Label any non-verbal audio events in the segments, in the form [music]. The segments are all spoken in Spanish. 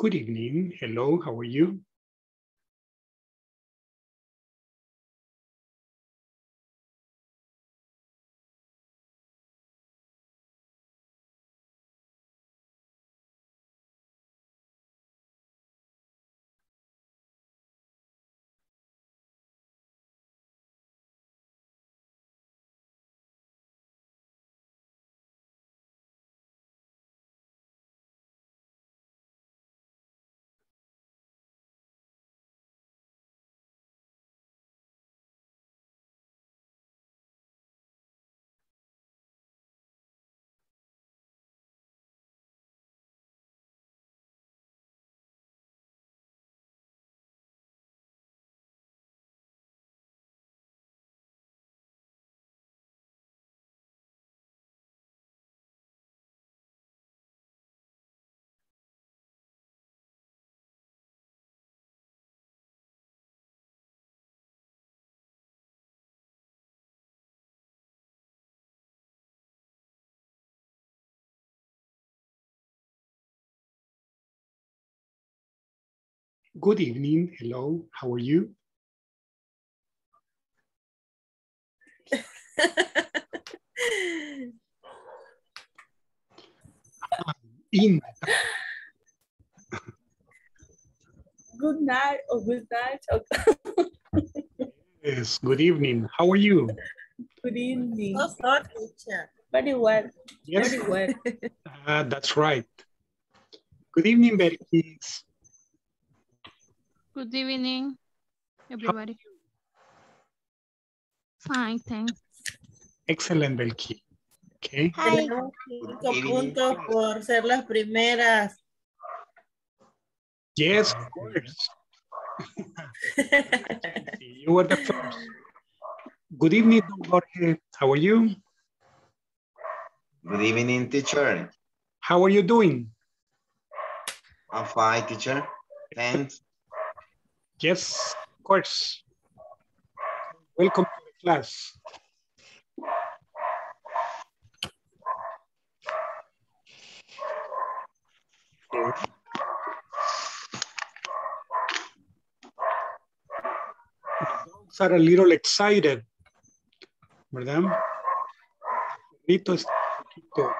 Good evening. Hello, how are you? Good evening. Hello, how are you? In. Good night or good night or [laughs] Yes, good evening. How are you? good evening. No, not teacher. Very well. Yes, Very well. uh, [laughs] that's right. Good evening, Belkis. Good evening, everybody. Fine, thanks. Excellent, Belki. Okay. Tenemos cinco puntos por ser las primeras. Yes, of course. [laughs] you were the first. Good evening, Don Jorge. How are you? Good evening, teacher. How are you doing? I'm fine, teacher. Thanks. Yes, of course. Welcome to the class. Dogs are a little excited, ¿verdad? Perrito está un poquito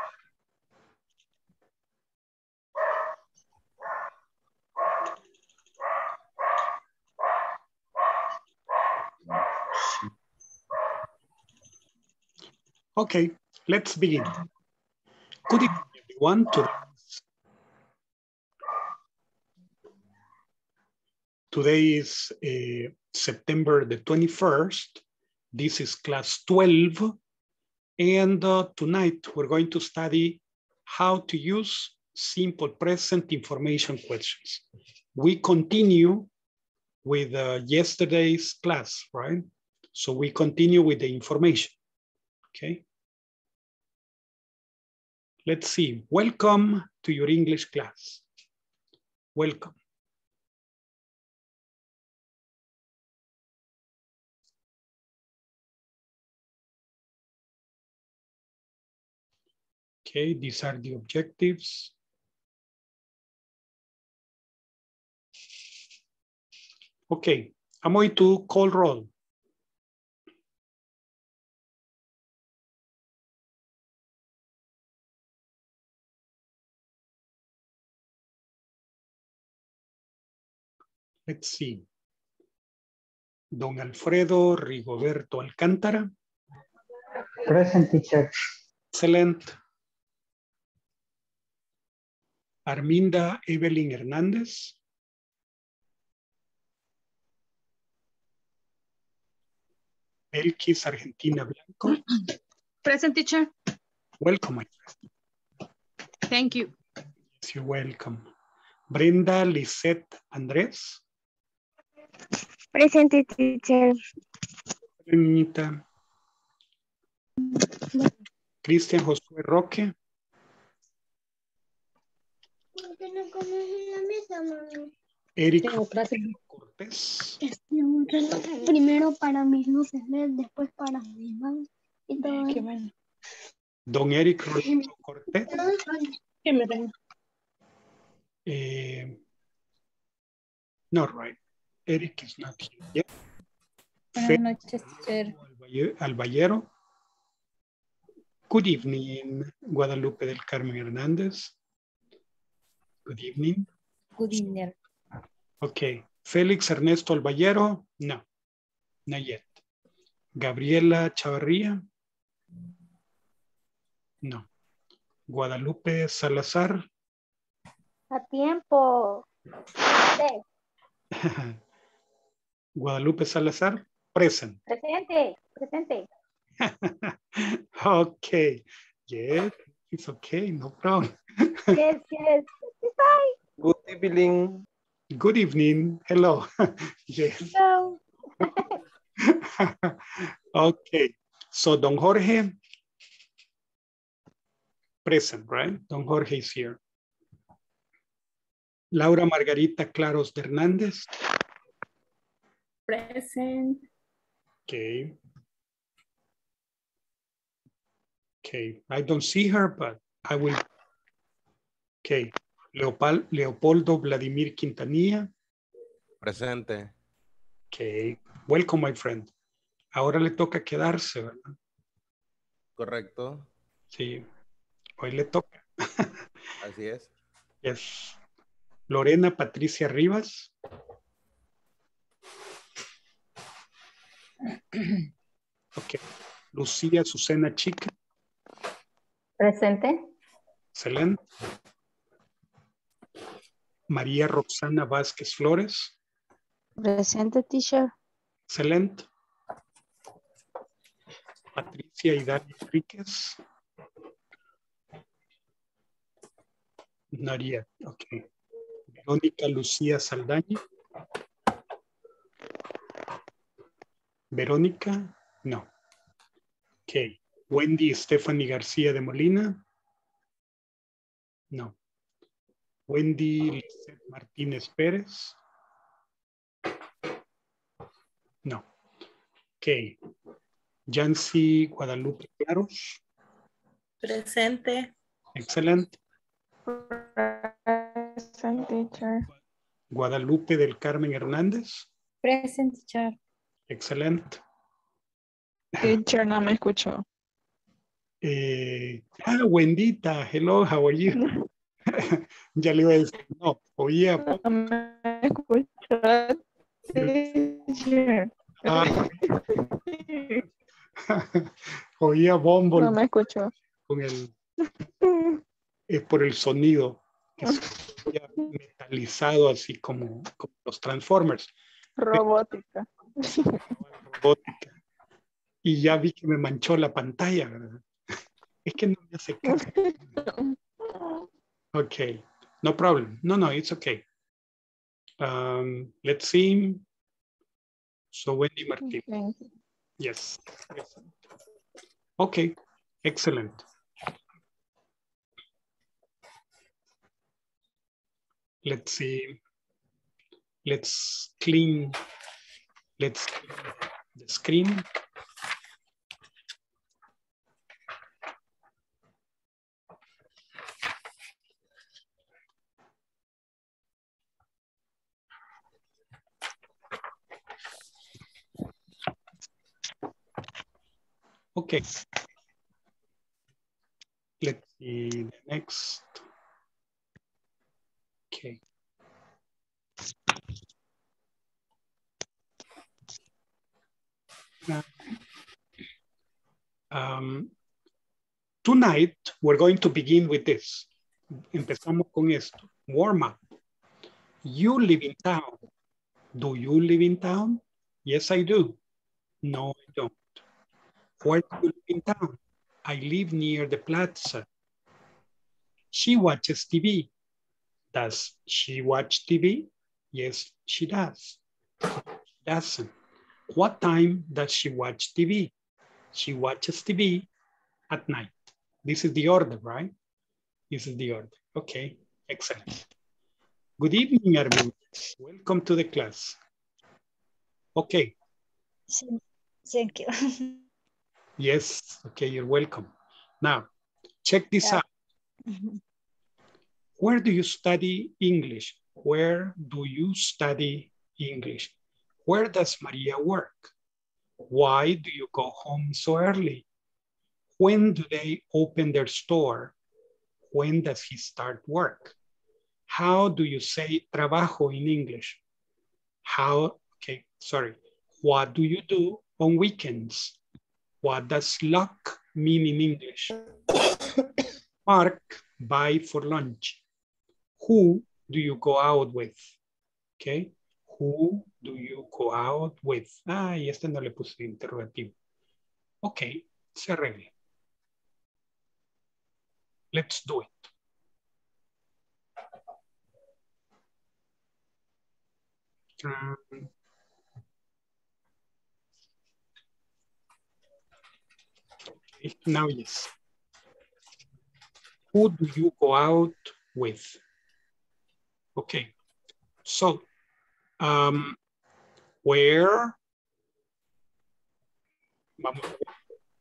Okay, let's begin. Good evening, everyone. Today is, uh, September the 21st. This is class 12. And uh, tonight we're going to study how to use simple present information questions. We continue with uh, yesterday's class, right? So we continue with the information. Okay. Let's see. Welcome to your English class. Welcome. Okay, these are the objectives. Okay, I'm going to call roll. Let's see. Don Alfredo Rigoberto Alcántara. Present teacher. Excellent. Arminda Evelyn Hernández. Elkis Argentina Blanco. Present teacher. Welcome. Thank you. Yes, You're welcome. Brenda Lisette Andrés. Presente, teacher. Niñita. Cristian Josué Roque. Eric Tengo clase. Cortés. Primero para mis luces LED, después para mis manos. Y todo Qué bueno. Don Eric Rolando Cortés. ¿Qué me tengo? Eh, Not right. Eric is not here yet. Buenas noches, teacher. Albayero. Good evening, Guadalupe del Carmen Hernández. Good evening. Good evening. Okay. Félix Ernesto Albayero. No, not yet. Gabriela Chavarría. No. Guadalupe Salazar. A tiempo. Sí, [laughs] Guadalupe Salazar. Present. Presente, presente. [laughs] okay. Yes, it's okay. No problem. [laughs] Yes, yes. Good evening. Good evening. Hello. [laughs] yes. Hello. okay. So Don Jorge, present, right? Don Jorge is here. Laura Margarita Claros de Hernández. Present. Okay. Okay, I don't see her, but I will. Okay, Leopal, Leopoldo Vladimir Quintanilla. Presente. Okay, welcome, my friend. Ahora le toca quedarse, ¿verdad? Correcto. Sí, hoy le toca. [laughs] Así es. Yes. Lorena Patricia Rivas. [clears throat] Ok. Lucía Susana Chica. Presente. Excelente. María Roxana Vázquez Flores. Presente, teacher. Excelente. Patricia Idalia Enríquez. Not yet. Okay. Verónica Lucía Saldaña. Verónica, no. Ok. Wendy Stephanie García de Molina. No. Wendy Lizeth Martínez Pérez. No. Ok. Yancy Guadalupe Claros. Presente. Excelente. Presente, teacher. Guadalupe del Carmen Hernández. Present, teacher. Excelente. Teacher, no me escuchó. Eh, ah, Wendita, hello, how are you? [laughs] ya le iba a decir, no, oía, No me escuchó, teacher. ah, [laughs] oía Bumble No me escuchó. con el, es por el sonido, que se metalizado así como, como los Transformers, Robótica. [laughs] robótica. Y ya vi que me manchó la pantalla, ¿verdad? [laughs] Es que no me hace caso. [laughs] Okay, no problem. No, no, it's okay. Um, let's see. So Wendy Martin. Yes. yes. Okay, excellent. Let's see. Let's clean. Let's the screen. Okay. Let's see the next. Okay. Um, tonight, we're going to begin with this. Empezamos con esto. Warm up. You live in town. Do you live in town? Yes, I do. No, I don't. Where do you live in town? I live near the plaza. She watches TV. Does she watch TV? Yes, she does. She doesn't. What time does she watch TV? She watches TV at night. This is the order, right? This is the order. Okay, excellent. Good evening, Armin. Welcome to the class. Okay, Thank you. [laughs] yes, okay, you're welcome. Now, check this Yeah. out. Where do you study English? Where do you study English? Where does Maria work? Why do you go home so early? When do they open their store? When does he start work? How do you say trabajo in English? How, okay, sorry. What do you do on weekends? What does luck mean in English? [coughs] Mark, buy for lunch. Who do you go out with? Okay. Who do you go out with? Ah, y este no le puse interrogativo. Ok, se arregla. Let's do it. Um, now yes. Who do you go out with? Okay, so um, where, vamos,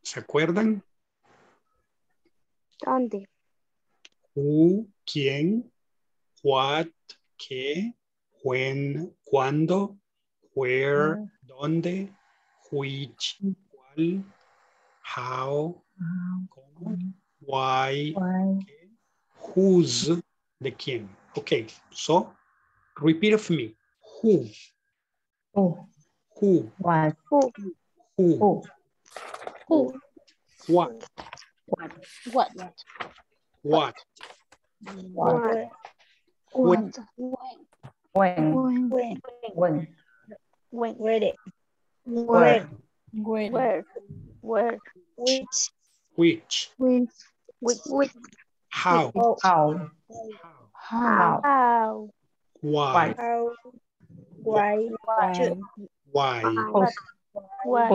¿se acuerdan? ¿Dónde? Who, quién, what, qué, when, cuándo, where, dónde, which, cuál, how, cómo, why, qué, whose, de quién. Okay, so repeat of me. Who, Who? who, What? Who? who, Who? Who? what, What? What? what, What? What? When? When? When? When? Where? Where? Where? Where? Where? Which? which, Which? Which? how, How? How? How? why, How? Why? Why? why, Whose? Why?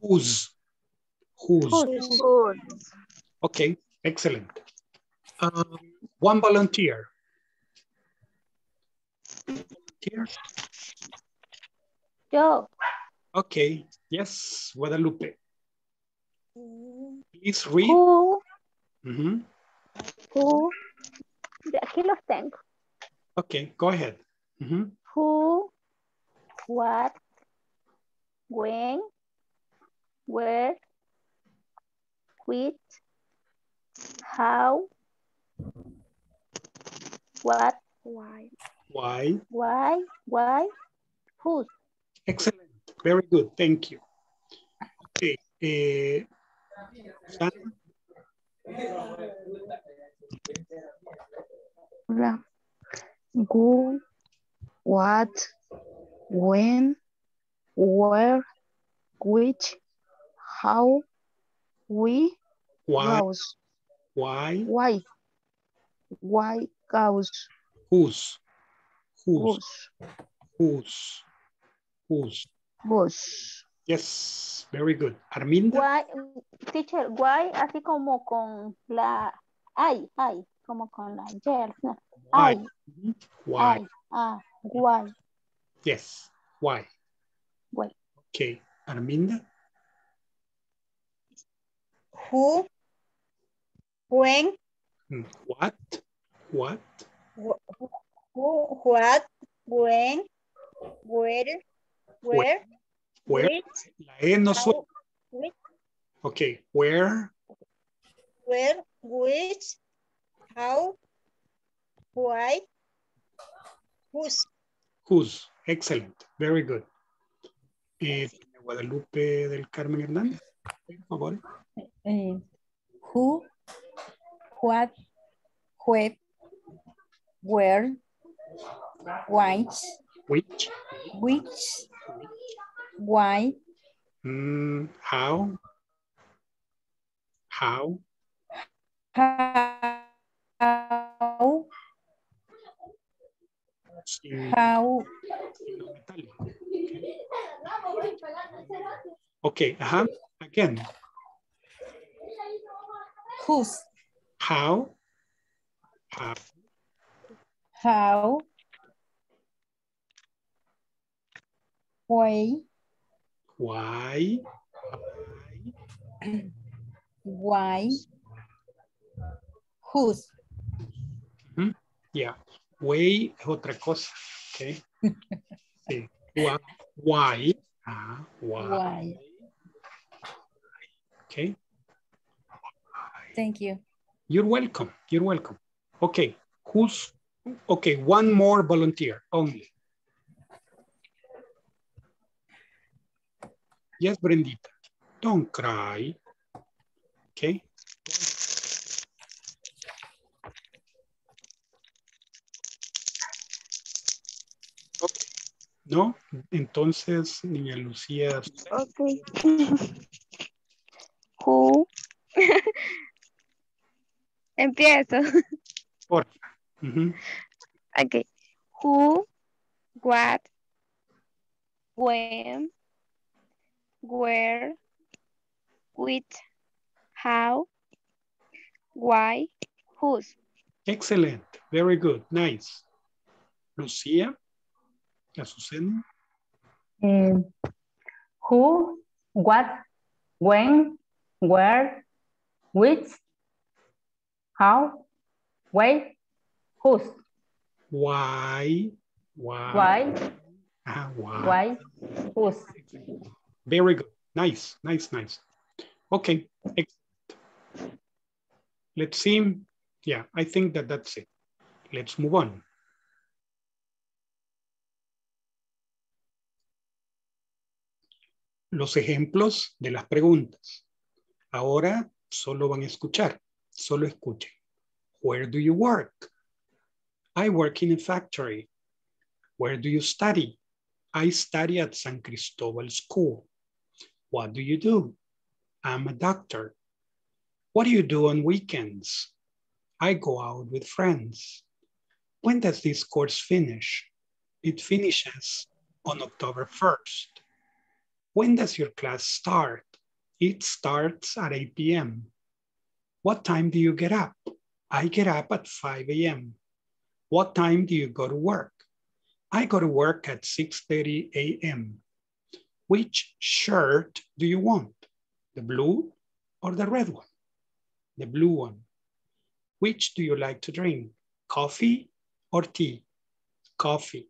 Whose? whose, whose. Whose? Okay, excellent. Um, one volunteer. Volunteer. Yo. Okay, yes, Guadalupe. Please read. Who? Mhm. Who? De aquí los tengo. Okay, go ahead. Mhm. Who? What? When? Where? Which? How? What? Why? Why? Why? Why? Whose? Excellent. Very good. Thank you. Okay. eh, Sandra? Hola. Who, what, when, where, which, how, we, Why? goes, Why? why, why goes, Whose? Whose? whose, Whose? Whose? whose. Yes, very good. Arminda? Why, teacher, why así como con la ay, ay, como con la yes, no. Why? Ay. Why? ay, ah, why, Yes. Why? why. Okay. Arminda? Who, when, Mm, What? What? wh- who, what, when, where, where, Where? which, La E no how, suena. which, Okay. Where? where, which, how, why, whose. Whose? Excellent. Very good. Eh, Guadalupe del Carmen Hernández, por favor. Eh, who? What? When? Where? Which? Which? Which? Why? Mm, how? How? How? how okay uh -huh. again. Whose how? How? How why? Why? Why? Whose mm -hmm. yeah. Way es otra cosa. Okay. Sí. Why. Why. Ah, why. Why? Okay. Thank you. You're welcome. You're welcome. Okay. Who's okay? One more volunteer only. Yes, Brendita. Don't cry. Okay. Okay. ¿No? Entonces, niña Lucía, Okay. [laughs] Who? [laughs] Empiezo. por Ujú. Okay. Who, what, when, where, with, how, why, whose. Excellent. Very good. Nice. Lucía, Azucena. Eh, who, what, when, where, which, how, why, whose, Why? Why? why, Ah, why? why, whose. Very good. Nice, nice, nice. Okay. Let's see. Yeah, I think that that's it. Let's move on. Los ejemplos de las preguntas. Ahora solo van a escuchar. Solo escuchen. Where do you work? I work in a factory. Where do you study? I study at San Cristobal School. What do you do? I'm a doctor. What do you do on weekends? I go out with friends. When does this course finish? It finishes on October 1st. When does your class start? It starts at 8 p.m. What time do you get up? I get up at 5 a.m. What time do you go to work? I go to work at 6.30 a.m. Which shirt do you want? The blue or the red one? The blue one. Which do you like to drink? Coffee or tea? Coffee.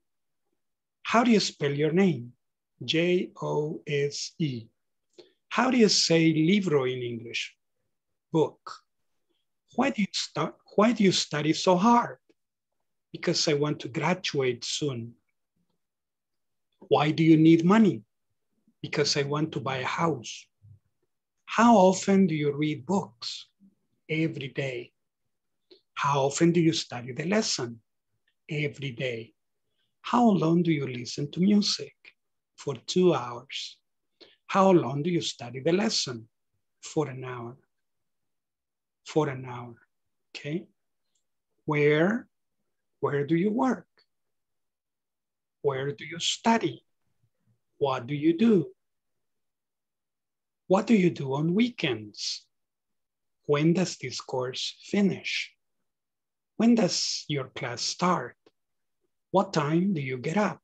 How do you spell your name? J-O-S-E. How do you say libro in English? Book. Why do you start? Why do you study so hard? Because I want to graduate soon. Why do you need money? Because I want to buy a house. How often do you read books? Every day. How often do you study the lesson? Every day. How long do you listen to music? For two hours. How long do you study the lesson? For an hour. For an hour, okay? Where, where do you work? Where do you study? What do you do? What do you do on weekends? When does this course finish? When does your class start? What time do you get up?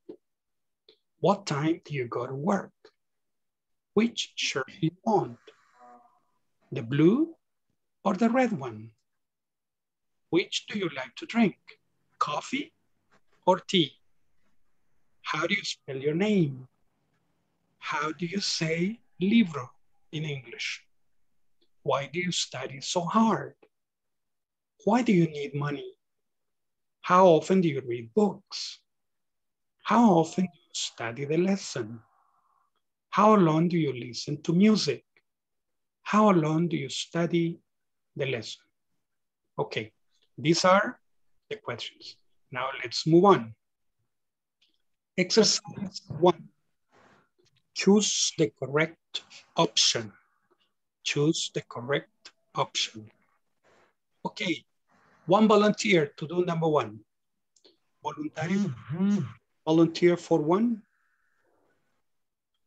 What time do you go to work? Which shirt do you want? The blue or the red one? Which do you like to drink? Coffee or tea? How do you spell your name? How do you say libro in English? Why do you study so hard? Why do you need money? How often do you read books? How often do study the lesson? How long do you listen to music? How long do you study the lesson? Okay, these are the questions. Now let's move on. Exercise one. Choose the correct option. Choose the correct option. Okay, one volunteer to do number one. Voluntario, mm-hmm. Volunteer for one.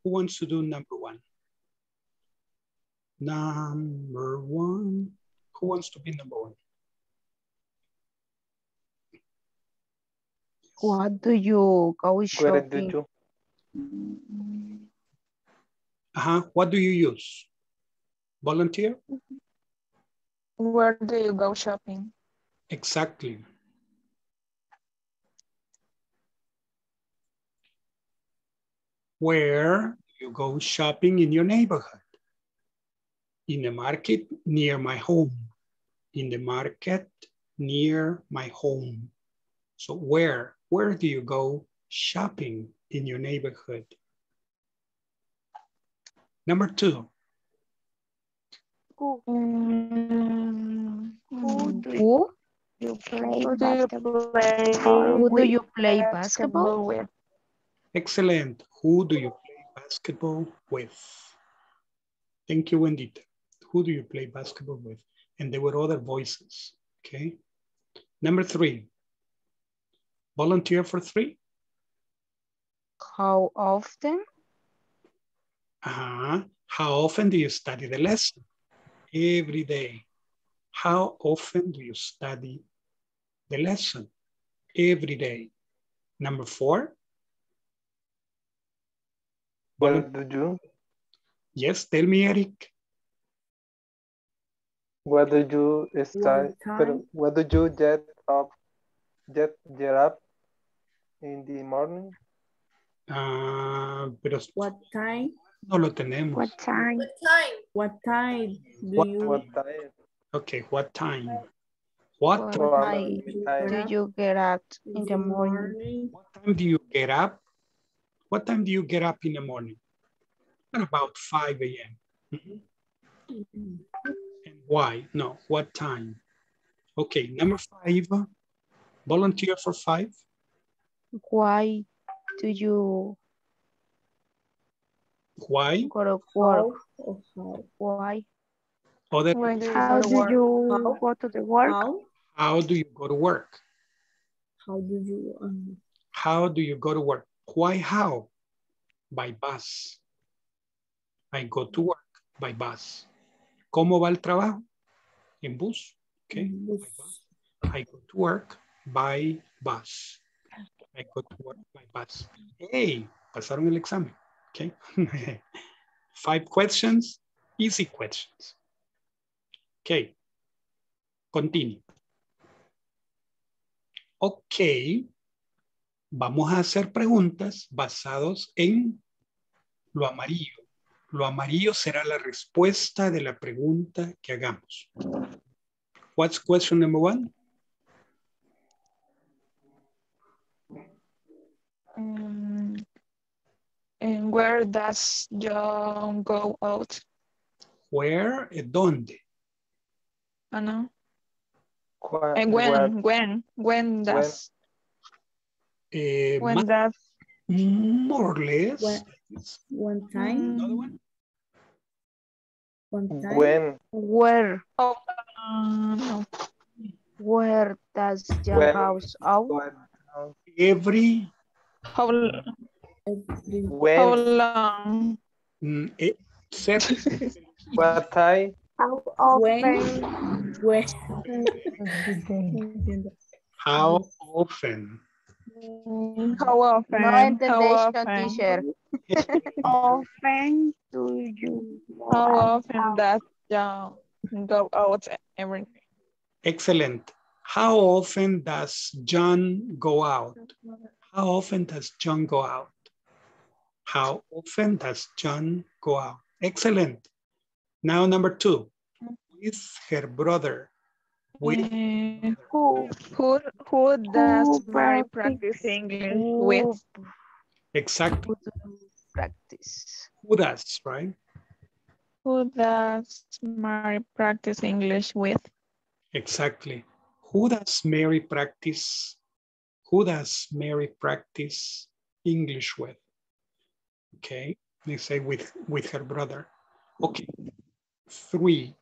Who wants to do number one? Number one. Who wants to be number one? What do you go Where do shopping? you? Uh-huh. What do you use? Volunteer? Where do you go shopping? Exactly. Where do you go shopping in your neighborhood? In the market near my home. In the market near my home. So where, where do you go shopping in your neighborhood? Number two, Who, Mm, who do Who? you play Who do you basketball? Who do you play basketball? with? Excellent. Who do you play basketball with? Thank you, Wendita. Who do you play basketball with? And there were other voices, okay? Number three, volunteer for three. How often? Uh-huh. How often do you study the lesson? Every day. How often do you study the lesson? Every day. Number four, What do you, yes, tell me, Eric. what do you start, time? pero what do you get up, get, get up in the morning? Ah, pero What time? no lo tenemos. What time? What time do What- you What time? Okay, what time? What, What time, time time? do you get up in the morning? morning? what time do you get up? What time do you get up in the morning? At about 5 a.m. Mhm. And why? No, what time? Okay, number five, volunteer for five. Why do you Why? go to work? How? Why? Other, When do you How go to do work? you How? go to the work? How? how do you go to work? How do you um, How do you go to work? Why how? By bus. I go to work by bus. ¿Cómo va el trabajo? En bus. Okay. bus. I go to work by bus. I go to work by bus. Hey, pasaron el examen. Okay. [laughs] Five questions, easy questions. Okay. Continue. Ok. Vamos a hacer preguntas basados en lo amarillo. Lo amarillo será la respuesta de la pregunta que hagamos. What's question number one? Um, and where does John go out? Where, eh, ¿dónde? Know. Qua- And when, when, when does, Eh, when más- does, more or less. When- one time? Another one? One time? When, Where? oh, uh, no. Where does your When- house out? what, Every, How, l- Every, how long? mm, eh, cerca. [laughs] what time, How when, when, How often? How often? No How entendation, often? teacher. [laughs] often do you How often does John go out every day? Excellent. How often does John go out? How often does John go out? How often does John go out? Excellent. Now number two, with her brother. With Who? who, who does Who Mary practice- practice English with? exactly Who practice? who does, right? Who does Mary practice English with? Exactly. Who does Mary practice? Who does Mary practice English with? Okay, they say with with her brother. Okay, three.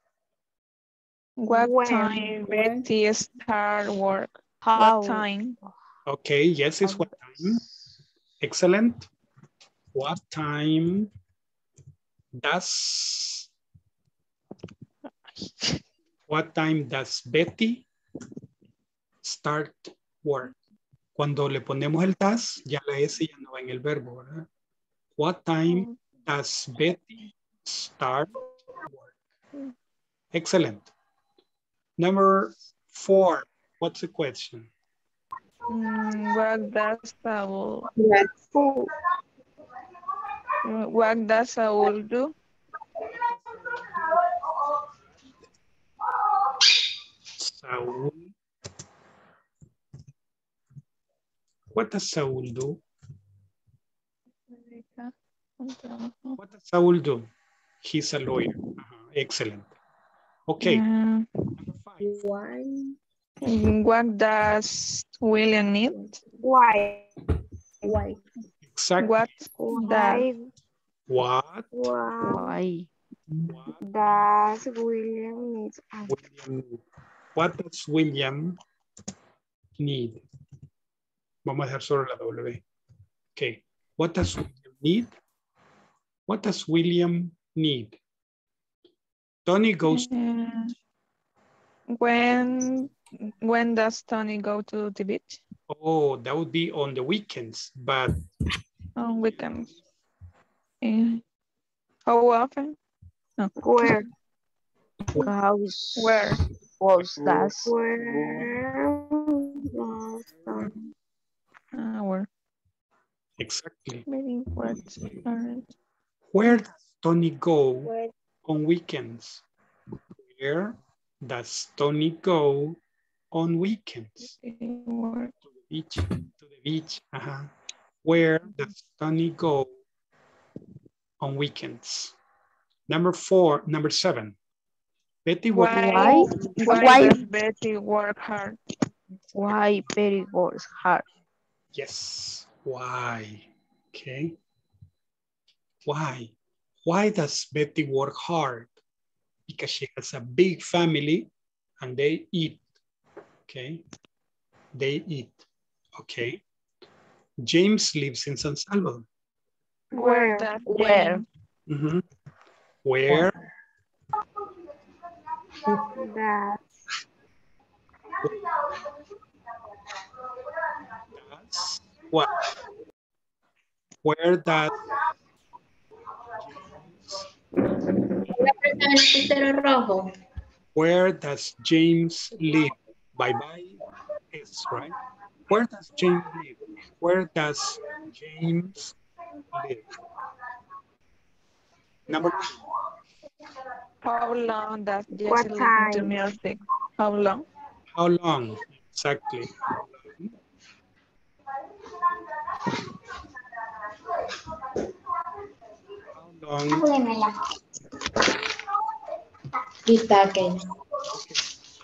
What When? time? Betty start work? How? What time? Okay, yes, it's what time? Excellent. What time does what time does Betty start work? Cuando le ponemos el does, ya la S ya no va en el verbo, ¿verdad? What time does Betty start work? Excellent. Number four, what's the question? Mm, what does Saul? Who? Uh, what does Saul do? Saul. What does Saul do? What does Saul do? He's a lawyer. Ajá, Excellent. Okay. Uh, Why? what does William need? Why? Why? Exactly. What Why? What? Why What does William need? William need? What does William need? Vamos a dejar solo la W. Okay. What does William need? What does William need? Tony goes, Uh, when when does Tony go to the beach? oh, that would be on the weekends, but On weekends. Uh, how often? No. Where? House. Where? Was that? Where does Tony Uh, where? exactly. Very important. Alright. Where does Tony go Where? On weekends? Where does Tony go on weekends? To the beach, to the beach. Uh-huh. Where does Tony go on weekends? Number four, number seven. Betty, what? Why? Why, Why? does Betty work hard? Why Betty works hard? Yes. Why? Okay. Why? Why does Betty work hard? Because she has a big family and they eat. Okay. They eat. Okay. James lives in San Salvador. Where does Where? James- Mhm. Where? does does what? Where does Where does James live? Bye bye is right. Where does James live? Where does James live? Number two. How long does Jesse What listen to music? How long? How long exactly? How long?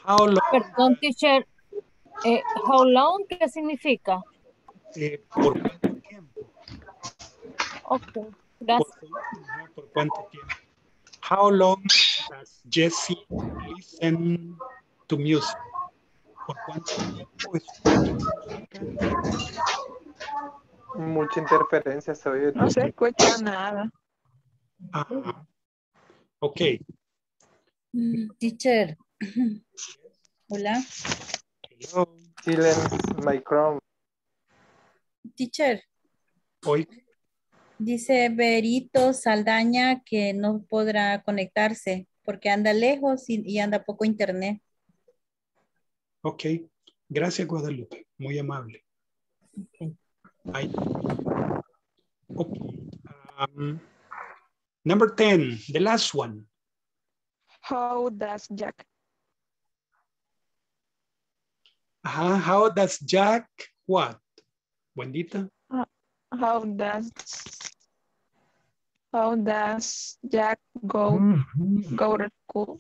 How long? Perdón, teacher. Eh, how long, ¿qué significa? eh, ¿Por cuánto tiempo? Ok, ¿Por, gracias. ajá, ¿por cuánto tiempo? How long does Jesse listen to music? ¿Por cuánto tiempo escucha? Mucha interferencia se oye. No se escucha nada. Ajá. Ok. Teacher. [clears throat] Hola. Hello. Silence, microphone. Teacher, Hoy, dice Berito Saldaña que no podrá conectarse porque anda lejos y, y anda poco internet. ok. Gracias, Guadalupe. Muy amable. Ahí. Ok. Um, number 10, the last one. How does Jack? Ajá, how does Jack what? Bendita. Uh, how does how does Jack go mm-hmm. go to school?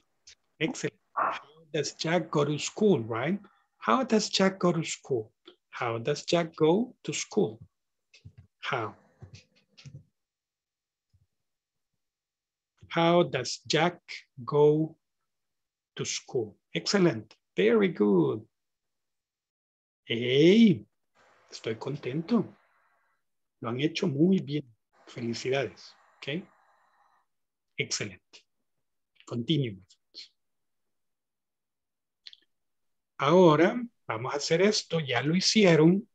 Excellent. How does Jack go to school, right? How does Jack go to school? How does Jack go to school? How? How does Jack go to school? Excellent. Very good. Hey, estoy contento. Lo han hecho muy bien. Felicidades. Ok. Excelente. Continue. Ahora vamos a hacer esto. Ya lo hicieron,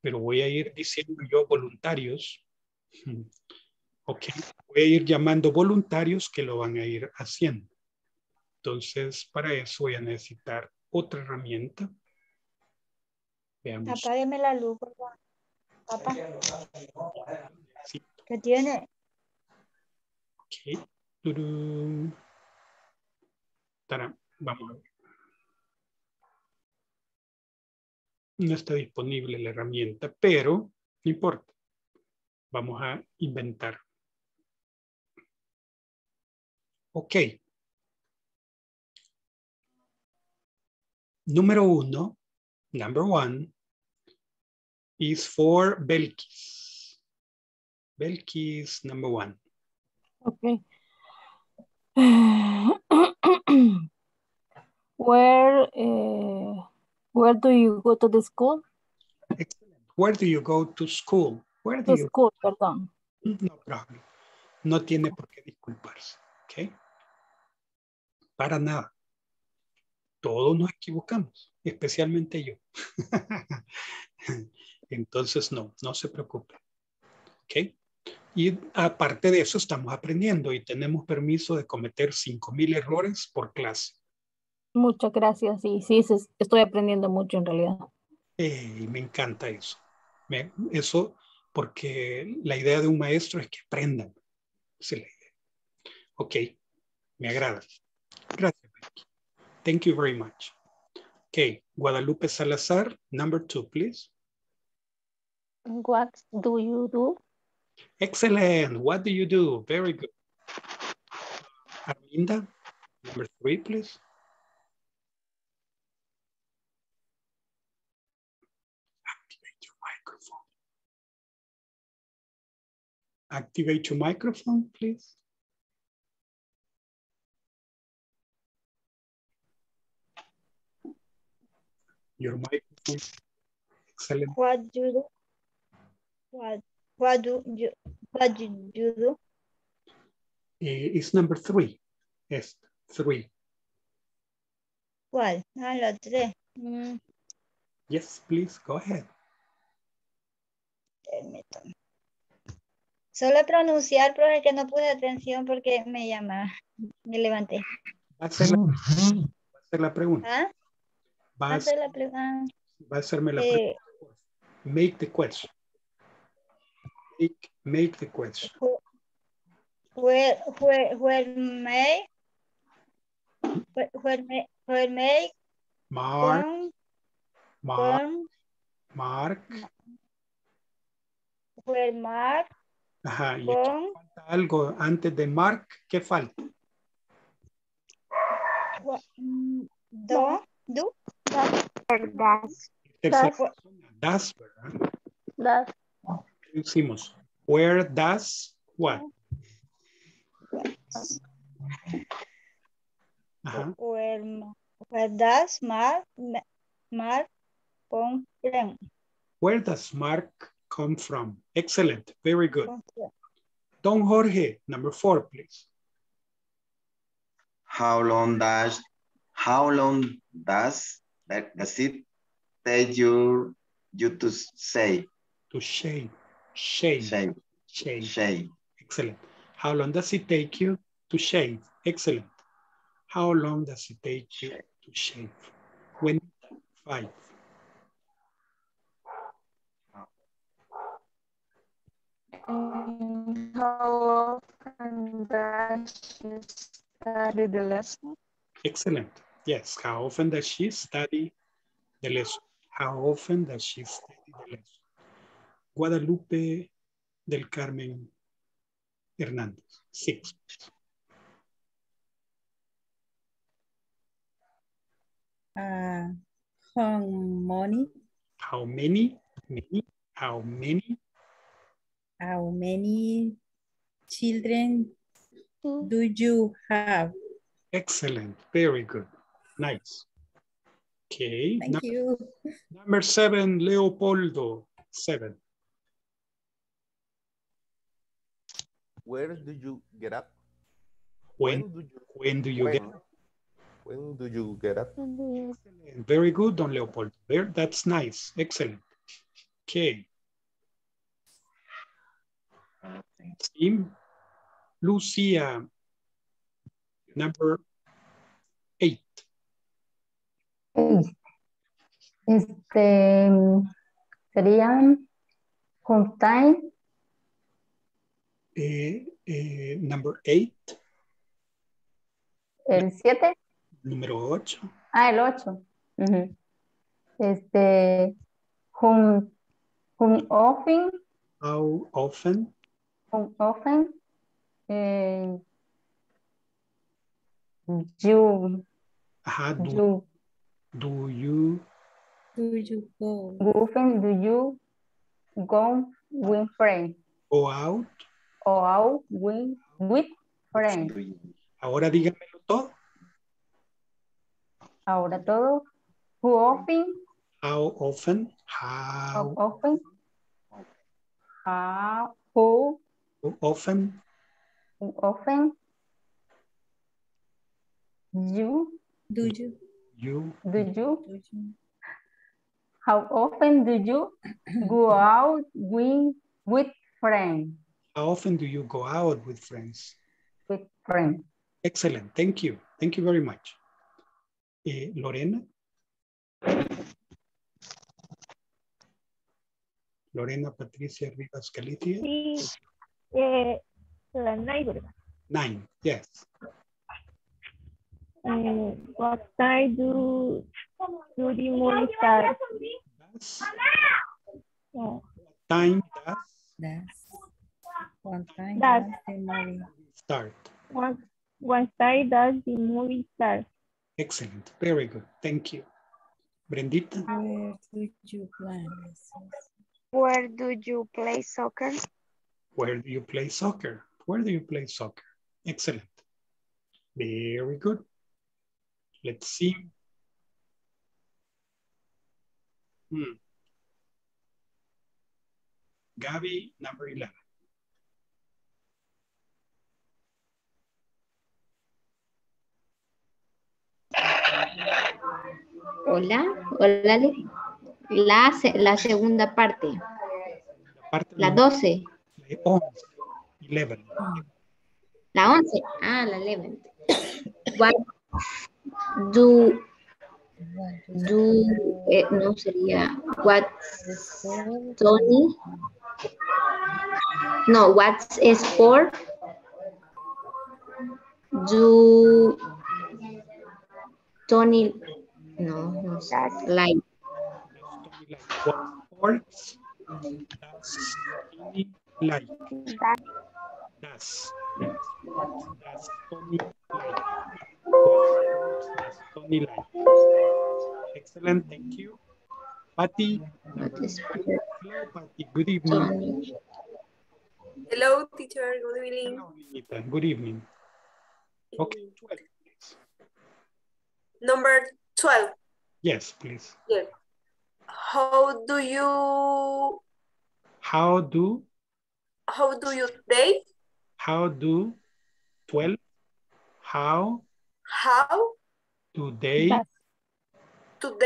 pero voy a ir diciendo yo voluntarios. Ok. Voy a ir llamando voluntarios que lo van a ir haciendo. Entonces, para eso voy a necesitar otra herramienta. Veamos. Apágueme la luz, por favor. Papá. Sí. ¿Qué tiene? Ok. Turú. Tarán. Vamos a ver. No está disponible la herramienta, pero no importa. Vamos a inventar. Ok. Número uno, number one, is for Belkis. Belkis, number one. Okay. [clears throat] where uh, where do you go to the school? Excellent. Where do you go to school? Where do you? To you school, perdón. No problem. No tiene por qué disculparse. ¿Ok? Para nada. Todos nos equivocamos, especialmente yo. [laughs] Entonces, no, no se preocupe. ¿Ok? Y aparte de eso, estamos aprendiendo y tenemos permiso de cometer 5,000 errores por clase. Muchas gracias. Sí, sí, sí, estoy aprendiendo mucho en realidad. Eh, me encanta eso. Me- eso porque la idea de un maestro es que aprendan. Esa es la idea. Ok, me agrada. Gracias. Becky. Thank you very much. Ok, Guadalupe Salazar, number two, please. What do you do? Excellent. What do you do? Very good. Arminda, number three, please. Activate your microphone. Activate your microphone, please. Your microphone. Excellent. What do you do? What what do you what do you do? Eh, it's number three. Yes, three. ¿Cuál? Ah, la tres. Mm, Yes, please, go ahead. permítame. Solo pronunciar, pero es que no puse atención porque me llama. Me levanté. Va a ser la, va a ser la pregunta. ¿Ah? Va a, Hacer la pregunta. va a hacerme la Eh, pregunta. Make the question. Make, make the question. where where where may where where may where may Mark, con Mark, Mark. where mark Ajá, y falta algo antes de Mark. ¿Qué falta? wha- mm, do do Das. Tercera Das. persona, Das, ¿verdad? Das. ¿Qué hicimos? Where does what? Ajá. where where does mark ma- mark con from Where does Mark come from? Excellent. Very good. Don Jorge, number four, please. How long does how long does that does it take you you to say To shave. Shave. shave Shave. shave? Excellent. How long does it take you to shave? Excellent. How long does it take you to shave? When five. Um, how often does she study the lesson? Excellent. Yes. How often does she study the lesson? How often does she study the lesson? Guadalupe del Carmen Hernández. Six. Ah, how many, How many? Many. How many? how many children do you have? Excellent. Very good. Nice. Okay. Thank num- you. Number seven, Leopoldo. Seven. Where do you get up? When, do you, when do you when, get up? when do you get up? Very good, Don Leopoldo. There, that's nice. Excellent. Okay. Team. Lucia. Number Este serían home time eh, eh, number eight, El 7. número ocho. Ah, el 8. Este, whom, whom often, How often? whom often, eh, you, Ajá, do, you, do you Do you go? often do you go with friends go out? or out with, with friends? Ahora díganmelo todo. Ahora todo, who often, How often? how How often, how, who, often? who often, you, Do you? You do you, how often do you [clears throat] go out with, with friends, how often do you go out with friends? with friends? Excellent. Thank you. Thank you very much. Eh, Lorena. Lorena Patricia Rivas Galicia. Sí, eh, la neighbor. Nine. Yes. Eh, what time do, do the movie start? Does, time does That's one time. That's- that's the movie. start. what, what time does the movie start? Excellent. Very good. Thank you. Brendita. Where do you plan? Where do you play soccer? Where do you play soccer? Where do you play soccer? Excellent. Very good. Let's see. Hmm. Gabby, number 11. Hola, hola. La, la segunda parte, Parte la número 12, 11. la 11. Ah, la 11. What do, do, eh, no sería, what, Tony, no, what's sport do Tony, no, no like, sports like? Does. Does Tony like? What sports does Tony like? Excellent, thank you. Patty. Hello, Patty. Good evening. Hello, teacher. Good evening. Anita, Good evening. Okay, 12. Number 12. Yes, please. Yeah. How do you How do how do you they how do 12 how how do they do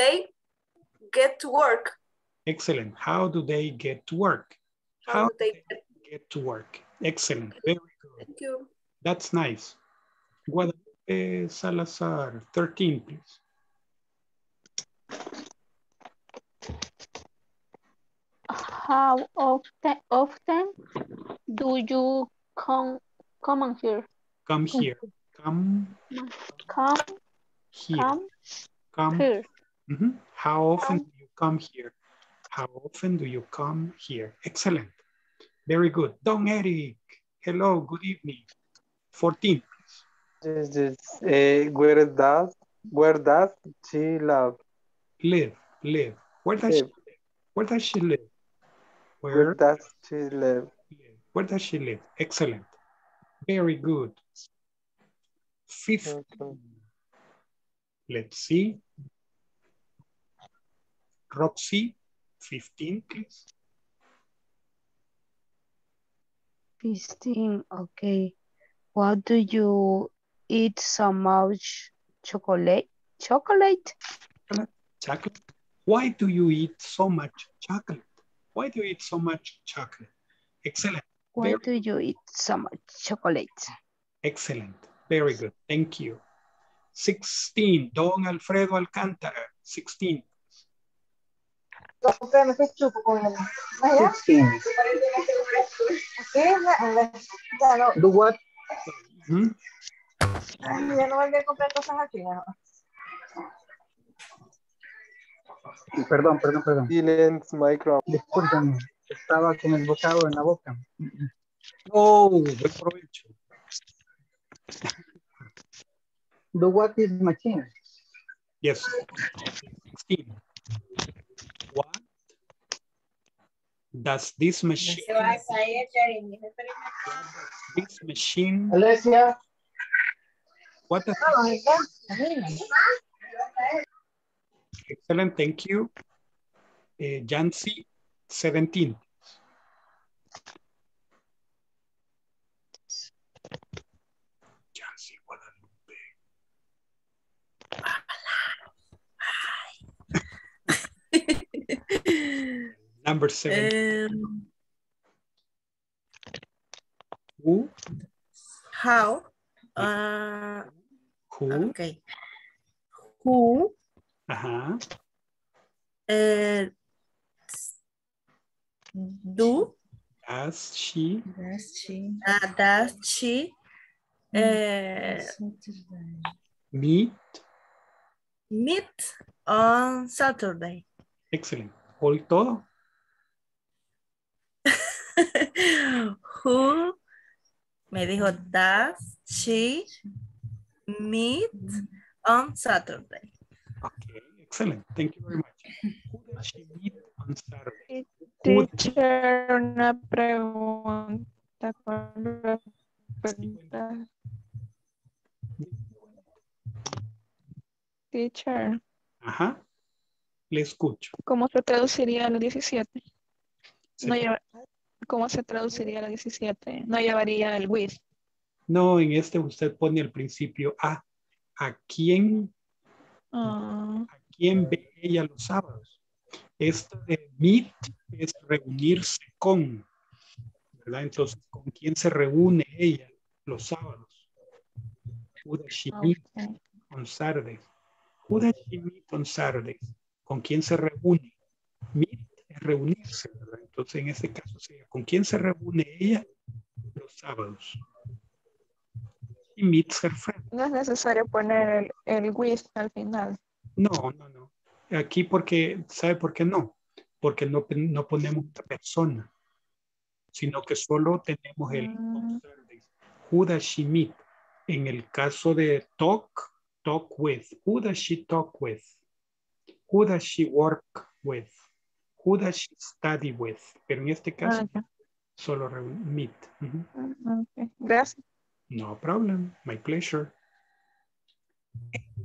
get to work? excellent. How do they get to work? How do they get get to work? Excellent. Very good. Thank you? that's nice. Guadalupe Salazar 13 please. How often, often do you come, come on here? come here come. Come, here. Come. Come. Here. Mhm. how often do you come here? How often do you come here? Excellent. Very good. Don Eric. Hello. Good evening. 14 Yes, yes. Uh, where does where does she live? live. Live. Where does she Live. live where does she live? Where where? does she live? where does she live? Excellent. Very good 15 let's see. Roxy 15 please. 15, okay. What do you eat so much? Chocolate? Chocolate? chocolate. Why do you eat so much chocolate? Why do you eat so much chocolate? Excellent. Why very do you eat so much chocolate? excellent very good thank you 16 Don Alfredo Alcántara 16 Sixteen. Ya no, do what? Ya no volví a comprar cosas aquí. ¿no? Perdón, perdón, perdón. Silence micro. Discúlpame, estaba con el bocado en la boca. Oh, buen provecho. Do what is machine? Yes. 16. What does this machine, Se va a caer, Charin. this machine, Alessia. what does, excellent, thank you. Uh, Jancy, 17. Number seven. Um, Who? how? Uh, Who? okay. Who Ajá. uh, do Does she? Does she? uh, does she uh, Meet? meet on Saturday? Excellent. Hold todo. [laughs] Who me dijo does she meet on Saturday? Okay, excellent. Thank you very much. Who does she meet on Saturday? Teacher, una pregunta con respecto- Teacher, Ajá. Le escucho. ¿cómo se traduciría a los 17? No Se- lleva- ¿Cómo se traduciría a los 17? No llevaría el with. No, en este usted pone al principio a. ¿A quién, Ah, a quién ve ella los sábados? Esto de meet es reunirse con, ¿verdad? Entonces, ¿con quién se reúne ella los sábados? Who does she meet ok. on Saturdays? Who does she meet on Saturdays? ¿Con quién se reúne? Meet reunirse, ¿verdad? Entonces, en este caso sería, ¿con quién se reúne ella los sábados? She meets her friend. No es necesario poner el, el with al final. No, no, no. Aquí porque, ¿sabe por qué no? Porque no, no ponemos persona, sino que solo tenemos el Saturdays. Who does she meet? En el caso de talk, talk with. Who does she talk with? Who does she work with? Who does she study with? Pero en este caso, Ah, solo meet. Ah. Gracias. No problem. My pleasure.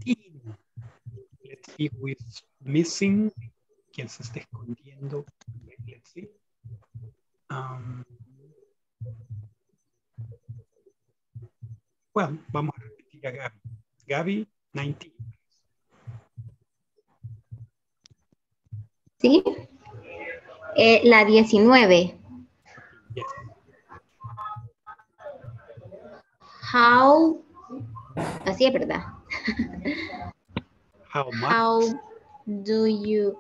18. Let's see who is missing. ¿Quién se está escondiendo? Let's see. Um, well, vamos a repetir a Gaby. Gaby, 19. ¿Sí? Eh, la 19. Yes. How, así es verdad. How [laughs] much? How do you,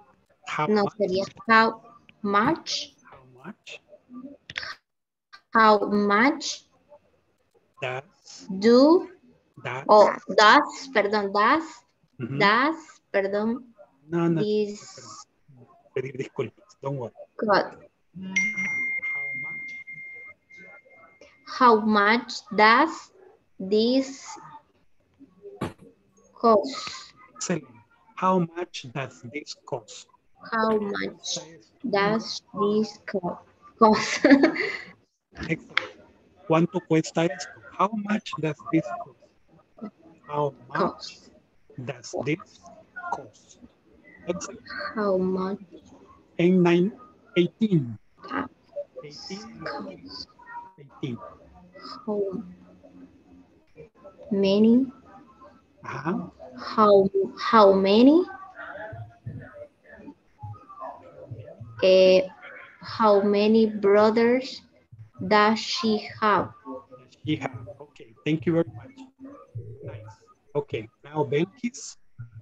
How no much? sería how much, How much how much does do, that? o does, perdón, does, Ujú. does, perdón, No, no. Pedir disculpas. Don't worry. Cost, How much? how much does this cost? Excellent. How much does this cost? How much does this cost? [laughs] Excellent. ¿Cuánto cuesta esto? How much does this cost? How much does this cost? Excellent. How much En nine, 18. 18. 18. How many? Ajá. How how many? Eh, how many brothers does she have? She have. Okay. Thank you very much. Nice. Okay. Now Belkis.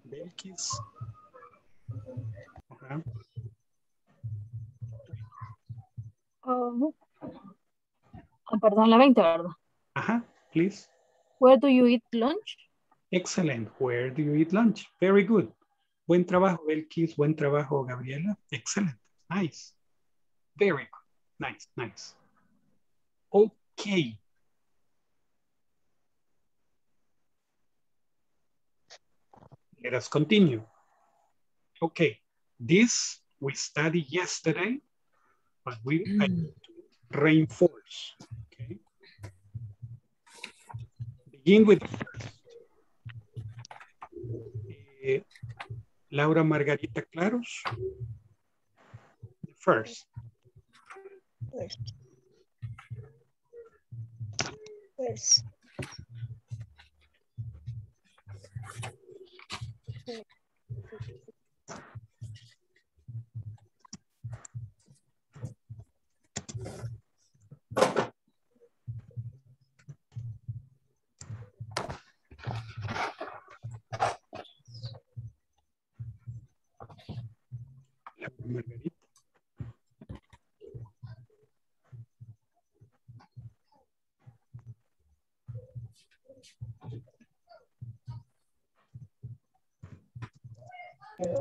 Belkis. Ajá. Um, Ah, Perdón, la 20, ¿verdad? Ajá, please. Where do you eat lunch? Excellent. Where do you eat lunch? Very good. Buen trabajo, Belkis. Buen trabajo, Gabriela. Excellent. Nice. Very good. Nice, nice. Okay. Let us continue. Okay, this we studied yesterday, but we I need to reinforce. Okay. Begin with first. Eh, Laura Margarita Claros. The first. First.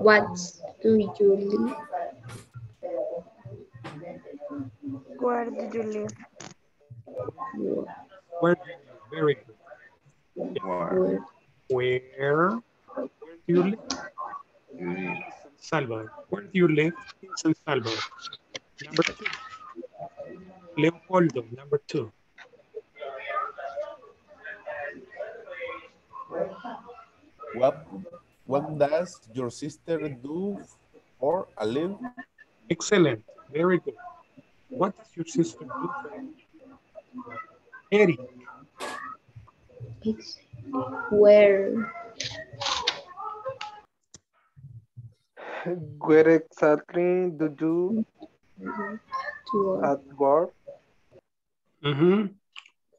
What do you live? Where did you live? Where do you live? Very good. Where Where, where do you live? you live. San Salvador. Where do you live in San Salvador? Number two. Leopoldo, number two. What what does your sister do for a living? Excellent. Very good. What your sister do? Eric, It's where Where exactly do you to at work? Mhm.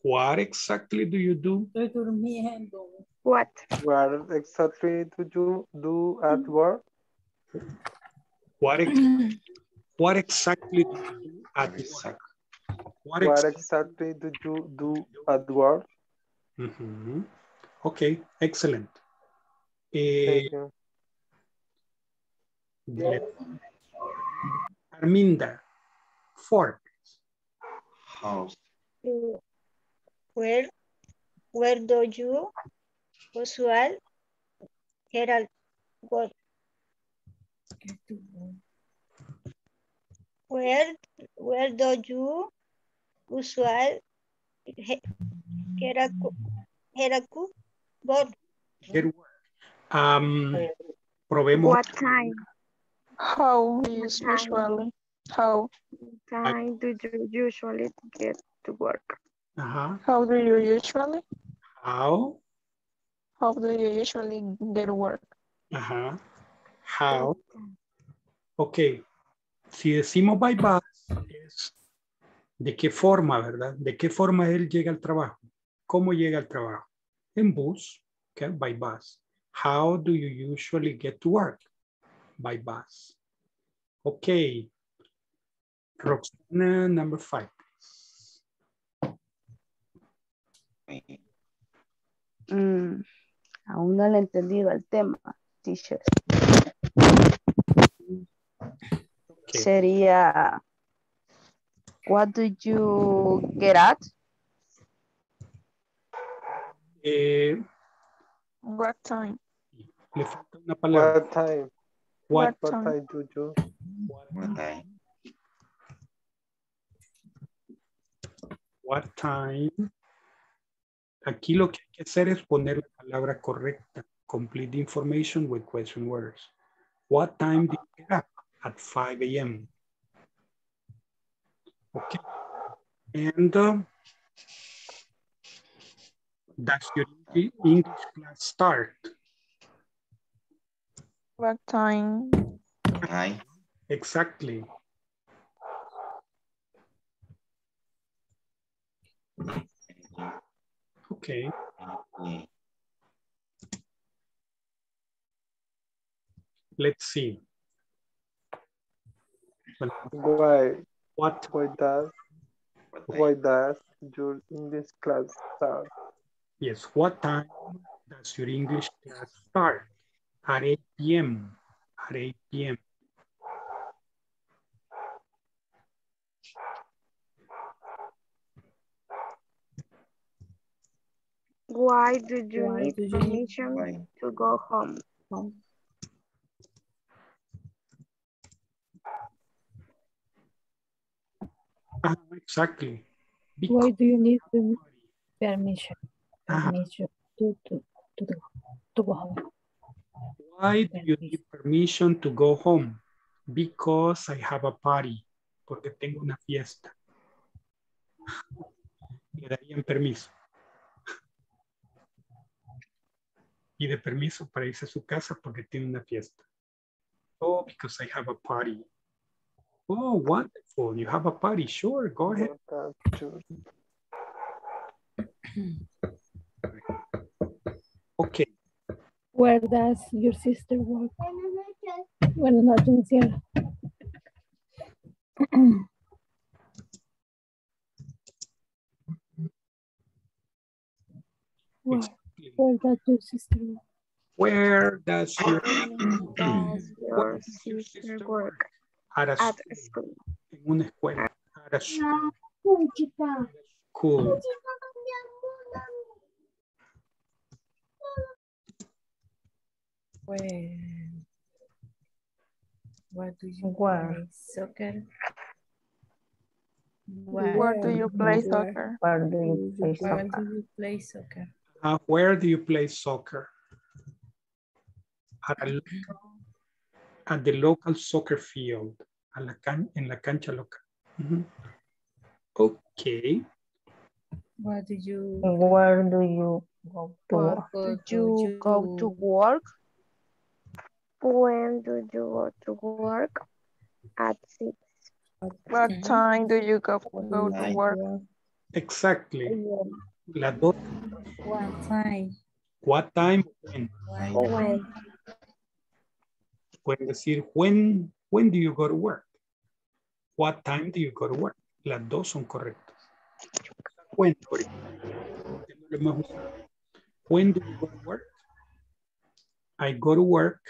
what exactly do you do? Estoy durmiendo. What? Exactly do you do at work? What, ex- what exactly do Adwar. What, what exactly do you do at work? Mm -hmm. Okay, excellent. Uh, Arminda, fork. House. Where, where do you usual Herald go? Where where do you usual Gerald Gerald work? Get work. Um, probemos. What time? How is usually? How? time do you usually get to work? Ajá. How do you usually? How? How do you usually get work? Ajá. How? Ok. Si decimos by bus, es de qué forma, ¿verdad? ¿De qué forma él llega al trabajo? ¿Cómo llega al trabajo? En bus, okay, by bus. How do you usually get to work? By bus. Ok. Roxana, number five. Mm, aún no le he entendido el tema, teacher. Sería, what do you get at? Eh, What time? le falta una palabra. What time? What, What time do you? What time? what time? Aquí lo que hay que hacer es poner la palabra correcta. Complete the information with question words. What time did you get up? At 5 a.m. Okay. And uh, does your English class start? What time? Time. Exactly. Okay. Let's see. Well, Why? What Why does? Why does your English class start? Yes, what time does your English class start? At 8 p.m. At 8 p.m. Why do you Why need do you need permission to go home? Ah, exactly. Why do you need perm- permission? Ah. Permission to, to, to, to go home. Why do you need permission to go home? Because I have a party. Porque tengo una fiesta. [laughs] Le darían permiso. [laughs] Pide permiso para irse a su casa porque tiene una fiesta. Oh, because I have a party. Oh, wonderful. You have a party. Sure, go ahead. What does your Okay. Where does your sister work? Buenas noches, Cielo. Where, where does your sister work? Where does your, Does your sister sister work at a at school? school? En una escuela. At a school. Cool. Where, where do you Where? play soccer? Where do you play soccer? Where do you play Where soccer? do you play soccer? Uh, where do you play soccer? At, a at the local soccer field. A la can, en la cancha local. Okay. Where do you Where do you go to work? Do you go to work? When do you go to work? At six. What time do you go, go to work? Exactly. Las dos. What time? What time? When. When? Pueden decir, when, when do you go to work? What time do you go to work? Las dos son correctas. When, por ejemplo, lo hemos usado. When do you go to work? I go to work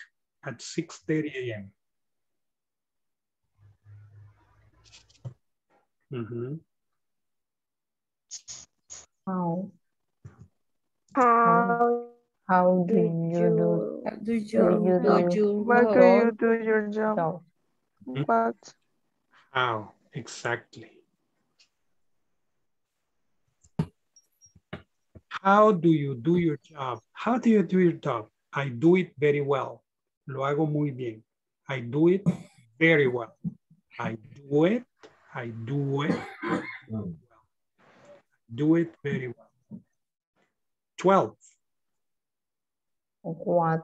at 6.30 a.m. Mhm. How, How how do do you do How do you do you do do do you do your job? Job? What? How, exactly. How do you do your job? How do you do your job? I do it very well. Lo hago muy bien. I do it very well. I do it. I do it. well. Do it very well. 12. What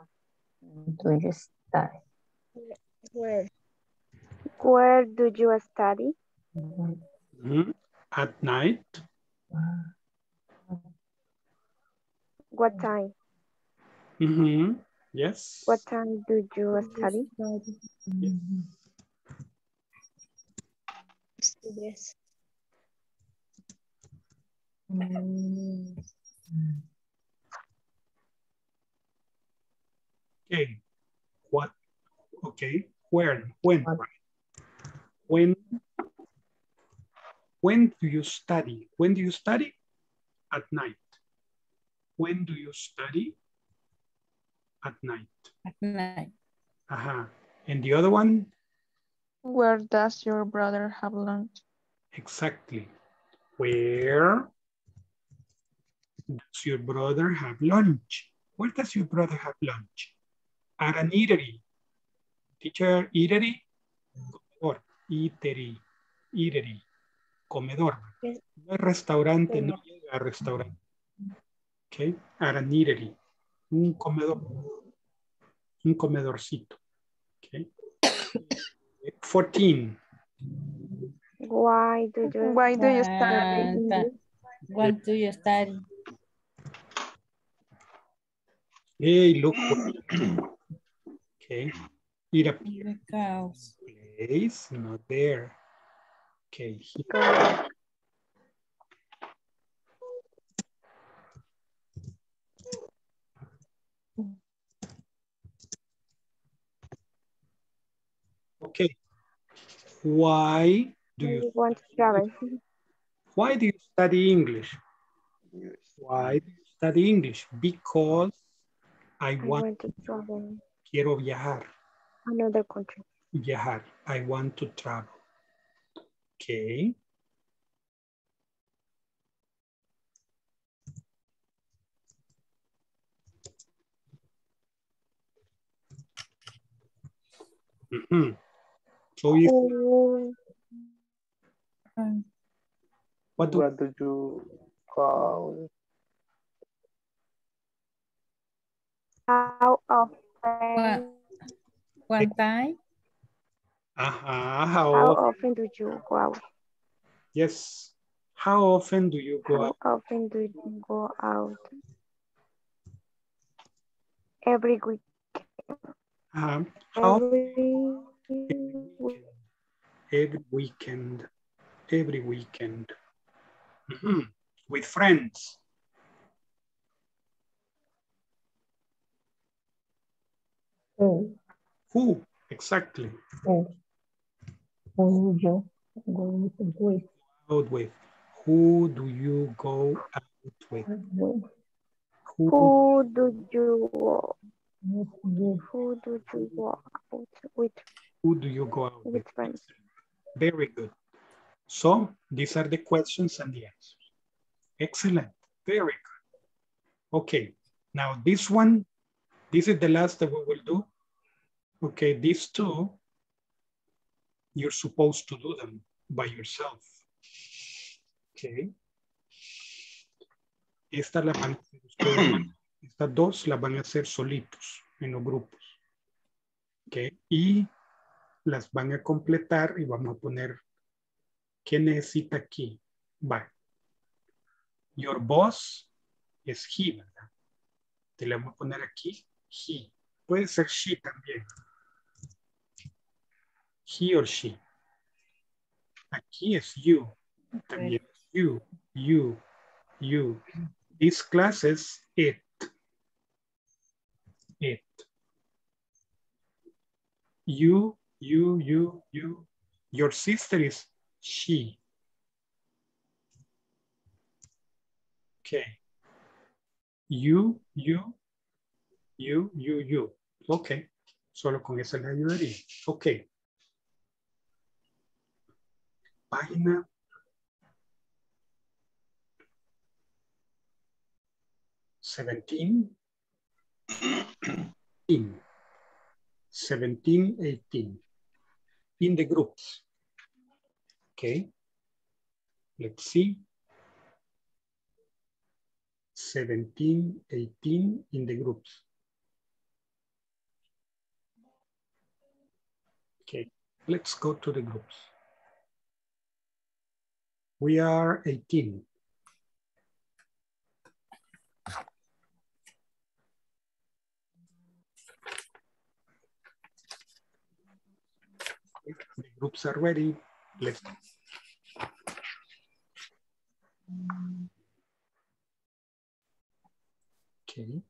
do you study? Where? Where do you study? Mhm. At night. What time? Mhm. Yes. What time do you study? Yes. Okay. What? Okay. Where? When? When? When do you study? When do you study? At night. When do you study? At night. At night. Uh-huh. And the other one? Where does your brother have lunch? Exactly. Where does your brother have lunch? Where does your brother have lunch? At an eatery. Teacher, eatery? Eatery. Eatery. Comedor. No es restaurante, no llega a restaurante. Okay. An eatery. Un comedor. Un comedorcito. Okay. 14. Why do you Why do you study? What do you study? Hey, look. okay. Ir a space, not there. Okay, here. Okay, why do you want to travel? Why do you study English? Why do you study English? Because I, I want, want to travel. Quiero viajar. Another country viajar. I want to travel. Okay. Mhm. So if, Who, what do, What do you call how One, often one time. Uh-huh, how, how often, often do you go out? yes, how often do you go How out? often do you go out? Every week. Uh-huh. How Every weekend, every weekend, every weekend. Mhm. With friends. Oh, Who? Exactly. Oh. Oh, yo go with Out with. Who do you go out with? with Who? Who do you go? with with Who do you go out with? Who do you go out with? With friends. Very good. So these are the questions and the answers. Excellent. Very good. Okay. Now this one, this is the last that we will do. Okay, these two, you're supposed to do them by yourself. Okay. Esta la van a hacer ustedes. [clears throat] Estas dos las van a hacer solitos en los grupos. Ok. Y las van a completar y vamos a poner ¿qué necesita aquí? Va. Your boss es he, ¿verdad? Te le vamos a poner aquí he. Puede ser she también. He or she. Aquí es you. También es you, you, you. This class is it. It. You, you, you, you. Your sister is she. Okay. You, you, you, you, you. Ok. Solo con eso le ayudaría. Ok. Página. Seventeen. In. Seventeen, eighteen. In the groups. Okay. Let's see. 17, 18 in the groups. Okay, let's go to the groups. We are 18. The groups are ready. Let's go. Okay.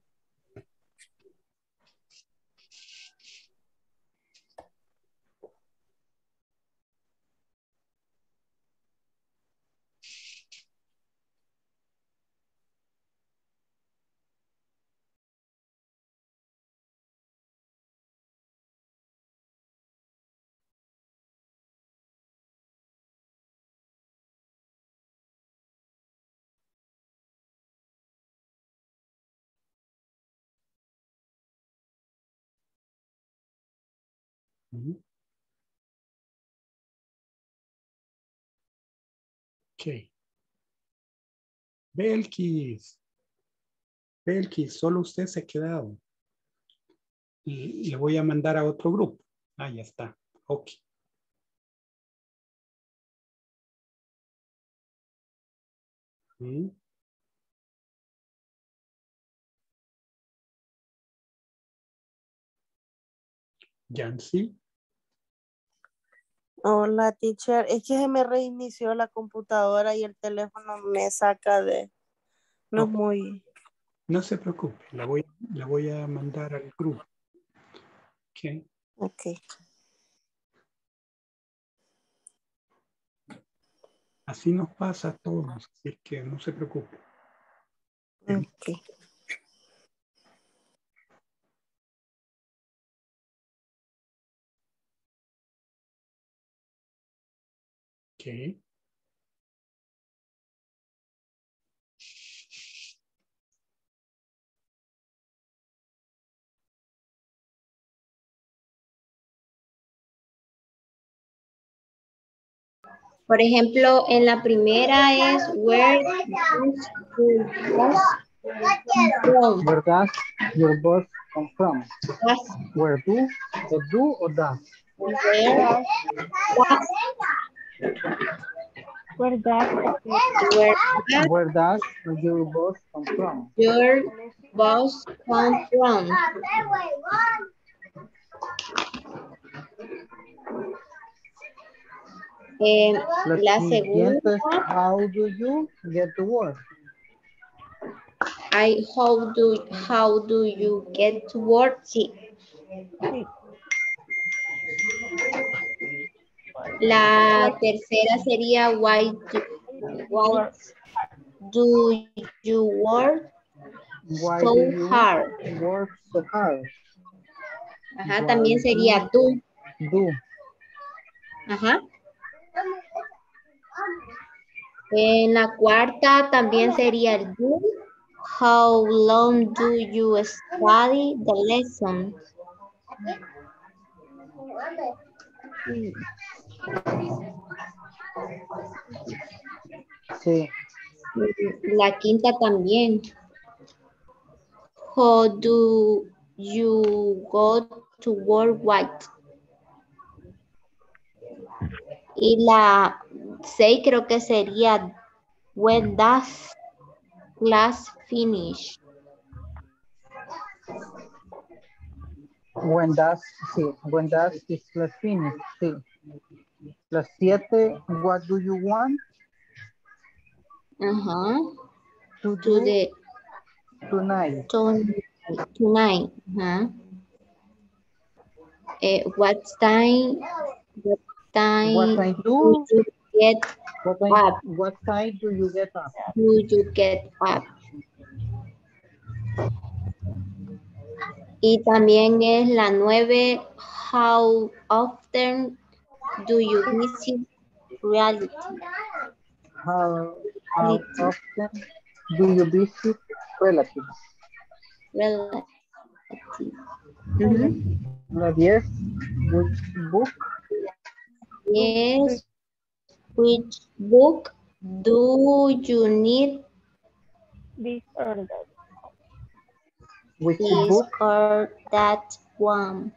Ok. Belkis. Belkis, solo usted se ha quedado. Le voy a mandar a otro grupo. Ah, ya está. Ok. Mm. Yancy. Hola, teacher. Es que se me reinició la computadora y el teléfono me saca de... No es muy... No se preocupe, la voy, la voy a mandar al grupo. Ok. Ok. Así nos pasa a todos, así que no se preocupe. Ok. Okay. Por ejemplo, en la primera es where does your boss come from? Where does your boss come from? Where do, o do o does. where does, Where does where does Where does your boss come from? your boss come from? Eh, la siguiente es segunda, how do you get to work? I, how do, how do you get to work? Sí. La tercera sería why do, why do you work Why so do you hard? work so hard? Ajá, Why también sería do. Do. Ajá. En la cuarta también sería el do. How long do you study the lesson? Sí. La quinta también. How do you go to work white? Y la seis creo que sería when does class finish? When does, sí, when does this class finish? Sí. Las siete, what do you want Ajá. to To do the tonight? to- tonight. Ajá. Eh, what time? What time? What time do do, you get what time, up? what time do you get up? Do you get up? Y también es la nueve. How often do you visit reality? How, how often do you visit relatives? Relative. Ujú. La diez, which book Yes. Which book do you need this or that? which this book or that one?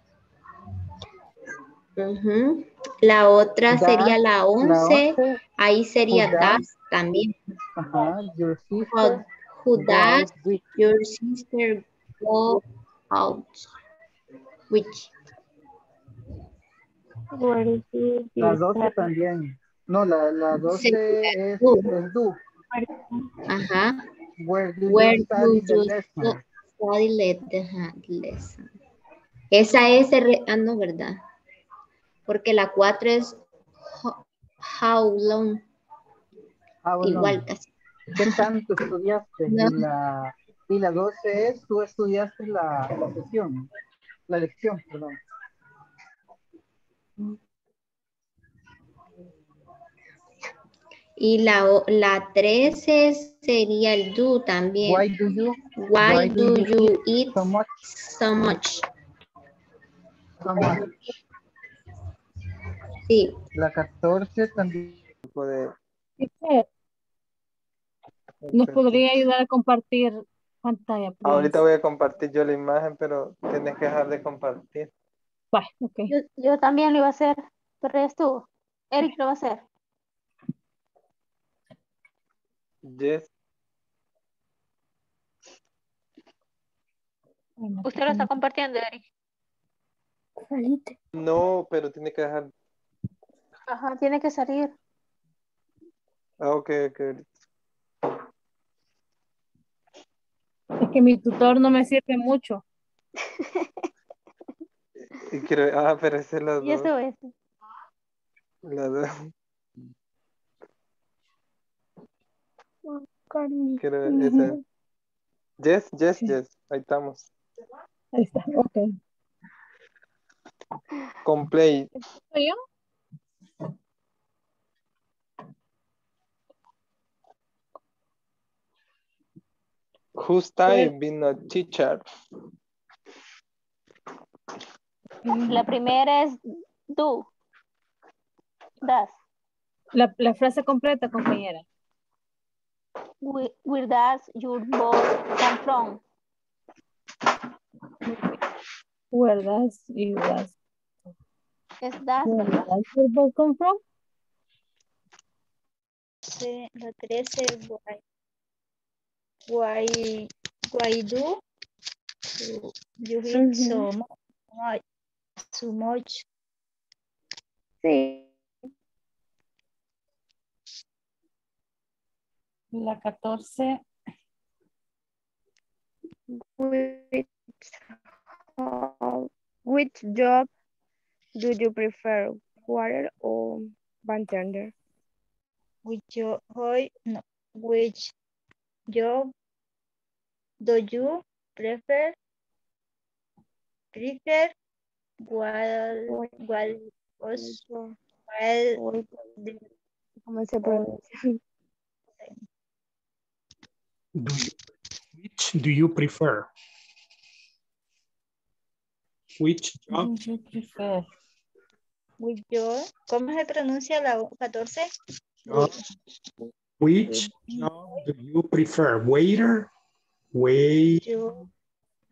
La otra That, sería la la once. once, Ahí sería das también. ajá, your sister who go does your sister go out? Which? La doce también. No, la, la doce Sería es, do. es do. Ajá. Where do Where you do study the you lesson? study lesson? Esa es, ah, no, ¿verdad? Porque la cuatro es ho- how long, How long? igual casi. ¿Qué tanto estudiaste? [laughs] No. Y la, y la 12 es, tú estudiaste la, la sesión, la lección, perdón. Y la, la 13 sería el do también. Why do you, Why, do, you eat so much? so much? so much? Sí, La 14 también. Tipo de- Teacher, ¿Nos podría ayudar a compartir pantalla? please? Ahorita voy a compartir yo la imagen, pero tienes que dejar de compartir. Bye. Yo, yo también lo iba a hacer, pero ya estuvo. Eric lo va a hacer. Yes. Usted lo está compartiendo, Eric. No, pero tiene que dejar. Ajá, tiene que salir. Ah, ok, ok. Es que mi tutor no me sirve mucho. Y quiero, ah, pero esa es la Y dos. eso es. La dos. Quiero Ujú. ese. Yes, yes, yes. Ahí estamos. Ahí está, ok. Complete. ¿Soy yo? Whose time being a teacher? La primera es do. Das. La, la frase completa, compañera. Where, where does your boss come from? Where does you does, Es das, where ¿verdad? does your boss come from? Sí, la 13, why, why, why do you, you eat so Ujú. much, so much? Sí. La 14. Which, uh, which job do you prefer, water or bartender? Which job, no, which job do you prefer? Prefer, while, while, was, while, ¿Cómo se pronuncia? Do you, which do you prefer? Which job You prefer. which job, ¿cómo se pronuncia la 14? job, which job do you prefer? Waiter, wait, Yo,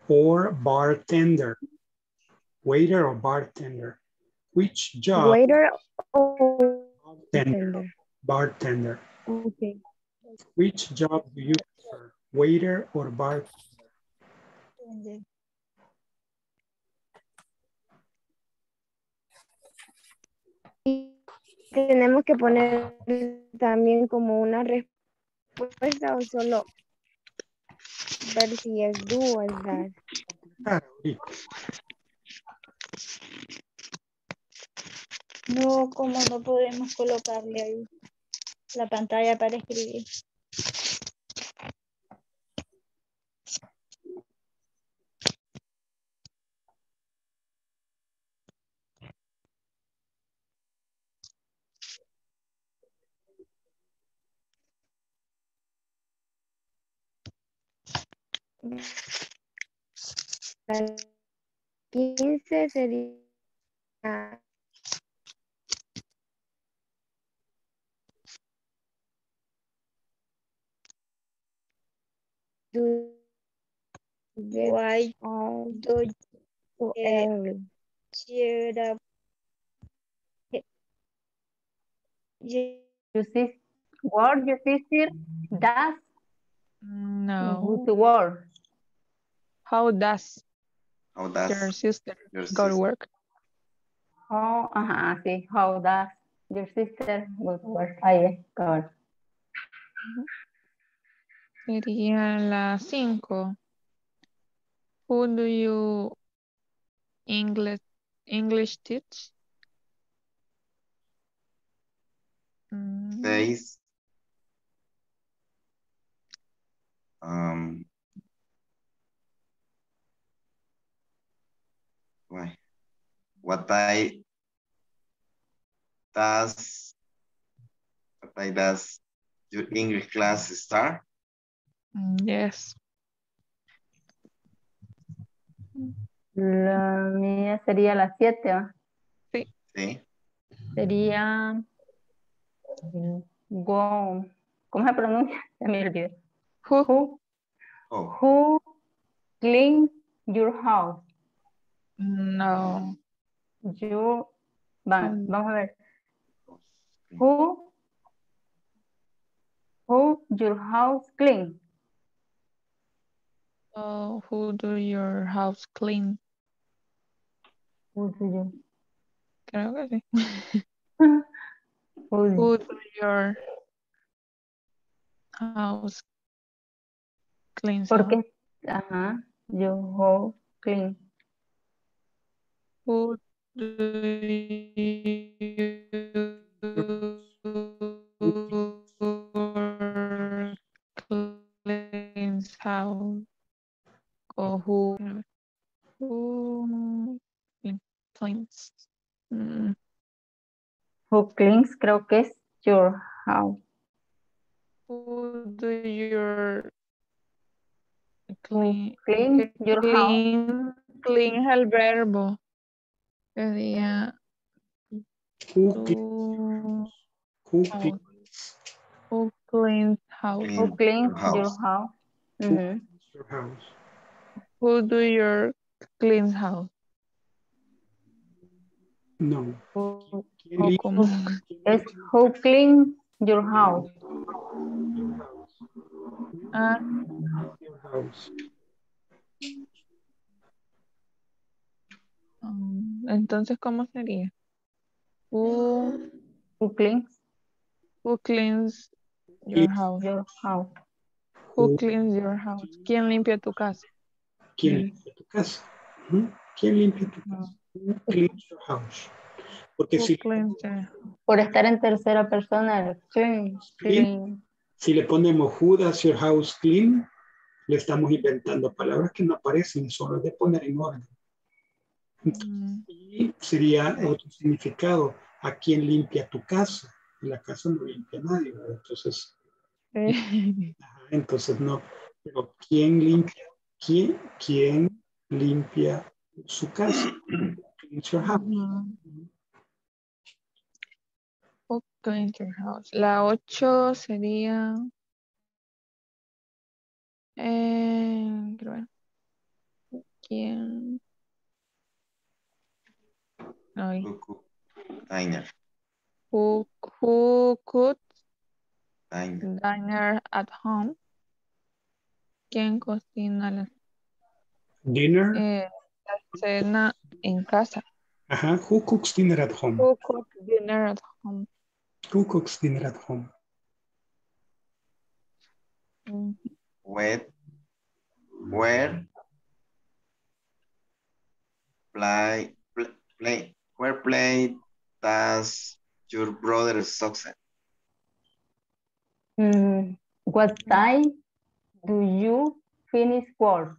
or bartender? Waiter or bartender? Which job? Waiter or Bartender. Bartender. Okay. Which job do you prefer? Waiter or bartender? Tenemos que poner también como una respuesta o solo Ah, ahorita. no, como no podemos colocarle ahí la pantalla para escribir. 15 seria. Do, do, Why, do, do L. Tira. Justice, word, justice, does. No. Good word. How does How does your sister your go to sister- work? Oh, ajá, sí. How does your sister go to work? Ahí es, cabal. Sería la 5. Who do you English English teach? Mm, Seis. Um, why? What I does what I does your English class start? mm, Yes. La mía sería la 7. Sí. Sería go. ¿Cómo se pronuncia? [laughs] Se me olvidó. Who? Who, Oh, who clean your house? No. You, va- Mm. vamos a ver. Who, who your house clean? Oh, who do your house clean? Who do you? Creo que sí. [laughs] Who, Who do your house clean? porque, ajá, your house clean. Who do you cleans house? O who, who cleans? Mm, Who cleans? Creo que es your house. Who do your clean, Clean your clean, clean el verbo. Sería Who, tú- cleans- who house. cleans Who cleans house? Clean Who cleans your your house. house? Ujú. your house? Who do your cleans house? No. Who- ¿Quién O Es who cleans your house. ah, your house? Entonces ¿cómo sería? Who, Who cleans who cleans your house? your house. Who cleans your house? ¿Quién limpia tu casa? ¿Quién Mm. limpia tu casa? ¿Quién limpia tu casa? Who cleans your house? Porque Who si, cleans your Por estar en tercera persona, clean, clean. si le ponemos who does your house clean, le estamos inventando palabras que no aparecen, solo es de poner en orden. Mm, Y sería otro significado, ¿a quién limpia tu casa? Y la casa no limpia a nadie, ¿verdad? Entonces, eh, [laughs] ajá, entonces no. Pero ¿quién limpia? ¿Quién, quién limpia su casa? Cleans your house. Who cleans your house? La 8 sería eh. ¿Quién? Ay, Who? Diner. who, who cooks Diner. dinner at home? ¿Quién cocina la, Dinner. eh, la cena en casa? Ajá. Who cooks dinner at home? Who cooks dinner at home? Who cooks dinner at home? Mm, Where, where play, pl- play, where play does your brother soccer? Mm, What time do you finish work?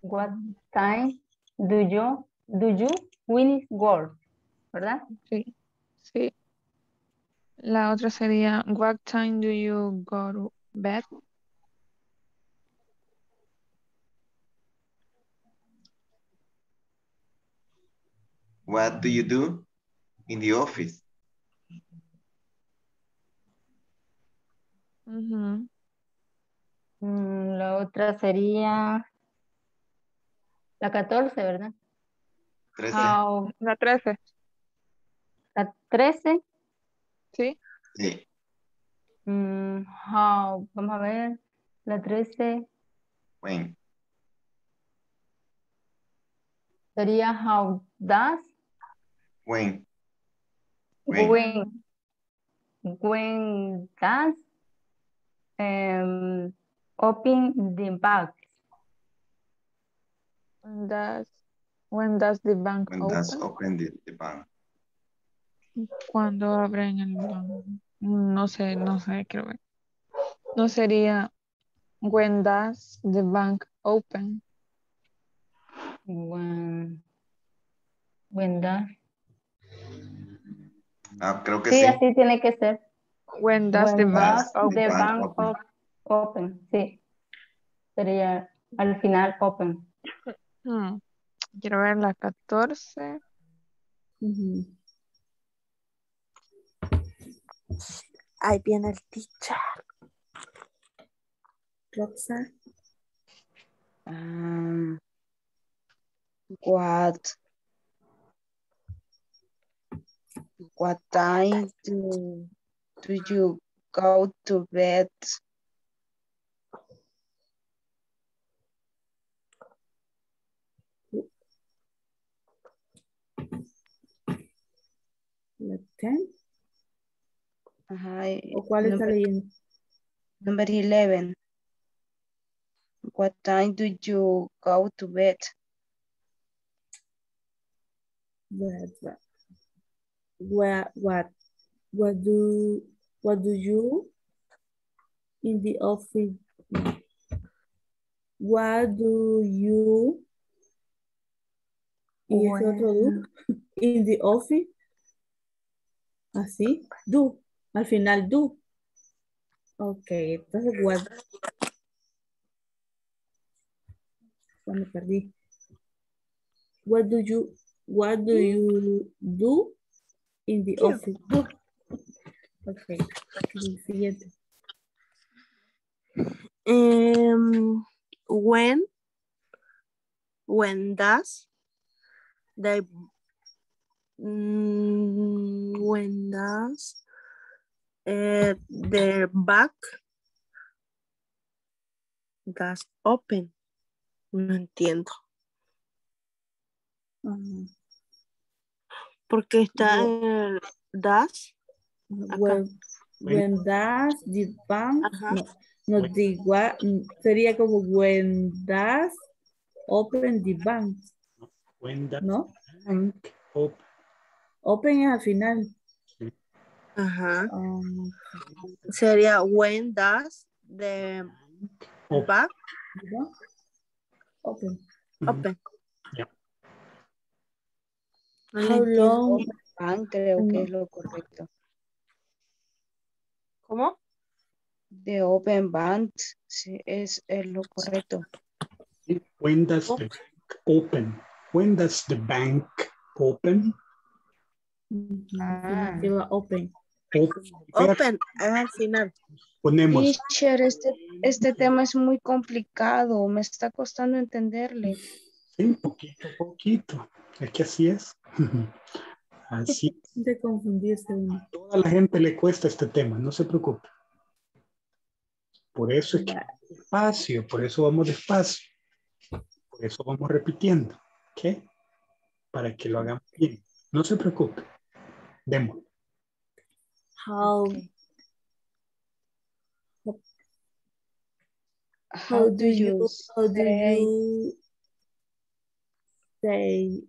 What time do you do you finish work? ¿Verdad? Sí, sí. La otra sería, what time do you go to bed? What do you do in the office? Mm, la otra sería la 14, ¿verdad? 13. How, La 13, la 13. ¿sí? Sí. mm, how, vamos a ver. La 13 When. sería how does When. When. when when does um, open the bag When does, when does the bank When open? does open the, the bank? Cuando abren el banco? No sé, no sé, creo que. No sería, when does the bank open? when when does Ah, creo que sí, sí. así tiene que ser When does the when bank does open? the bank bank open? op- open sí sería al final open Hmm, Quiero ver la 14. Ahí viene el teacher. Roxa. Um, what what time do do you go to bed? ¿La 10? Ajá, y ¿O cuál está number, leyendo? number 11. What time do you go to bed? What, what, what, what, what do, what do you In the office. What do you in the office? Así? Do. Al final do. Ok entonces what? Me perdí. What do you what do you do in the office do ok siguiente. Um, when when does the mm, when does uh, the back does open no entiendo porque está el does when, when does the bank no, no the what sería como when does open the bank When the ¿no? bank open. Open es al final. Ajá. Um, sería when does the Open. back open. open le How entiendo. long? Van, creo que No. es lo correcto. ¿Cómo? De open band, sí, es, es lo correcto. When does the bank open? When does the bank open? Ah. Open. Open. Al final. Ponemos Teacher, este, este tema es muy complicado, me está costando entenderle. sí, poquito a poquito. Es que así es. [laughs] Así [laughs] De confundirse uno. toda la gente le cuesta este tema, no se preocupe. Por eso es que vamos despacio, por eso vamos despacio. Por eso vamos repitiendo, ¿ok? Para que lo hagamos bien. No se preocupe. Demos. How, How do you how do you say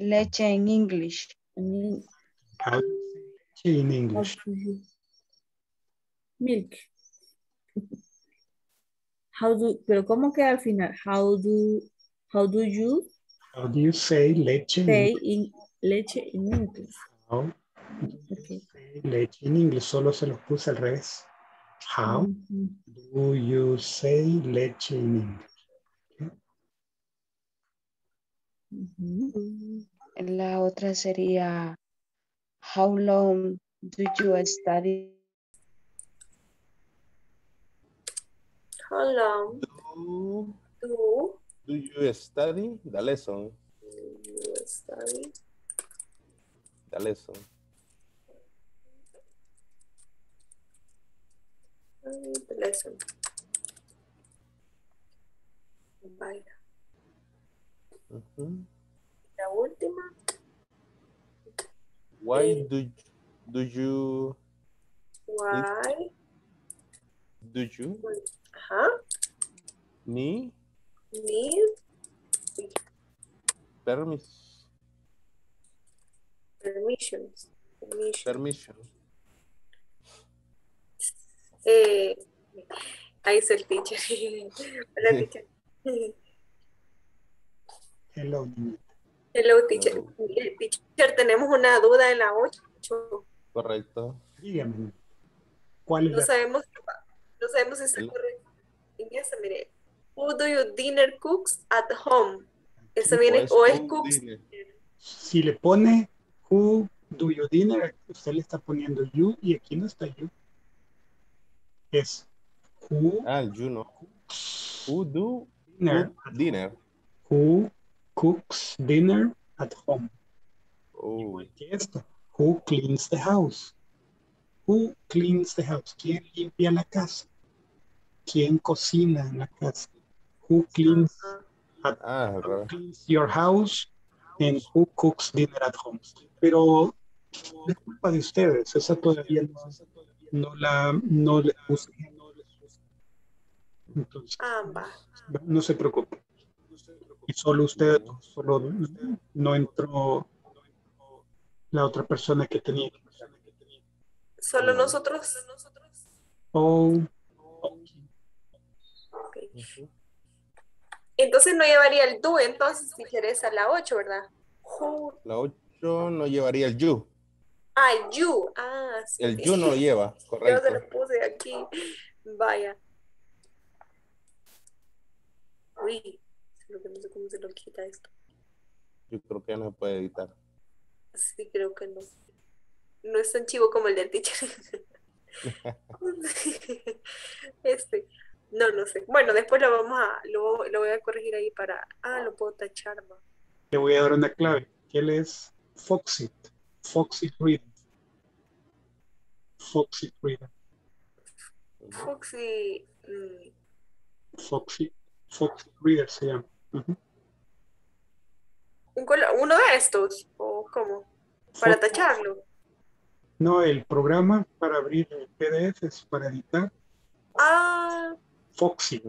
leche en English? Mean, How say in English? milk? How do, pero ¿cómo queda al final? How do, how do you How do you say leche in say English? in leche in English? How do Okay. you say leche in English? Solo se los puse al revés. How Mhm. do you say leche in English? La otra sería, how long do you study? How long Do, do do you study the lesson? you study? The lesson. the lesson? Mhm. La última. Why do do you Why? do you Ajá. need Need permis permissions. Permission. permission? Eh, ahí es el teacher. [laughs] Hola, [laughs] teacher. [laughs] Hello. Hello, teacher. Mire, Teacher, tenemos una duda en la 8. Correcto. Dígame. ¿Cuál es No la sabemos, no sabemos si está El- correcto. En esa, mire. Who do you dinner cooks at home? Eso viene, es o es who cooks. dinner. Si le pone who do you dinner, usted le está poniendo you y aquí no está you. Es who Ah, you know. Who do dinner, cook dinner? who cooks dinner at home. Oh, Que esto, who cleans the house. Who cleans the house? ¿Quién limpia la casa? ¿Quién cocina en la casa? Who cleans, at, ah, who verdad. cleans your house and who cooks dinner at home? Pero es culpa de ustedes, esa todavía no, no la no le puse. Entonces, Ambas. no se preocupe. Y solo usted, solo no entró la otra persona que tenía. Solo nosotros. Oh, Ok. Entonces no llevaría el do, entonces si quieres a la 8, ¿verdad? La 8 no llevaría el you. Ah, el you. Ah, sí. El you no lo lleva, [laughs] Yo se correcto. lo puse aquí. Vaya. Uy, lo que no sé cómo se lo quita esto. Yo creo que ya no se puede editar. Sí, creo que no. No es tan chivo como el del teacher. [laughs] Este, no, no sé. Bueno, después lo vamos a, lo, lo voy a corregir ahí para, ah, lo puedo tachar, ¿no? te voy a dar una clave. Él es Foxit. Foxit Reader. Foxit Reader. Foxy, mm, Foxit, Foxit Reader se llama. Un uno de estos, o cómo, para tacharlo. No, el programa para abrir PDFs, para editar, Ah, Foxy.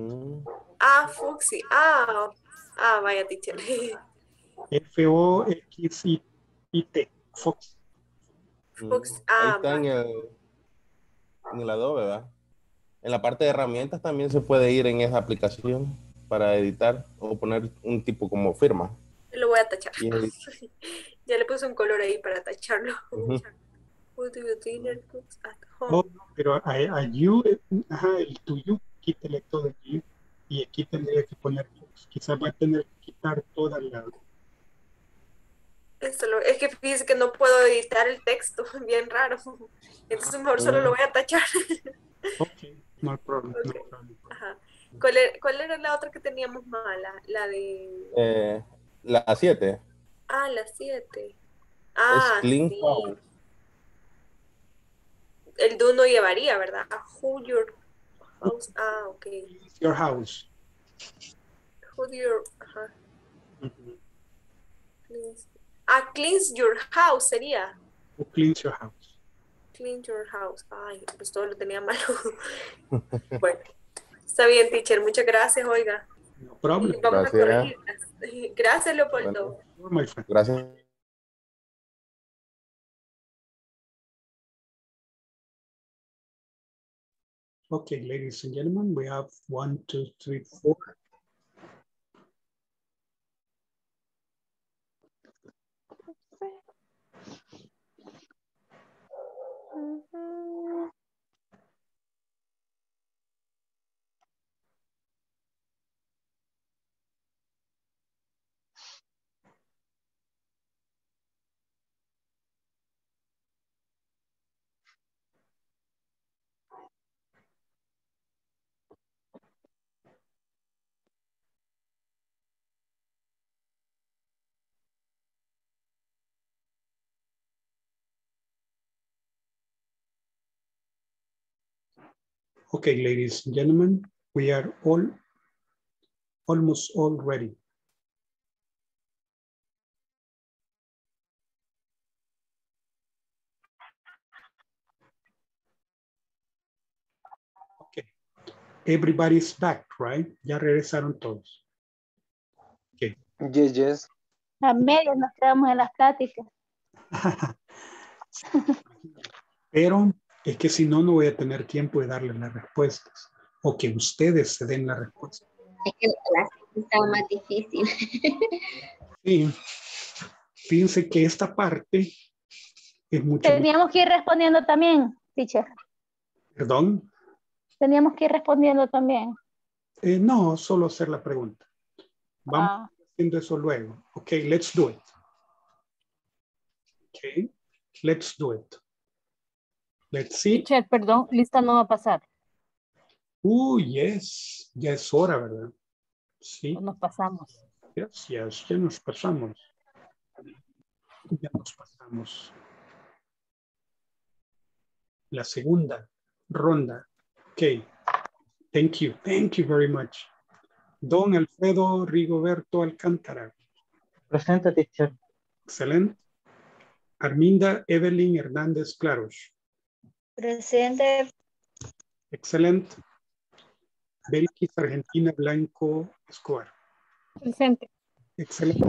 ah, Foxy, ah, ah, vaya teacher. [laughs] F-O-X-I-T. Fox. Fox, Ahí ah, está en el, en el Adobe, ¿verdad? En la parte de herramientas también se puede ir en esa aplicación para editar o poner un tipo como firma. lo voy a tachar. [laughs] Ya le puse un color ahí para tacharlo. Do you dinner cooks at home? Oh, pero a, a you, ajá, el to you, quítale todo el you. Y aquí tendría que poner Fox. Quizás va a tener que quitar toda la. Esto lo- es que fíjese que no puedo editar el texto, [laughs] bien raro. Entonces mejor solo lo voy a tachar. No hay problema. no Ok. hay problema. Ajá. ¿Cuál era, cuál era la otra que teníamos mala? La de... Eh, la 7 Ah, la 7. Ah, es clean sí. house. El do no llevaría, ¿verdad? Who your house. Ah, ok. Your house. Who your... Ajá. Cleans- Ah, cleans your house sería. Who cleans your house? Clean your house. Ay, pues todo lo tenía malo. [laughs] bueno, está bien, teacher. Muchas gracias, oiga. No problem. Vamos a Gracias. corregirlas. Gracias, Leopoldo. My friend. Gracias. Okay, ladies and gentlemen, we have one, two, three, four. Okay, ladies and gentlemen, we are all almost all ready. Okay, everybody's back, right? Ya regresaron todos. Okay. Yes, yes. A medias nos quedamos en las pláticas. [laughs] Pero es que si no, no voy a tener tiempo de darles las respuestas o que ustedes se den la respuesta. Es que la clase está más difícil. [laughs] Sí. Fíjense que esta parte es mucho Teníamos que ir respondiendo también, teacher. Perdón. Teníamos que ir respondiendo también. Eh, no, solo hacer la pregunta. Vamos Ah, haciendo eso luego. Ok, let's do it. Ok, let's do it. Let's see. Teacher, perdón, lista no va a pasar. Uh, yes. Ya es hora, ¿verdad? Sí. Nos pasamos. Yes, yes, ya nos pasamos. Ya nos pasamos. La segunda ronda. Ok. Thank you. Thank you very much. Don Alfredo Rigoberto Alcántara. Presente, teacher. Excelente. Arminda Evelyn Hernández Claros. Presente. Excelente. Belkis Argentina Blanco Escobar. Presente. Excelente.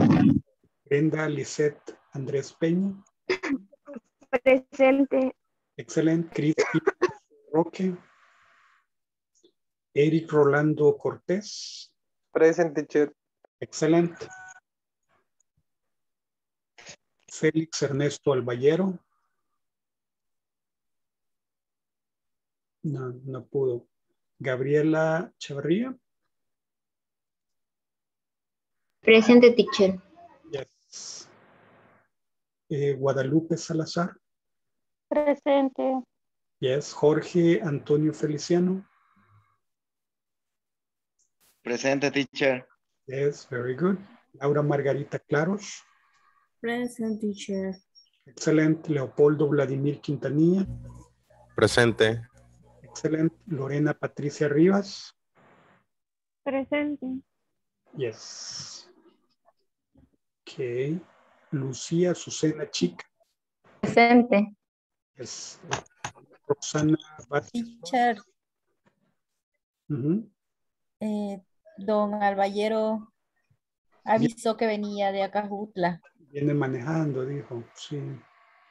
Brenda Lisette Andrés Peña. Presente. Excelente. Cristi Roque. Eric Rolando Cortés. Present teacher. Excelente. Félix Ernesto Albayero. No, no pudo. Gabriela Chavarría. Presente, teacher. Yes. Eh, Guadalupe Salazar. Presente. Yes. Jorge Antonio Feliciano. Presente, teacher. Yes, very good. Laura Margarita Claros. Present teacher. Excelente. Leopoldo Vladimir Quintanilla. Presente. Excelente. Lorena Patricia Rivas. Presente. Yes. Okay. Lucía Susana Chica. Presente. Yes. Roxana Vázquez. Teacher, eh, don Albayero avisó que venía de Acajutla. Viene manejando, dijo. Sí,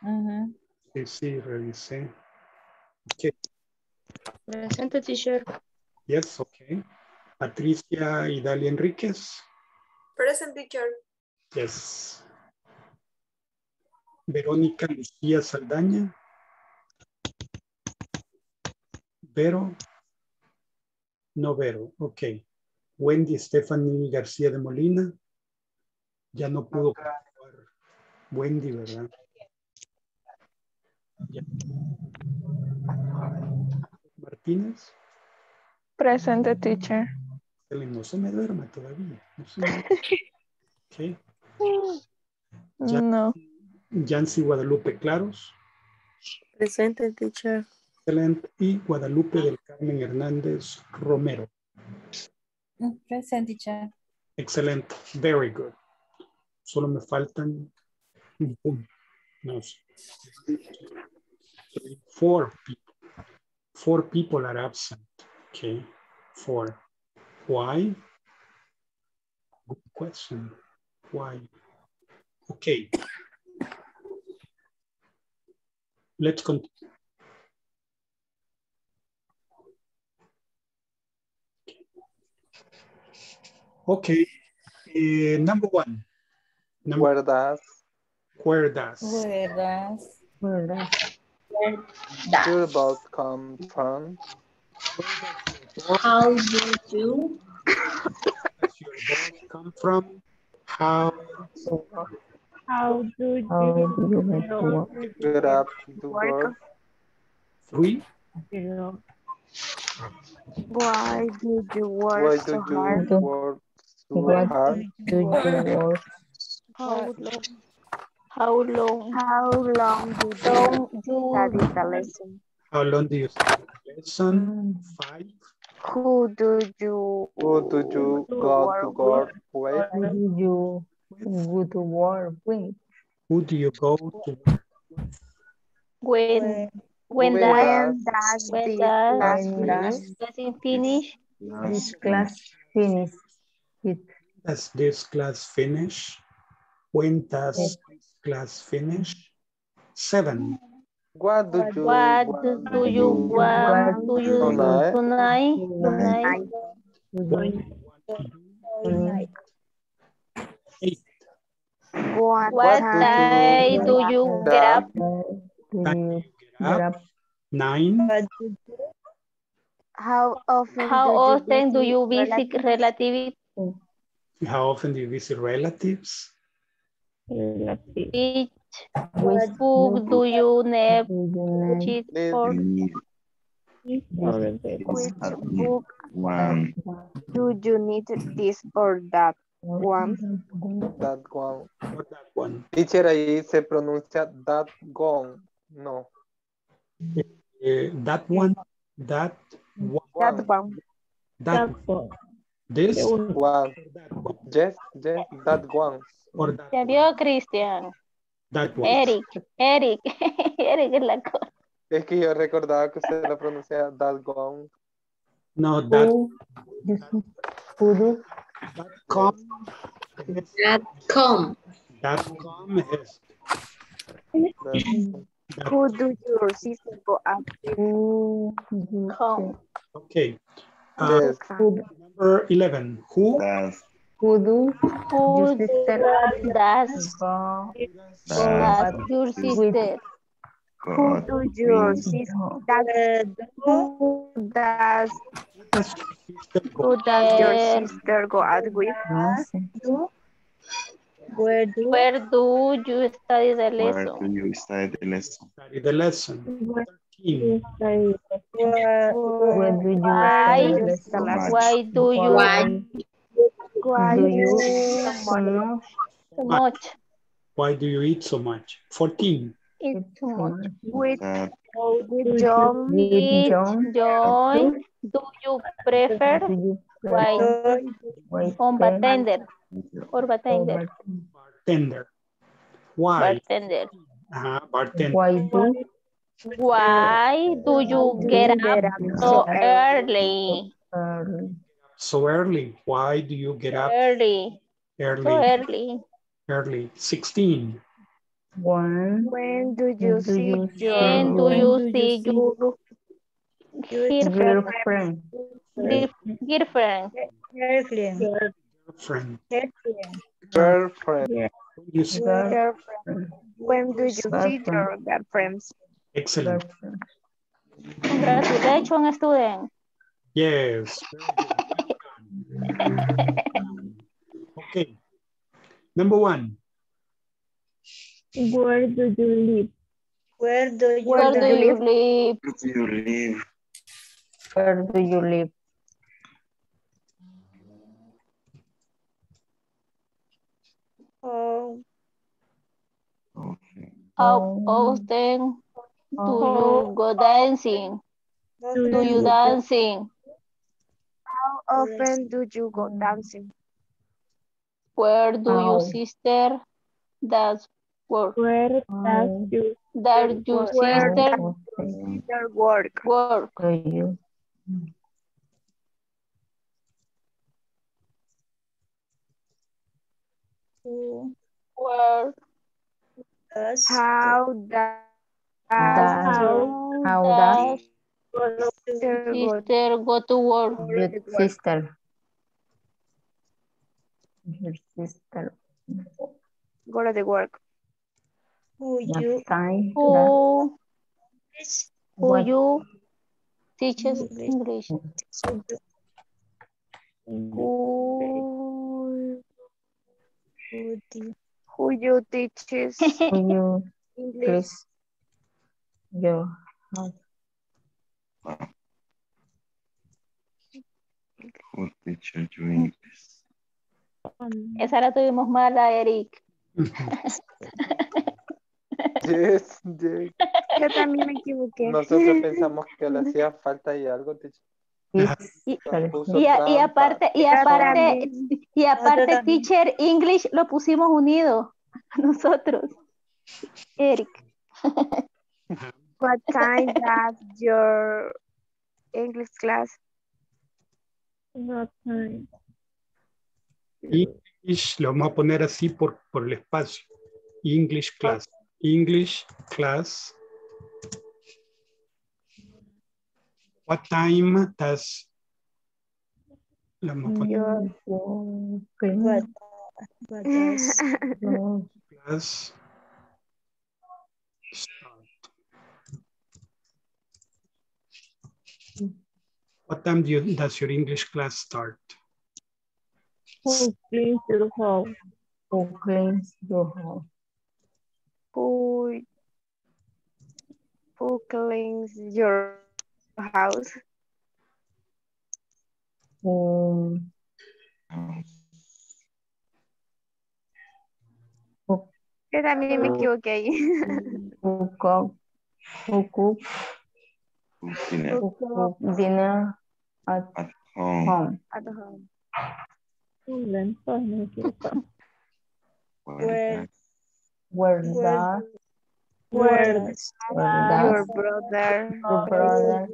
Ujú. sí, sí, revisé. Okay. Presente, teacher. Yes, okay. Patricia Idalia Enríquez. Present teacher. Yes. Verónica Lucía Saldaña. Vero. No Vero, ok. Wendy Stephanie García de Molina. Ya no pudo Wendy, ¿verdad? Ya. Martínez. Presente, teacher. No se me duerma todavía. No se me- [laughs] No. Yancy Guadalupe Claros. Presente, teacher. Excelente. Y Guadalupe del Carmen Hernández Romero. Mm, Present teacher. Excelente. Very good. Solo me faltan un punto. No sé. Four people. Four people are absent. Okay. Four. Why? Good question. Why? Okay. Let's continue. Okay. eh, number one. Number Where does Where does? ¿Verdad? your boat come from? How do you come from? How How do you, How do you make to work? Get up to work. three? Why did you Why work do so you hard? work so What hard? do you work? How long? How long? How long did Long you you study the lesson? How long do you study the lesson? Five. Who do you Who do you go to work with? Who do you go to work with? Who do you go to? when when When does does when this does class When does lesson finish? this class finish? It Does this class finish? When does this class finish? Seven. What do you What do, do you want to you Tonight. tonight? Tonight. Eight. what, What time time do you get up? Time you you get get up. up? Nine. How often How often do you visit visit relatives? How often do you visit relatives? Which Which book do you name do you cheat Need for? Which book One. do you need this or that one? that one? Or that one? Teacher, ahí se pronuncia that gone. No. Eh, that one. That one. That one. That this or One. That one. Yes, yes, that one. Or that Ya vio, Cristian. that one. Eric, Eric, [laughs] Eric es la cosa. Es que yo recordaba que usted lo pronuncia that gone. No, that Who this is who do that com that that com is That- Who do your sister go up with? who do Come. okay. Uh, number 11. Who? Does. Who do Who your sister does go does your sister? Who do your sister who does who does your sister go out with? Where do Where do you study the Where lesson? do you study the lesson? Study the lesson. Where 13. where Where do you Why, study the lesson? why do you Why? Why Do you so much? Why do you eat so much? 14. Eat too much. with with John with Eat, John? join, do you prefer Do why on bartender or bartender? Bartender. Why? Bartender. Uh, bartender. Why do Why do you get up so early? early? So early. Why do you get up Early. Early. So early? early. Early. 16. When when do you do see you your When do you see your your girlfriend? friend? Girlfriend. Girlfriend. Girlfriend. You girlfriend? When do you see your girlfriends? Excellent. Girlfriend. Congratulations, student. Yes. [laughs] Okay. Number one. Where do you live? Where do you Where do you live? Where do you live? Where do you live? Oh, Okay. Oh, oh, How often do you go dancing? Do you dancing? How often do you go dancing? Where do your How? sister does work? Where does How you Does your Where sister often Your work. work? do you who Where does How does Does- how does sister go to work? your sister your sister go to the work? who you time does Who who you teaches English? Who, who who you teaches English? House Who teacher you English? Esa la tuvimos mala, Eric. Yes, [laughs] yes. Yo también me equivoqué. Nosotros pensamos que le hacía falta y algo, teacher. Y, y, a- y trampa. aparte, y Yo aparte, y aparte, teacher English lo pusimos unido [laughs] nosotros. Eric. [laughs] What time does your English class? What time? English, lo vamos a poner así por, por el espacio. English class. English class. What time does lo vamos a poner Your what, what does [laughs] your class What time do you, does your English class start? Who cleans your house? Um, who cleans your house who, who cleans your house? who who Yo también me equivoqué who cook who cook Who dinner. Dinner at, at home. home. At home. Where, where, the, where, where your brother, your brother,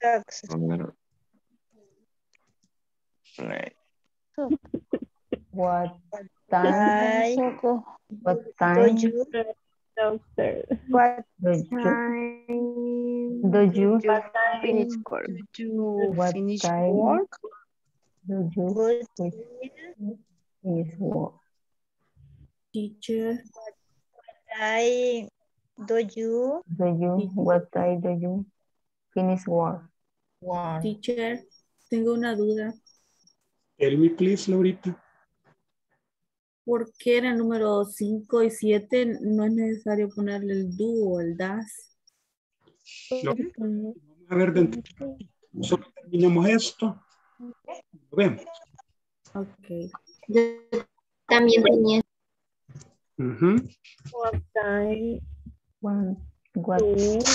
brother. What time? What time? Do you Doctor. What Do you, time do you, finish work? You what finish time work? do you finish finish work? Teacher, What I do you Do you, what time do you finish work? teacher, tengo una duda. Tell me please, Laurita. ¿Por qué en el número 5 y 7 no es necesario ponerle el do o el das? Lo- Vamos a ver dentro. Solo terminamos esto. Lo vemos. Ok. También tenía Ujú. What time what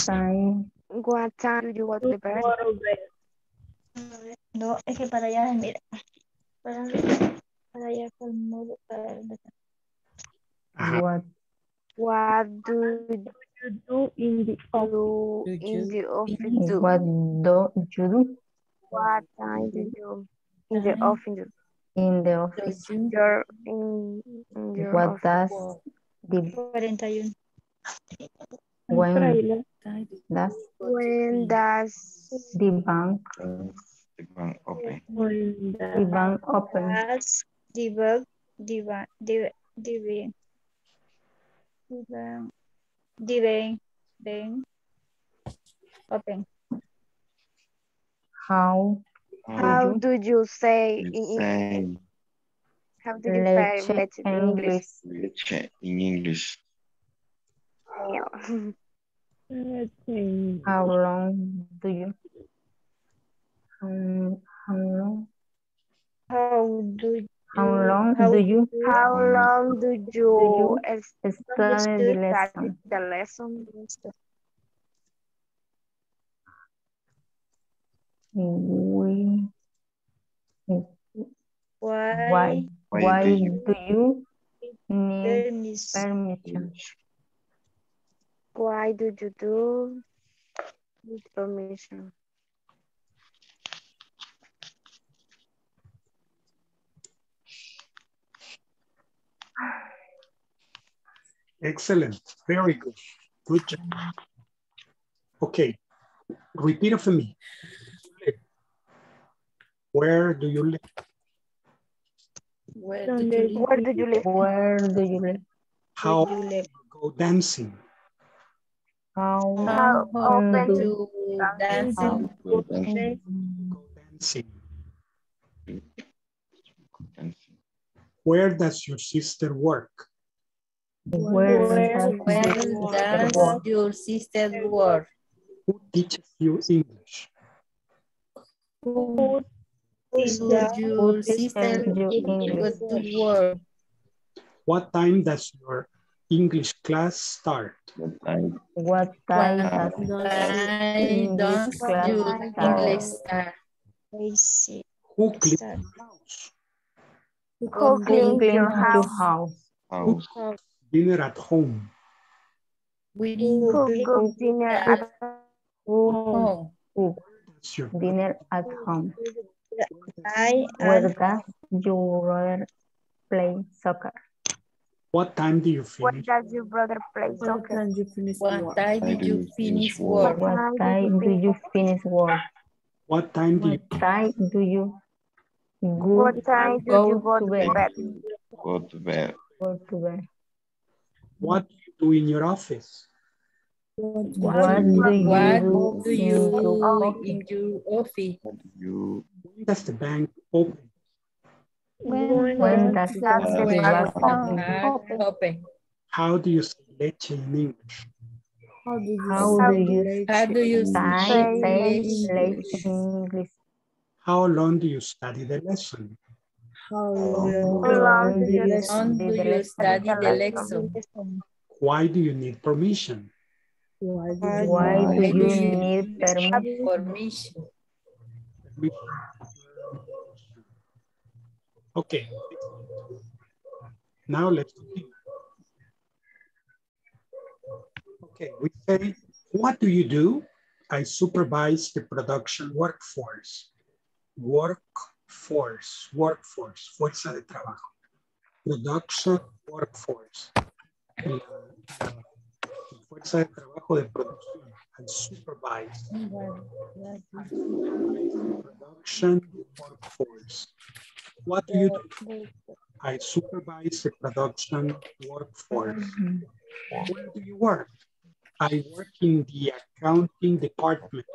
time What time do you go to bed? No, es que para allá, mira. Para, allá para el- Ajá. what What do You do in the office. in the office do? what do you do What time do you in the office in the office? you- You're in, in your What office. does the 41. when does When does the bank The bank open. When the the bank open? debug, debug, debug, debug, debug, debug, debug, open. How? How do you say in English? How do you say leche in English? Leche in English. How long do you? Um, how long? How do how long how do you How long do you you s- study the study lesson? the lesson? We why, why Why why do you do you need permis, permission? Why do you do with permission? Excellent. Very good. Good job. Okay. Repeat after me. Where do you live? Where do you live? Where do you live? Where do you live? How do you live? go dancing? How How often often do do Do dancing. go dancing? Go dancing. dancing? Where does your sister work? Where Where does Where your does work? your sister work? Who teaches you English? Who Does your sister you English? to work? What time does your English class start? What time? What When time does I English class your start? English start. Who cleans Start. the house? Who Who cleans cleans your your house? house? Who House. Cooks dinner at home? We Who cook dinner at Who home. cook dinner at home? I Where does your brother play soccer? What time do you What does your brother play What soccer? time you finish What time did do you you finish finish work? work? What time do you finish work? What time do you What time do you go, What time do you go to bed? bed? Go to bed. Go to bed. What do you do in your office? What do you What do do in you your do office? in your office? You When does the bank open? When, When does the does the bank bank open? open? Open. How do you say leche in English? How do you How do you late? How do you say say late late late in English? How long do you study the lesson? How How long long do do you you How do study the lesson? study the lesson? lesson? Why do you need permission? Why do you Why do you you need permission? Permission. Okay. Now let's continue. Okay, we say, what do you do? I supervise the production workforce. Workforce, workforce, fuerza de trabajo. Production workforce. La, la fuerza de trabajo de producción. I supervise. Production workforce. What do you do? I supervise the production workforce. Where do you work? I work in the accounting department,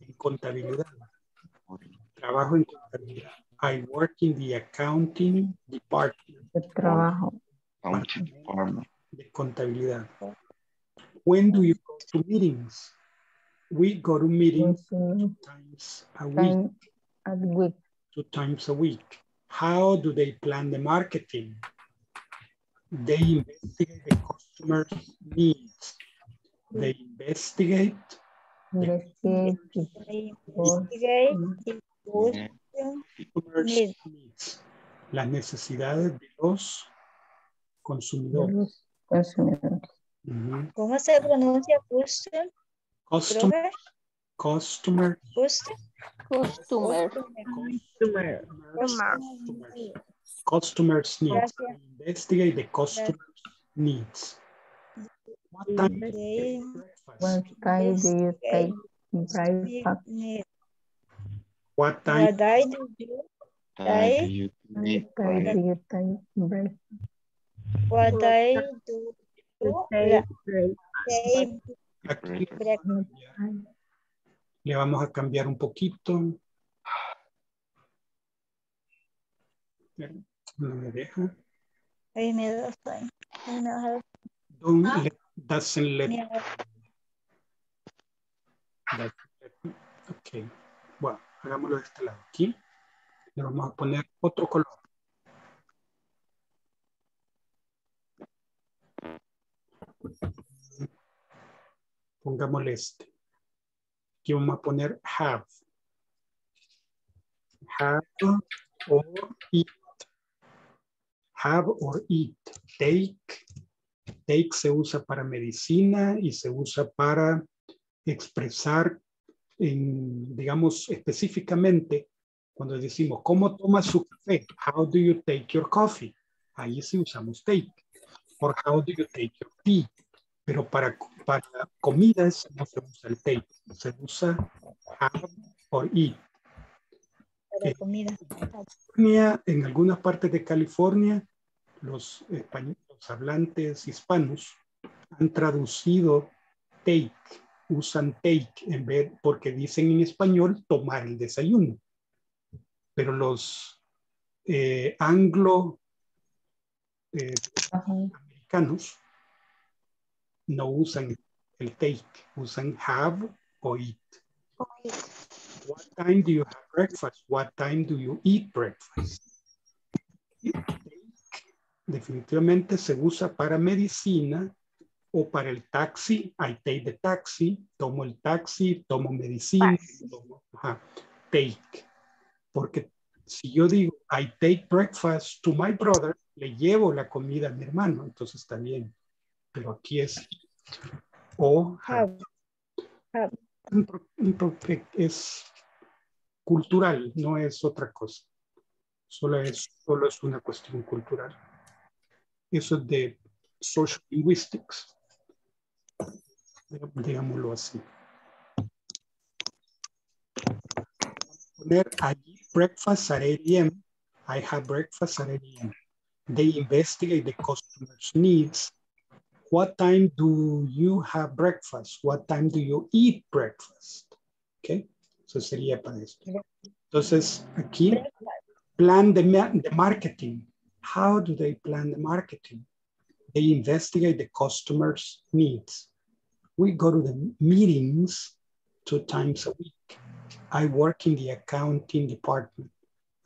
en contabilidad. Trabajo en contabilidad. I work in the accounting department. Trabajo. Accounting department. De contabilidad. When do you go to meetings? We go to meetings two times a week. A week. Two times a week. How do they plan the marketing? They investigate the customer's needs. They investigate Investigate. Investigate the customers' Needs. Las necesidades de los consumidores. ¿Cómo se pronuncia custom? Customer, customer, Custom. Customer. customers, needs. Investigate the customer's needs. What time do you They take breakfast? What time do you take breakfast? What time? What I do you Time do you What break? do? What you Take Aquí. Le vamos a cambiar un poquito. No me deja. Me da sueño. Ay, me da- Don't let, doesn't let, doesn't let- Ok. Bueno, hagámoslo de este lado. Aquí le vamos a poner otro color. Pongámosle este. Aquí vamos a poner have. Have or eat. Have or eat. Take. Take se usa para medicina y se usa para expresar, en, digamos, específicamente cuando decimos, ¿cómo tomas su café? How do you take your coffee? Ahí sí usamos take. Or how do you take your tea? Pero para, para comidas no se usa el take. Se usa have or eat. Para comida. California, en algunas partes de California, los españoles, los hablantes hispanos han traducido take, usan take en vez, porque dicen en español tomar el desayuno. Pero los eh, anglo eh, americanos no usan el take, usan have o eat. What time do you have breakfast? What time do you eat breakfast? Definitivamente se usa para medicina o para el taxi. I take the taxi, tomo el taxi, tomo medicina, tomo, ajá, take. Porque si yo digo I take breakfast to my brother, le llevo la comida a mi hermano, entonces está bien. Pero aquí es o have. Pro- es cultural, no es otra cosa. Solo es, solo es una cuestión cultural. Eso es de social linguistics. Digámoslo así. Poner allí breakfast at 8 a.m. I have breakfast at 8 a.m. They investigate the customer's needs. What time do you have breakfast? What time do you eat breakfast? Okay, eso sería para esto. Entonces, aquí, plan ma- the marketing. How do they plan the marketing? They investigate the customer's needs. We go to the meetings two times a week. I work in the accounting department.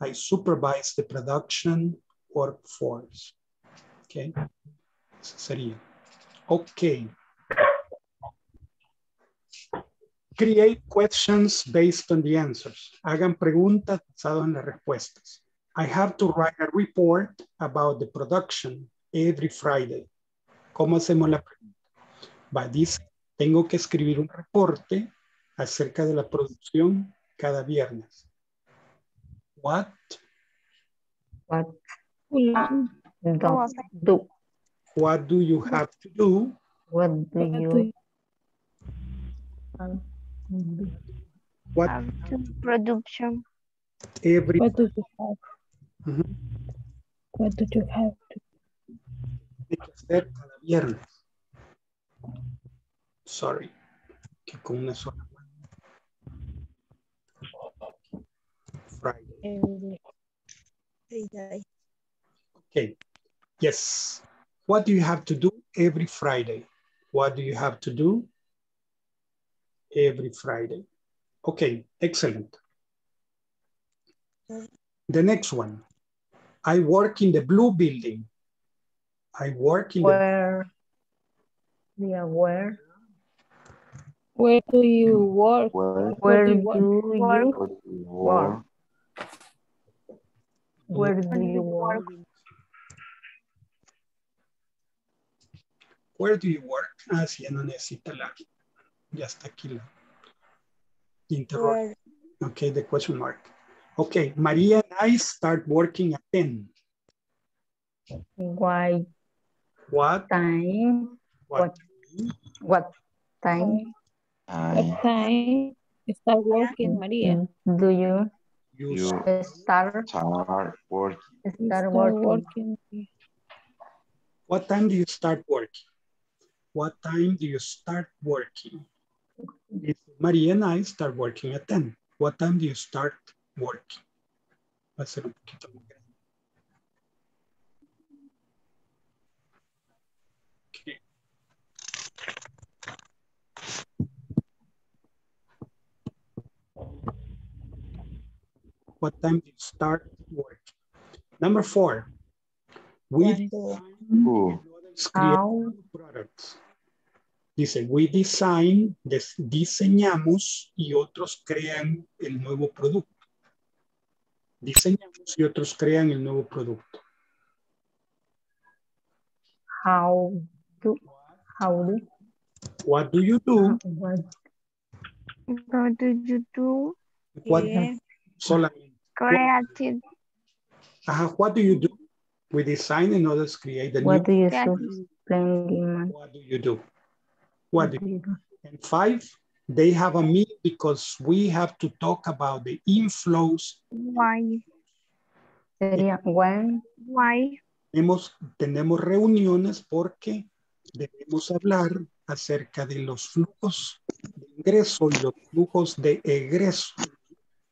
I supervise the production workforce. Okay, sería. Okay. Create questions based on the answers. Hagan preguntas basadas en las respuestas. I have to write a report about the production every Friday. ¿Cómo hacemos la pregunta? Va, dice, tengo que escribir un reporte acerca de la producción cada viernes. What? What do? What do you have to do What do you What Production. every What do you have? Ujú. What do you have? Tiene que hacer cada viernes. Sorry. Que con una sola mano. Friday. Eh, okay. Yes. What do you have to do every Friday? What do you have to do every Friday? Okay, excellent. The next one. I work in the blue building. I work in the Where? Yeah, where? Where do you work? Where, Where do do you work? you where do you work? Where do you work? Where do you work? Ah, sí, ya no necesita la. Ya está aquí la. Interrogación. Okay, the question mark. Okay, Maria and I start working at 10. Why What? time? What? What time What time start working, mm-hmm. Maria? do you You You start start working. start Start working? working. What time do you start working? What time do you start working? If Maria and I start working at 10. What time do you start working? Va a ser un poquito más grande. What time do you start work? Number four, we How products. Dice, we design, des- diseñamos y otros crean el nuevo producto. Diseñamos y otros crean el nuevo producto. how do how do What do you do? what What do you do? What solamente. Creative. Ajá, what do you do? We design and others create the what do new. you Creative. do? Playing What do you do? What do you do? And five, they have a meeting because we have to talk about the inflows. Why? Sería when Why? Tenemos, tenemos reuniones porque debemos hablar acerca de los flujos de ingreso y los flujos de egreso.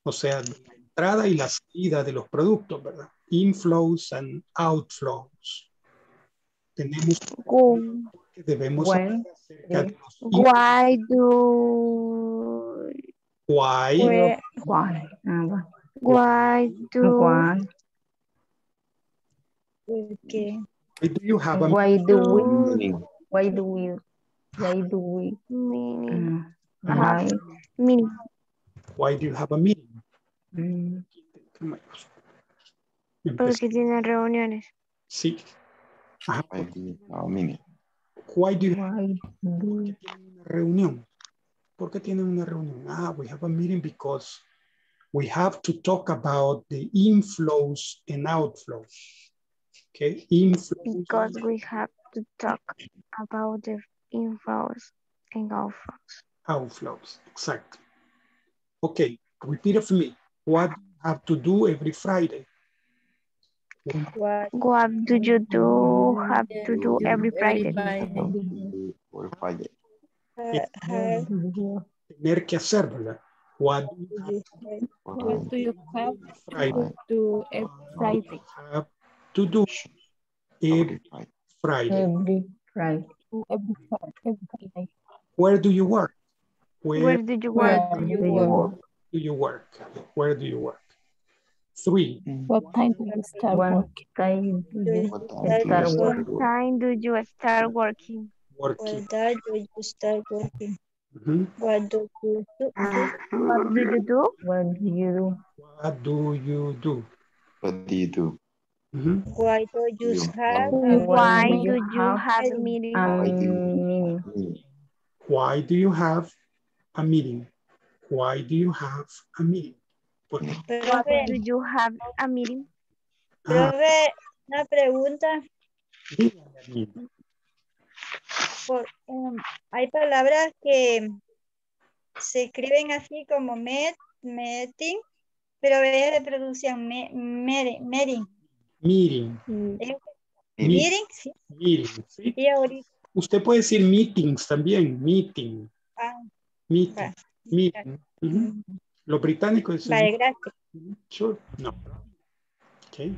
O sea, de la entrada y la salida de los productos, ¿verdad? Inflows and outflows. Tenemos que debemos When, hablar acerca de los Why do why, Where- why ah, why do why Okay. why do you have a why do we Meaning. why do we why do we meaning why meaning why do you have a meeting? Mm, porque tienen reuniones. Sí. Ajá. I do a meaning. Why do you have una reunión? ¿Por qué tienen una reunión? Ah, we have a meeting because we have to talk about the inflows and outflows. Okay, inflows. Because we have to talk about the inflows and outflows. outflows. Exactly. Okay, repeat it for me. What do you have to do every Friday? What do you do have to do every Friday? Or Friday. Tener que hacer, ¿verdad? What do you have What do you Friday? to do every Friday? have to do every Friday? every Friday Every Friday. Every Friday. Where do you work? Where, Where did you work? Where do you work? Do you work? Where do you work? Three. What time do you start working? time you What time do start you work start What time do you start working? Working. That do you start working? Mhm. What do you do? What do you do? what do you do What do you do? What do you do? Mhm. Why do you You have? Why do do you you have have a meeting? a Why do you meeting meaning? Why do you have a meeting? Why do you have a meeting? ¿Por qué? Profe, do you have a meeting? Ah, profe, una pregunta. dígame por- em, hay palabras que se escriben así como met, meeting, pero a veces se pronuncian me, mere- meeting. Meeting. ¿Es Meeting. Meeting, sí. Meeting, ¿sí? Y ahorita, Usted puede decir meetings también, meeting, ah, meeting, va. meeting. Ujú. Los británicos dicen, Vale, gracias. sure, no. Ok,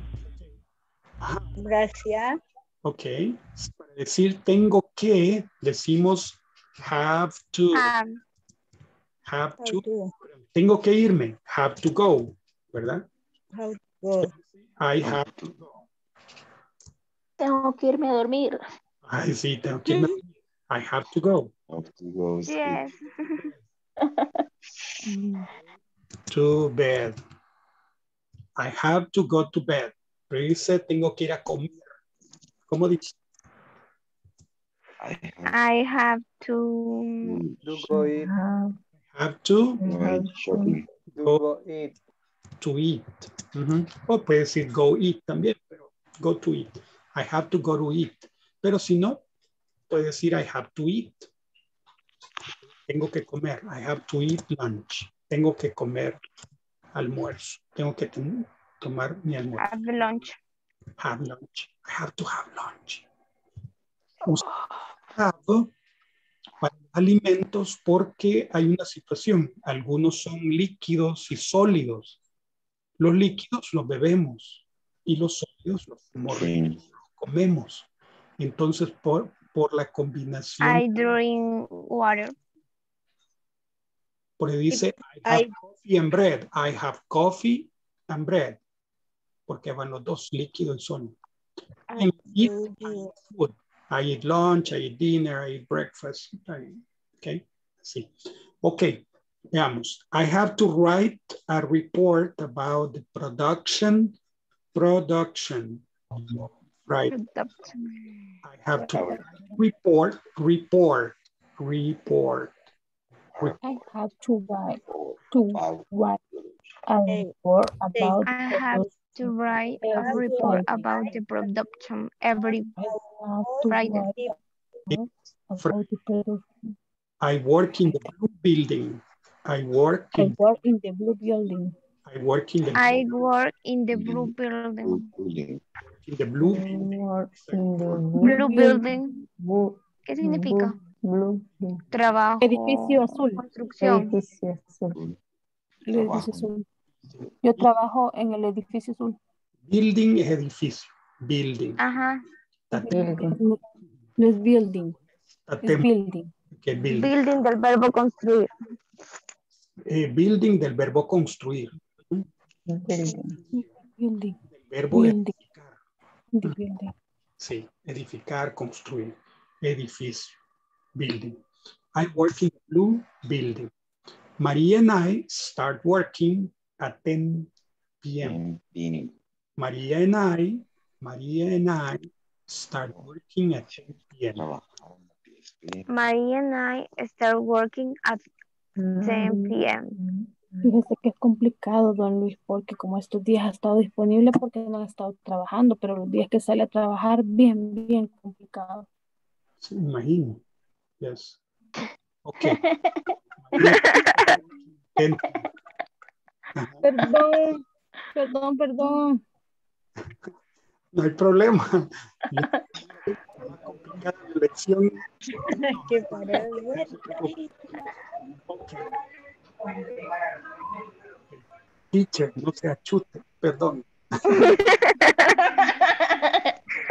Gracias. ok. Para decir tengo que, decimos have to, Um, have to. Tengo que irme, have to go, ¿verdad? how to go. I have to go. Tengo que irme a dormir. Ay, sí, tengo que irme. I have to go. Yes. [laughs] To bed. I have to go to bed. Pero dice, tengo que ir a comer. ¿Cómo dice? I have to. Do go eat. Have to Do go eat. to eat. O puede decir go eat también, pero go to eat. I have to go to eat. Pero si no, puede decir I have to eat. Tengo que comer. I have to eat lunch. Tengo que comer almuerzo. Tengo que ten- tomar mi almuerzo. Have lunch. Have lunch. I have to have lunch. Usa have para alimentos porque hay una situación. Algunos son líquidos y sólidos. Los líquidos los bebemos y los sólidos los los comemos. Entonces, por, por la combinación, I drink water. Porque dice I have coffee and bread. I have coffee and bread. Porque van los dos, líquido y sólido. I eat, I food. I eat lunch, I eat dinner, I eat breakfast. I- okay, sí. Okay, veamos. I have to write a report about the production, production. Right. I have to report, report, report. I have to write to write a report about I have to write a report about the production every Friday. about the production. I work in the blue building. I work I in, work in the blue building. I work in the, I work in the blue building. in the blue, I work in the Blue building. Blue, ¿Qué significa? Blue. Trabajo. Edificio azul. Construcción. Edificio azul. El edificio azul. Yo trabajo en el edificio azul. building es edificio, building. Ajá. No no es building, es building. building. Building del verbo construir. Eh, building del verbo construir. Building. Verbo Building. edificar. Building. Sí, edificar, construir. Edificio, building. I work in the blue building. Maria and I start working at 10 p.m. Maria and I, Maria and I start working at 10 p.m. Maria and I start working at 10 p.m. Fíjese que es complicado, don Luis, porque como estos días ha estado disponible porque no ha estado trabajando, pero los días que sale a trabajar, bien, bien complicado. Sí, imagino. Yes. Ok. [laughs] En- Perdón, perdón, perdón. No hay problema. Una complicada la lección. [laughs] que para Teacher, no se achute, perdón. [laughs]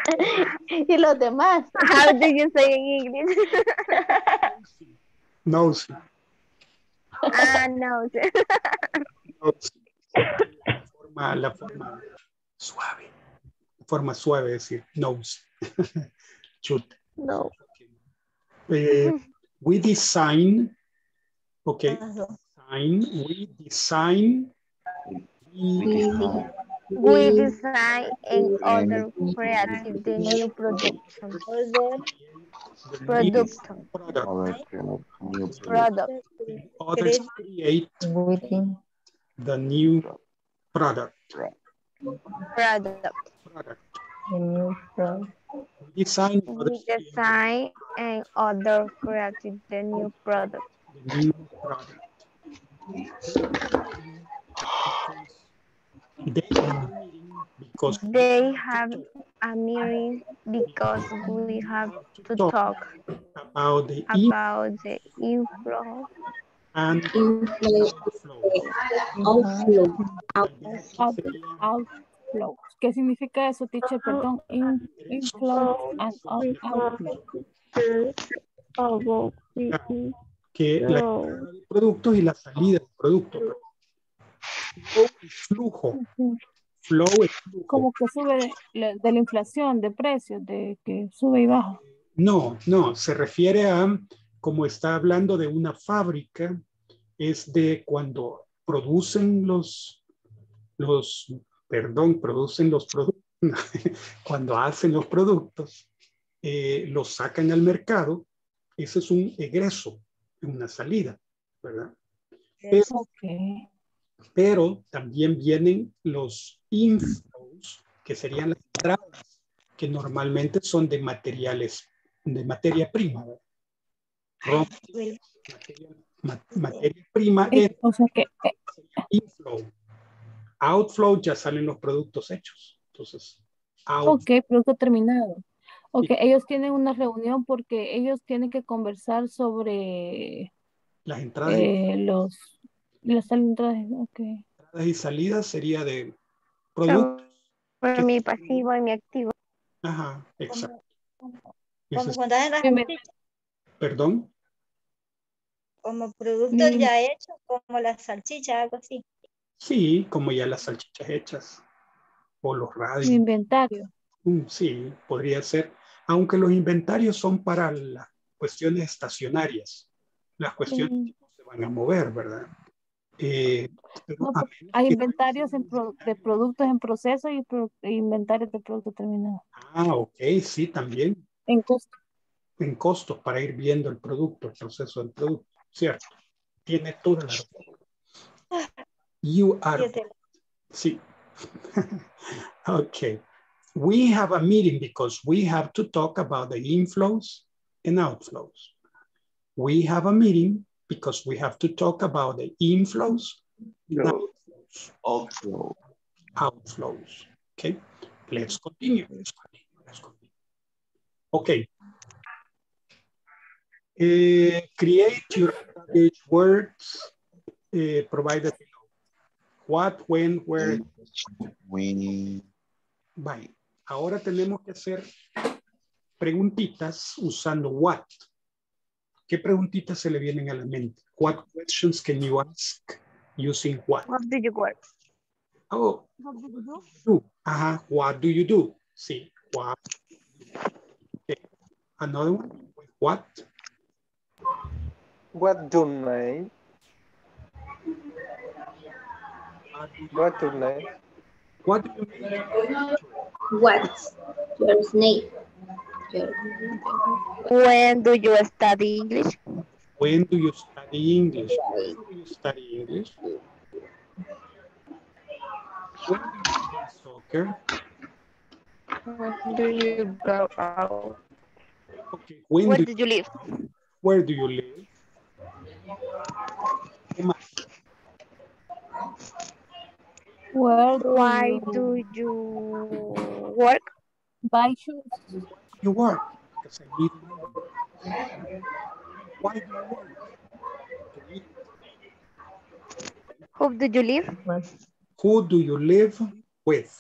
[laughs] y los demás. [laughs] How do you say in English? No, sí, ah, no. no, sí. La forma, la forma suave. La forma suave de decir nose. [laughs] Chute. No. Eh, we design, okay, design, we design, we, We design and other creative the new production. Production. Product. others create the new product. Product. product. The new product. Design We design and other creative the new product. the new product. They are meeting because They have a meeting because we have to talk about the about the inflow and Outflow. Out- outflow. ¿Qué significa eso, teacher? Perdón. In- inflow and out- outflow. que la entrada de productos y la salida de productos. Flow es flujo. Flow es flujo. Como que sube de, la- de la inflación, de precios, de que sube y baja. No, no, se refiere a, como está hablando de una fábrica, es de cuando producen los, los, perdón, producen los productos, [laughs] cuando hacen los productos, eh, los sacan al mercado, ese es un egreso, una salida, ¿verdad? Pero, pero también vienen los inflows, que serían las entradas, que normalmente son de materiales, de materia prima. Raw materia, ma- materia prima es O sea que eh, inflow. Outflow ya salen los productos hechos. Entonces, out, Ok, producto terminado. Ok, ellos tienen una reunión porque ellos tienen que conversar sobre las entradas, eh, los las entradas. Ok. entradas y salidas sería de productos. Por mi pasivo y mi activo. Ajá, exacto. Como cuando hacen las salchichas, perdón. como productos ya hechos, como las salchichas, algo así. Sí, como ya las salchichas hechas o los radios. Inventario. Mm, Sí, podría ser, aunque los inventarios son para las cuestiones estacionarias, las cuestiones que no se van a mover, ¿verdad? Eh, pero No, a porque menos hay que- inventarios en pro- de productos en proceso y pro- inventarios de productos terminados. ah, ok, sí, también En costo. en costos para ir viendo el producto, el proceso del producto, ¿cierto? Tiene toda la razón. You are Sí. [laughs] okay. We have a meeting because we have to talk about the inflows and outflows. We have a meeting because we have to talk about the inflows and outflows. Outflow. Outflows. Okay. Let's continue. Let's continue. Let's continue. Okay. Eh, create your words eh, provided below. What, when, where, When. Bye. Ahora tenemos que hacer preguntitas usando what. ¿Qué preguntitas se le vienen a la mente? What questions can you ask using what? What do you work? Oh, What do you do? Ajá. What do you do? Sí. What. Okay. Another one. What? What do you name? What do you name? What do you mean? What's your name? Your- When do you study English? When do you study English? When do you study English? When do you play soccer? When do you go out? Okay. When Where do did you live? Where do you live? Where do Why you do you work? buy shoes? You work. Because I need money. Why do you work? To eat. Who do you live? Who do you live with?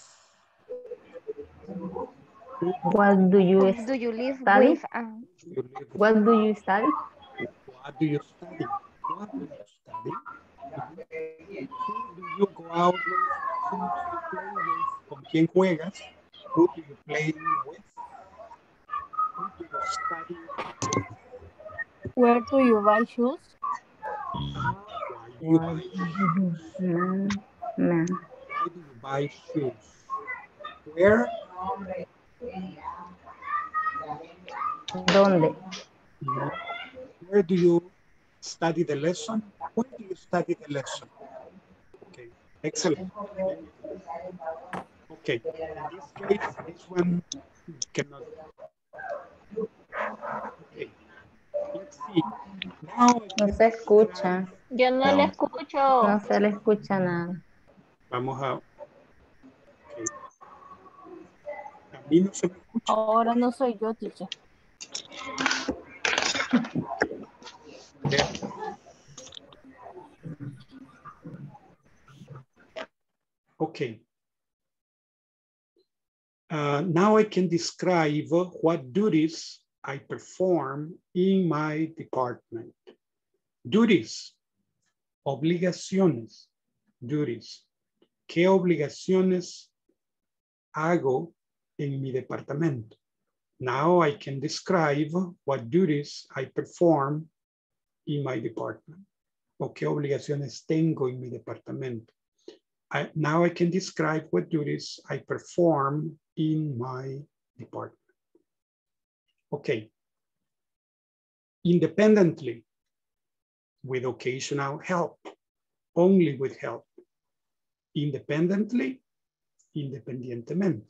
What do you Who do you live study? with? Uh, You live with. What do you study? What do you study? What do you study? Who do you go out with? Who do you play with? ¿Con quién juegas? Who do you play with? Who do you study? Where do you buy shoes? Why do you buy shoes? Man, do you buy? Where? ¿Dónde? Where do you study the lesson? Where do you study the lesson? Okay, excellent. Okay, in this case, this one cannot. Okay, let's see. Now, No se escucha. Yo no le escucho. No se le escucha nada. vamos a. Okay. A mí no se me escucha. Ahora no soy yo, teacher. Okay. Uh, now I can describe what duties I perform in my department. Duties, obligaciones, duties. ¿Qué obligaciones hago en mi departamento? Now I can describe what duties I perform in my department. O qué obligaciones tengo en mi departamento. I, now I can describe what duties I perform in my department. Okay. Independently, with occasional help, only with help. Independently, independientemente.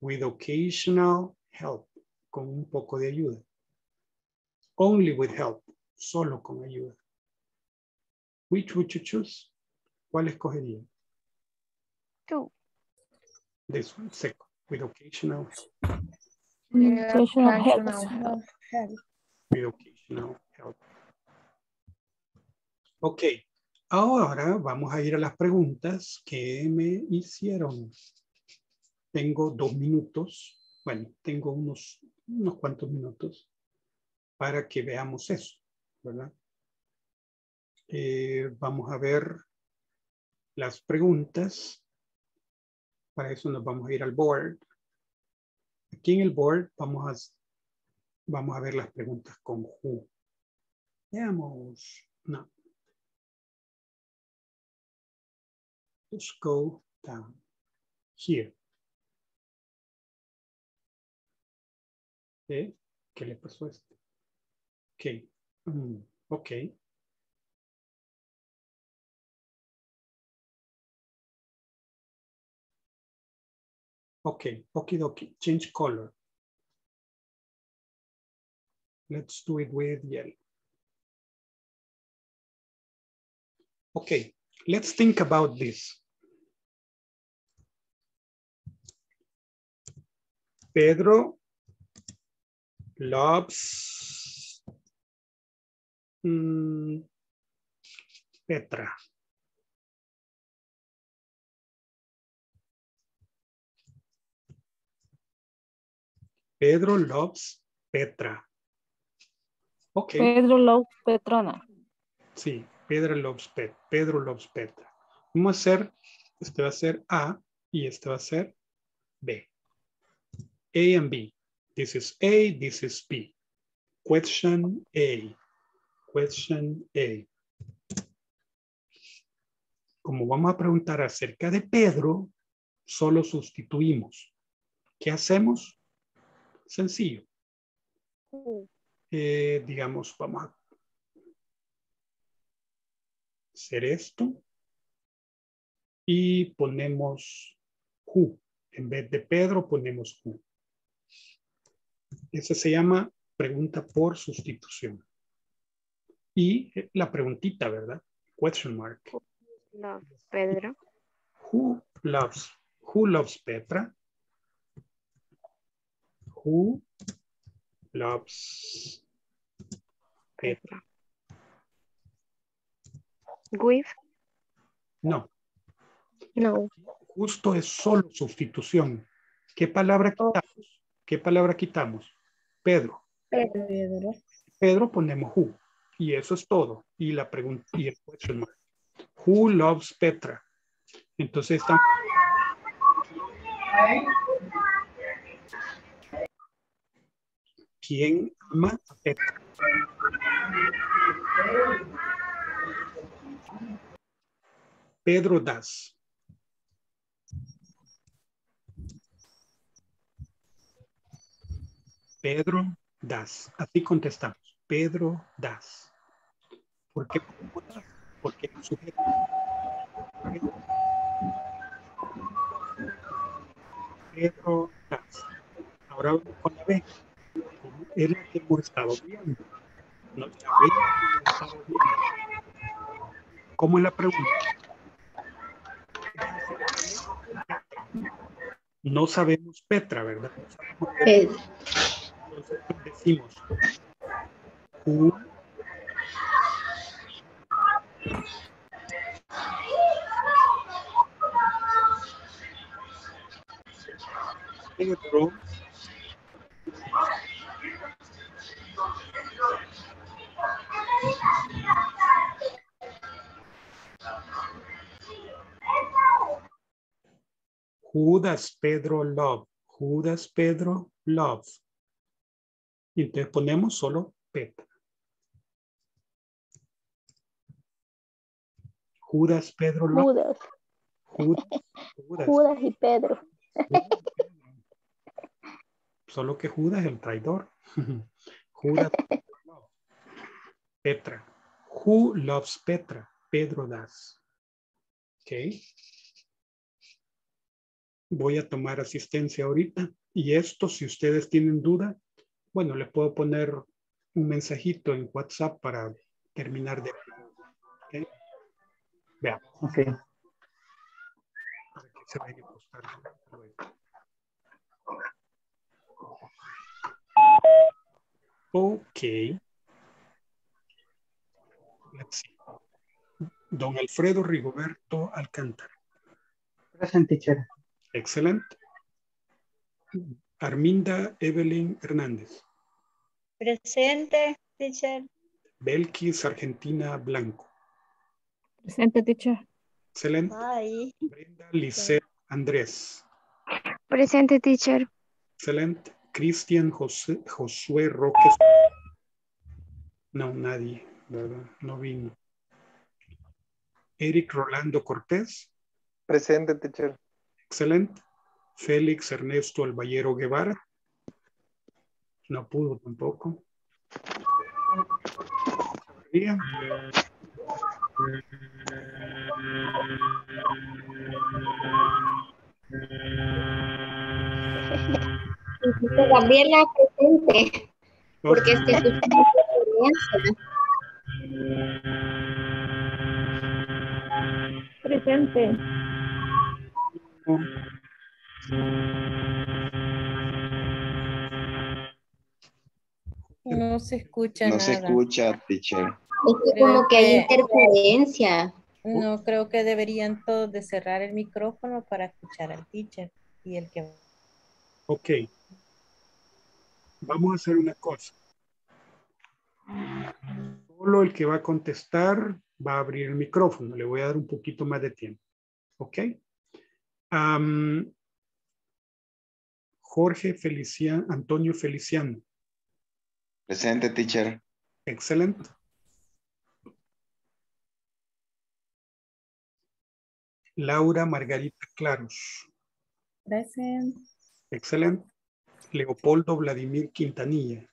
With occasional help, con un poco de ayuda. Only with help, solo con ayuda. Which would you choose? ¿Cuál escogería? Two. This one, second, with occasional, Mm, Occasional help. with occasional help. Ok, ahora vamos a ir a las preguntas que me hicieron. Tengo dos minutos, bueno, tengo unos, unos cuantos minutos para que veamos eso, ¿verdad? Eh, vamos a ver las preguntas. Para eso nos vamos a ir al board. Aquí en el board vamos a, vamos a ver las preguntas con who. Veamos. No. Let's go down here. ¿Eh? ¿Qué le pasó a este? Ok. Mm, ok. Okay, okie dokie, change color. Let's do it with yellow. Okay, let's think about this. Pedro loves mm, Petra. Pedro loves Petra. Ok. Pedro loves Petrona. Sí, Pedro loves Pet. Pedro Petra. Vamos a hacer, este va a ser A y este va a ser B. A and B. This is A, this is B. Question A. Question A. Como vamos a preguntar acerca de Pedro, solo sustituimos. ¿Qué hacemos? Sencillo. Eh, digamos, vamos a hacer esto. Y ponemos who. En vez de Pedro ponemos who. Esa se llama pregunta por sustitución. Y la preguntita, ¿verdad? Question mark. No, Pedro. Who loves, who loves Petra? Who loves Petra? With. No, No. justo es solo sustitución. ¿Qué palabra quitamos? ¿Qué palabra quitamos? Pedro. Pedro. Pedro ponemos who. Y eso es todo. Y la pregunta y el question mark. Who loves Petra? Entonces estamos. ¿Quién ama a Petra? Pedro das. Pedro das. Así contestamos. Pedro das. ¿Por qué? Porque el sujeto. Pedro das. Ahora con la B. Es la que hemos estado viendo. No, la viendo. ¿Cómo es la pregunta? No sabemos Petra, ¿verdad? No sabemos Pedro. Entonces decimos Does Pedro love? Does Pedro love? Y entonces ponemos solo Petra. Judas Pedro love. Judas. Judas, Judas. Judas y Pedro. [laughs] Solo que Judas es el traidor. [laughs] Judas. Petra. Who loves Petra? Pedro does. Ok. Voy a tomar asistencia ahorita. Y esto, si ustedes tienen duda, bueno, le puedo poner un mensajito en WhatsApp para terminar de... ¿ok? Veamos. Ok. Para que se vaya a postar. Ok. Let's see. Don Alfredo Rigoberto Alcántara. Present teacher. Excelente. Arminda Evelyn Hernández. Presente, teacher. Belkis Argentina Blanco. Presente, teacher. Excelente. Brenda Lisset Andrés. Presente, teacher. Excelente. Cristian José, Josué Roques. No, nadie, ¿verdad? No vino. Eric Rolando Cortés. Presente, teacher. Excelente. Félix Ernesto Alballero Guevara. No pudo tampoco. María. Gabriela presente. Porque este es su experiencia. Presente. No se escucha No nada. se escucha, teacher. Es que como que hay interferencia. No, creo que deberían todos de cerrar el micrófono para escuchar al teacher y el que Ok. Vamos a hacer una cosa. Solo el que va a contestar va a abrir el micrófono. Le voy a dar un poquito más de tiempo. ¿Ok? Jorge Feliciano, Antonio Feliciano. Presente, teacher. Excelente. Laura Margarita Claros. Present. Excelente. Leopoldo Vladimir Quintanilla.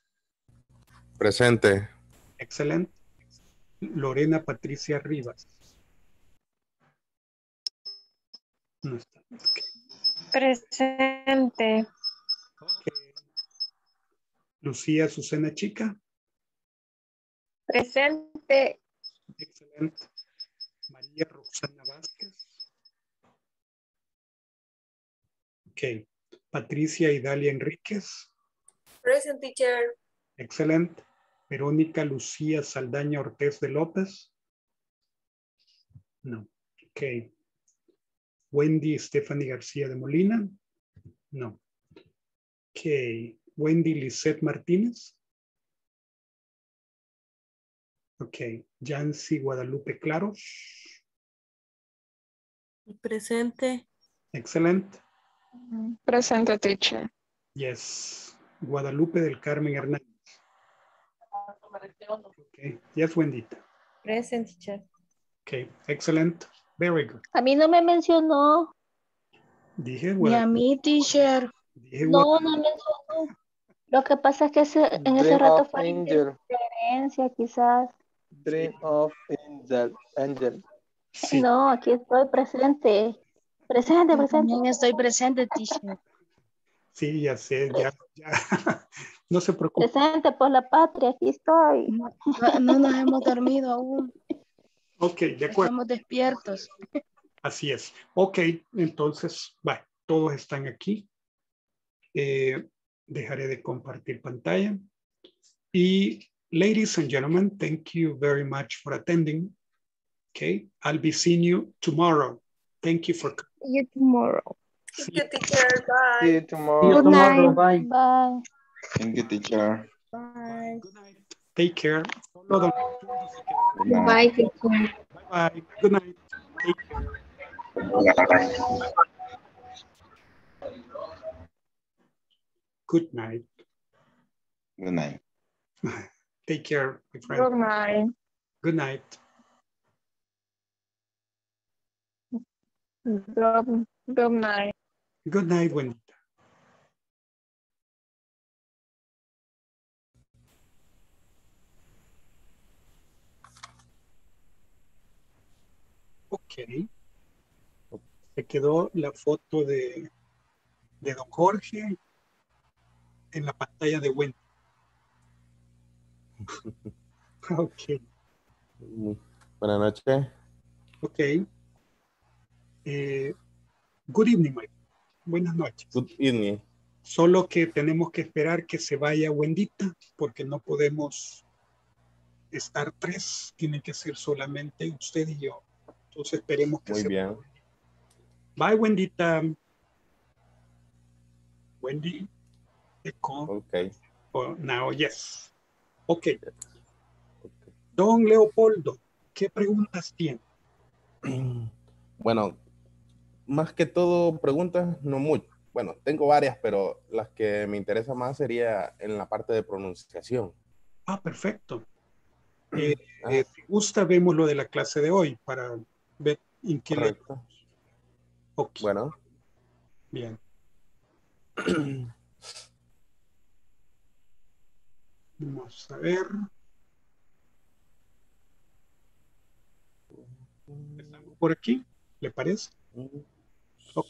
Presente. Excelente. Lorena Patricia Rivas. No está. Ok. Presente. Lucía Susana Chica. Presente. Excelente. María Roxana Vázquez. Ok. Patricia Idalia Enríquez. Present teacher. Excelente. Verónica Lucía Saldaña Ortiz de López. No. Ok. Wendy Stephanie García de Molina. No. Ok. Wendy Lisette Martínez. Ok. Yancy Guadalupe Claros. Presente. Excelente. Presente, teacher. Yes. Guadalupe del Carmen Hernández. Ok. Yes, Wendita. Present, teacher. Ok. Excellent. Very good. A mí no me mencionó. Dije Y a Guadalupe. mí, teacher. Dije No, Guadalupe. no mencionó. Lo que pasa es que ese- en ese rato fue Angel. interferencia, quizás. Dream of Angel. Angel. Sí. No, aquí estoy presente. Presente, presente. también estoy presente, teacher. Sí, ya sé, ya, ya. [laughs] No se preocupe. Presente por la patria, aquí estoy. No, no nos hemos dormido aún. Ok, de acuerdo. Estamos despiertos. Así es. Ok, entonces, va, todos están aquí. Eh, dejaré de compartir pantalla. Y ladies and gentlemen, thank you very much for attending. Okay, I'll be seeing you tomorrow. Thank you for See you tomorrow. Thank you, teacher. Bye. See you tomorrow. See Good tomorrow. night. Bye. Bye. Thank you, teacher. Bye. take care. Follow the- Good night. Bye, teacher. Bye bye. Good night. Take care. Good night. Good night. [laughs] Take care, my friend. Good night. Good night. Good, good night. Good night, Wendy. Se quedó la foto de, de don Jorge en la pantalla de Wendy. [laughs] Ok, Buenas noches. ok. Eh, good evening, Mike. Buenas noches. Good evening. Solo que tenemos que esperar que se vaya Wendita porque no podemos estar tres, tiene que ser solamente usted y yo. Entonces esperemos que Muy se bien. Bye, Wendita. Wendy, echo. Ok. Oh, now, yes. Ok. Don Leopoldo, ¿qué preguntas tiene? [clears throat] Bueno, más que todo preguntas, no mucho. Bueno, tengo varias, pero las que me interesa más sería en la parte de pronunciación. Ah, perfecto. [clears throat] Eh, eh, si gusta, vemos lo de la clase de hoy para le... Correcto. Bueno, bien. [clears throat] Vamos a ver. Empezamos por aquí, ¿le parece? Ok,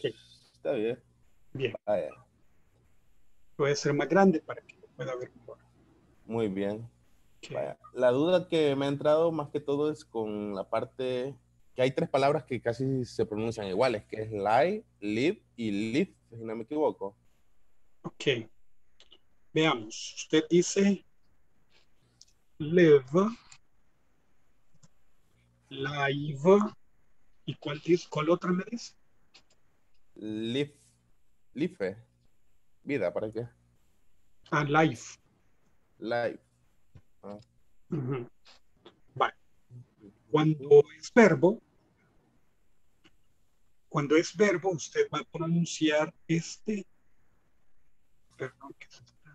está bien. bien. Vaya, Puede ser más grande para que lo pueda ver mejor. muy bien. Vaya, La duda que me ha entrado más que todo es con la parte que hay tres palabras que casi se pronuncian iguales, que es lie, live y live, si no me equivoco. Ok. Veamos. Usted dice live, live, ¿y cuál, dice, cuál otra me dice? Live, live, vida, ¿para qué? Ah, life. Live. Ah. Vale. Cuando es verbo, cuando es verbo, usted va a pronunciar este. Perdón, ¿qué es esto?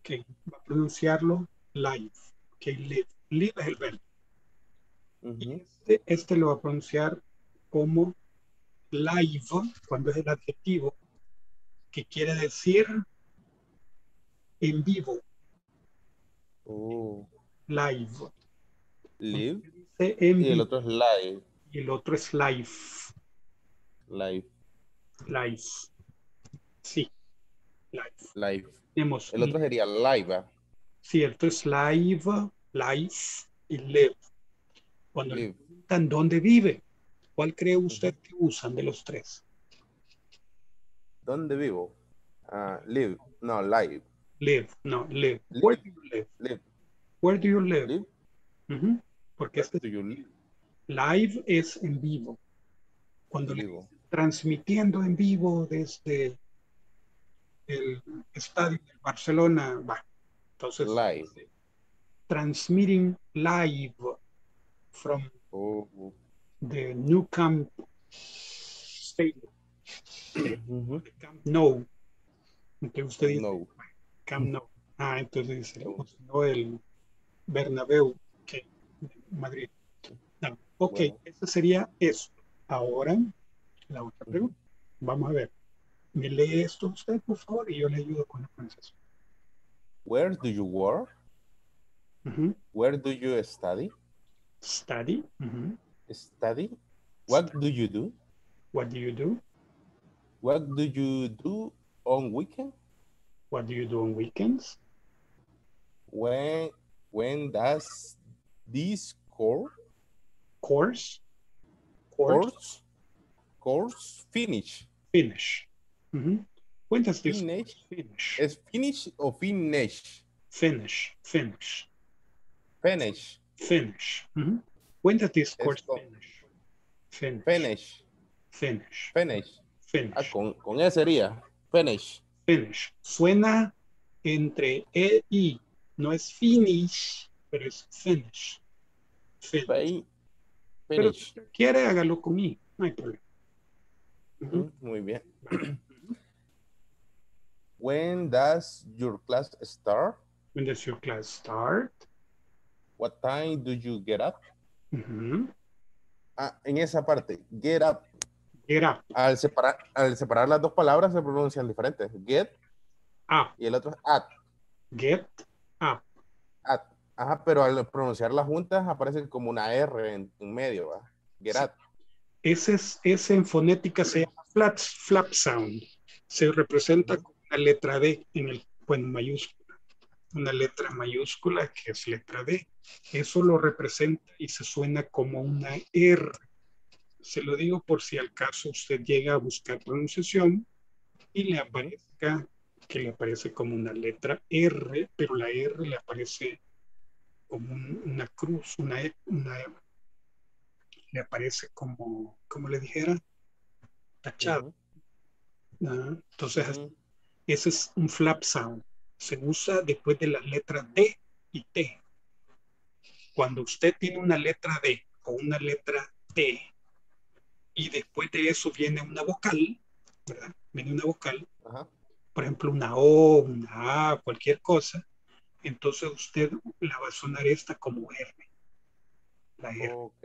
Ok, va a pronunciarlo live. Ok, live. Live es el verbo. ujú. Este, este lo va a pronunciar como live, cuando es el adjetivo, que quiere decir en vivo, Oh, live. live en y el vivo, otro es live, y el otro es life. Live, Live. Sí, live. live. Tenemos, El otro sería live, cierto, es live, life y live. Cuando le live. preguntan dónde vive, ¿cuál cree usted que usan de los tres? ¿Dónde vivo? Ah, live, no, live, Live, no, live. Live. Where do you live? live, Where do you live? live. Porque este Do you live? live es en vivo. Cuando le Vivo. Transmitiendo en vivo desde el estadio de Barcelona, va. Entonces, Live. transmitting live from Oh, the New Camp Stadium. Camp Nou. Entonces usted dice No. Camp Nou. Ah, entonces dice, si no, el Bernabéu, que Madrid. No, ok, Bueno. eso sería eso. Ahora, la otra pregunta. Vamos a ver. ¿Me lee esto usted, por favor? Y yo le ayudo con la pronunciación. Where do you work? Ujú. Where do you study? Study. ujú. Study. What do you do? What do you do? What do you do on weekend? What do you do on weekends? When when does this course Course? course course finish? Finish. Mhm. When does this Finish. finish? ¿Es finish o finish? Finish. Finish. Finish. Finish. When does this course finish? Finish. Finish. Finish. Finish. Finish. Ah, con, con E sería. Finish. Finish. Suena entre E y. No es finish, pero es finish. Finish. Fi- Pero Finish. si quiere, hágalo conmigo. No hay problema. Muy bien. [clears throat] When does your class start? When does your class start? What time do you get up? Ah, en esa parte, get up. Get up. Al separar, al separar las dos palabras se pronuncian diferentes. Get Up. y el otro es at. Get up. at. Ajá, pero al pronunciarlas juntas aparece como una R en, en medio. ¿va? Get Sí. up. Ese, es, ese en fonética se llama flap, flap sound. Se representa con una letra D en el bueno, mayúscula. Una letra mayúscula que es letra D. Eso lo representa y se suena como una R. Se lo digo por si al caso usted llega a buscar pronunciación y le aparezca que le aparece como una letra R, pero la R le aparece como un- una cruz, una, E- una le aparece como, como le dijera, tachado. Ah, Entonces, Ujú. ese es un flap sound. Se usa después de las letras D y T. Cuando usted tiene una letra D o una letra T y después de eso viene una vocal, ¿verdad? Viene una vocal, Ajá. por ejemplo, una O, una A, cualquier cosa, entonces usted la va a sonar esta como R. La R. Ok.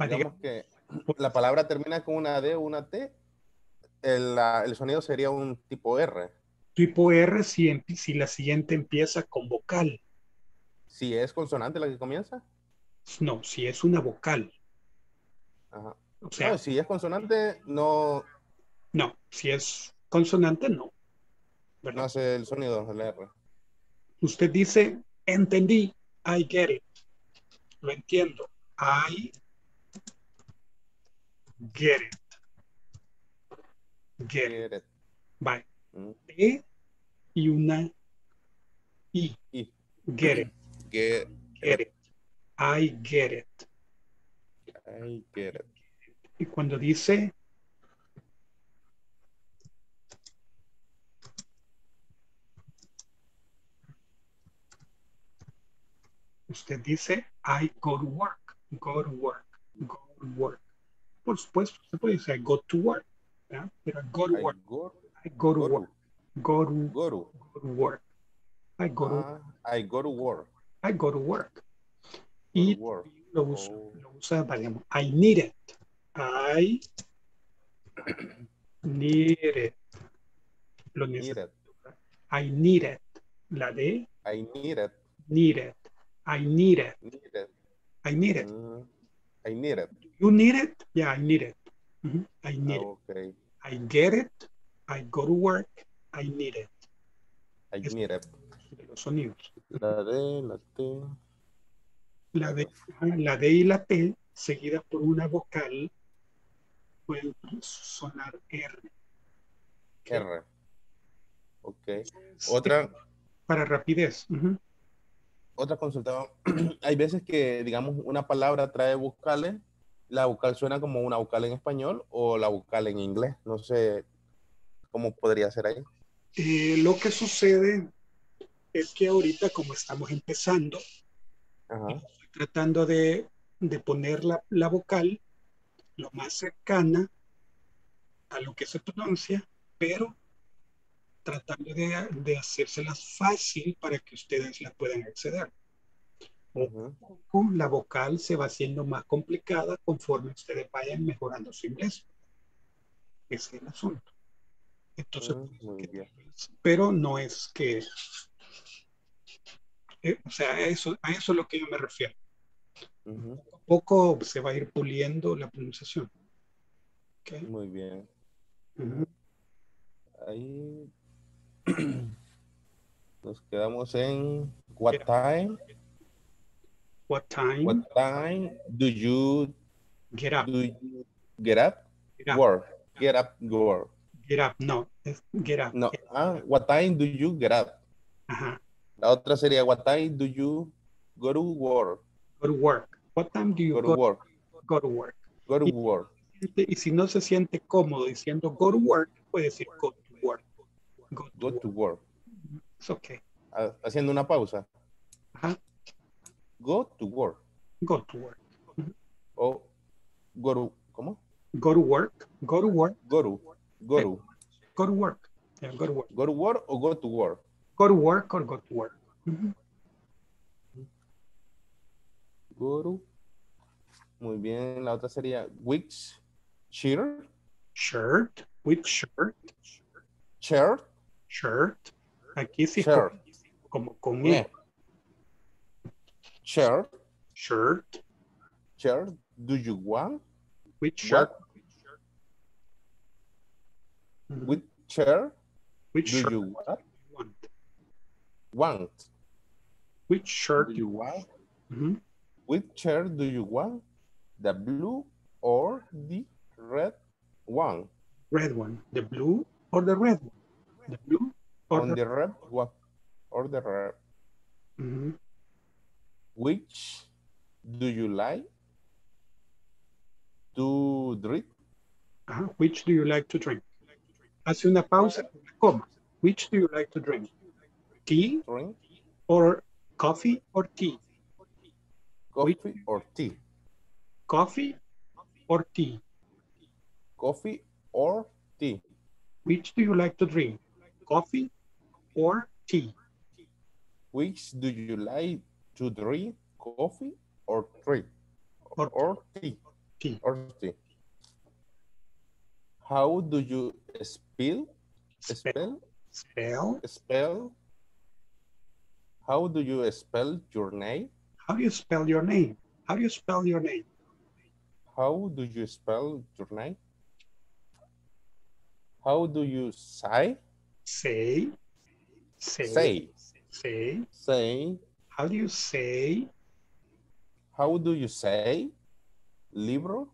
A Digamos que la palabra termina con una D o una T. El, el sonido sería un tipo R. Tipo R si, si la siguiente empieza con vocal. Si es consonante la que comienza. No, si es una vocal. Ajá. O sea, No, si es consonante, no, no, si es consonante, no. no hace el sonido del R. Usted dice, entendí, I get it. Lo entiendo. I get it. Get. Get it. Bye. Mm. E y una I. Y Get it. get, Get it. I get it. I get it. Y cuando dice usted dice I go to work, go to work, go to work. Por supuesto, usted puede decir I go to work, ¿verdad? pero I go to work, I go to go to- work, go to, go to. go to work, I go to, I go to work. I go to work. Go Y to work. lo usa, Oh. lo usa, digamos, I need it. I need it. Lo Need it. I need it. La de I need it. need it. I need it. Need it. I need it. Mm, I need it. You need it? Yeah, I need it. Mhm. I need it. Okay. I get it. I go to work. I need it. I Es- need it. Los sonidos. La D, la T. La D, la D y la T, seguida por una vocal, pueden sonar R. R. Ok. Otra, Para rapidez. ujú. Otra consulta. [clears throat] Hay veces que, digamos, una palabra trae vocales. La vocal suena como una vocal en español o la vocal en inglés. No sé cómo podría ser ahí. Eh, lo que sucede es que ahorita, como estamos empezando, Ajá. estoy tratando de, de poner la, la vocal lo más cercana a lo que se pronuncia, pero tratando de, de hacérselas fácil para que ustedes la puedan acceder. Ujú. Con la vocal se va haciendo más complicada conforme ustedes vayan mejorando su inglés. Ese es el asunto. Entonces, bien. pero no es que, eh, o sea, a eso, a eso es lo que yo me refiero. Ujú. Poco a poco se va a ir puliendo la pronunciación. ¿ok? Muy bien. Ahí [clears throat] Nos quedamos en what time? What time? What time do you Get up. do you get up? Get up. Work. Get up, work. Get up. No, get up. No, ah, what time do you get up? Ajá. La otra sería what time do you go to work? Go to work. What time do you Go go, to work. go to work? Go to work. Y si no se siente cómodo diciendo go to work, puede decir go to work. Go to Go work. to work. It's okay. Ha- Haciendo una pausa. Ajá. Go to work. Go to work. O go to, ¿cómo? Go to work. Go to work. Go to, go to. Go to work. Yeah, go to work. Go to work o go to work. Go to work or go to work. Ujú. Go to. Muy bien. La otra sería which shirt? Shirt. Which shirt? Shirt. Shirt. Aquí sí Shirt. como, como con Yeah. E. Shirt. Shirt. Shirt. Do you want? Which shirt? Which shirt? Which do shirt you what? want? want? Which shirt Do you want? Mhm. Which shirt do you want? The blue or the red one? Red one. The blue or the red one? The blue or On the, the red one or the red. Mhm. Which do you like to drink? Ajá. Which do you like to drink? Hace una pausa, coma. Which do you like to drink? Tea Drink or coffee or tea? coffee or tea? Coffee or tea? Coffee or tea? Which do you like to drink? Coffee or tea? Which do you like to drink? Coffee or tea? Or- or tea? Tea. Or tea. How do you spell? Spell? Spell. Spell? How do you spell your name? How do you spell your name? How do you spell your name? How do you spell your name? How do you say? Say. Say. Say. Say. Say. How do you say? How do you say? Libro?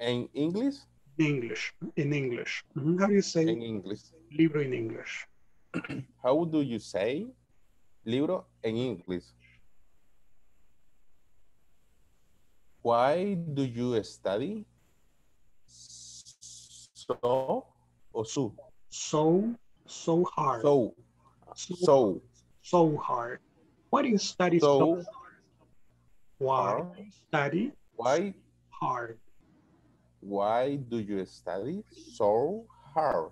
In English? English. In English. Mhm. How do you say In English. libro in English? [clears throat] How do you say libro in English? Why do you study so or so? So, so hard. So, so, so hard. Why do you study so, so hard? Why hard. study why hard? why do you study so hard?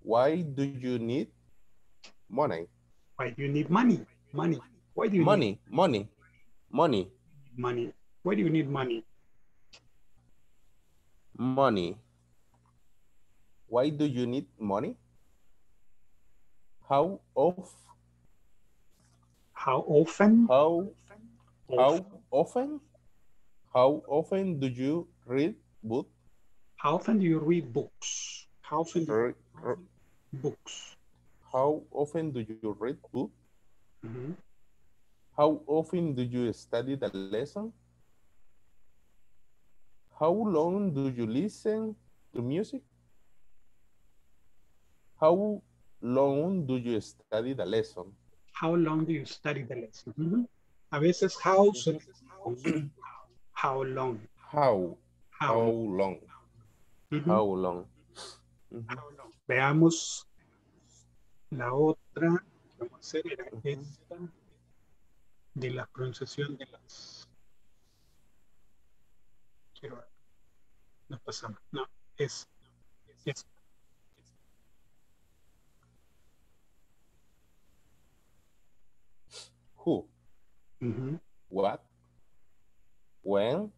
Why do you need money? Why do you need money? Money. Why do you Money, money, money, money? Why do you need money? money. Why do you need money? How of How often? how how Often. often how often do you read book How often do you read books? How often do you re- re- read books? how often do you read book Mhm. how often do you study the lesson how long do you listen to music how long do you study the lesson How long do you study the lesson? Mhm. A veces how how long? how how How, long how long Mhm. Veamos la otra que vamos a hacer era esta de la pronunciación de las. Quiero ver. No pasamos. No, es. es. Who what, when,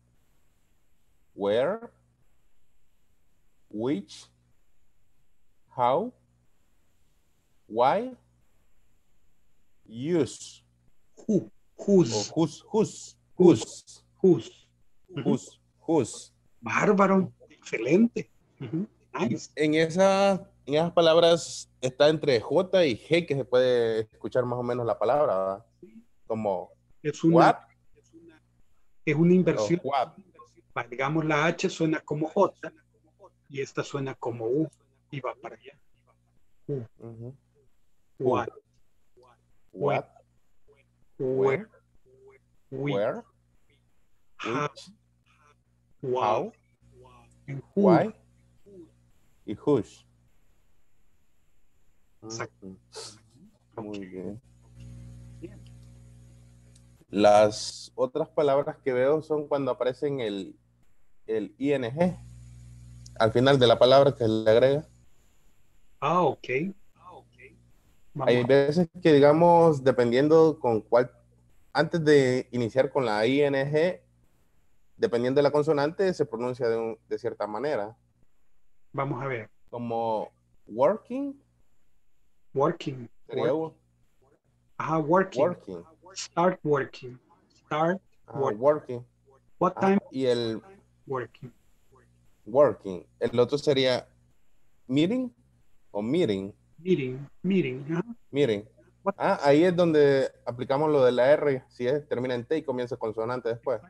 where, which, how, why, use, Who, whose, whose, whose, whose, whose. Ujú. whose, whose, Bárbaro, excelente. Nice. En, esa, en esas palabras está entre J y G que se puede escuchar más o menos la palabra, ¿verdad? Como Es una, what es una inversión. Digamos, la H suena como J y esta suena como U y va para allá. U. Ujú. What, What, where, how, who. why y whose. Exacto. Ujú. Muy bien. Las otras palabras que veo son cuando aparecen el, el ing al final de la palabra que le agrega. Ah, ok. Hay Vamos. veces que, digamos, dependiendo con cuál, antes de iniciar con la ing, dependiendo de la consonante, se pronuncia de, un- de cierta manera. Vamos a ver. Como working, Working. Work- Ajá, working. working. Start working. Start work. working. What Ajá, time y el working? working. El otro sería meeting o meeting. Meeting. Meeting. Meeting. Ah, ahí es donde aplicamos lo de la R, si es, termina en T y comienza consonante después.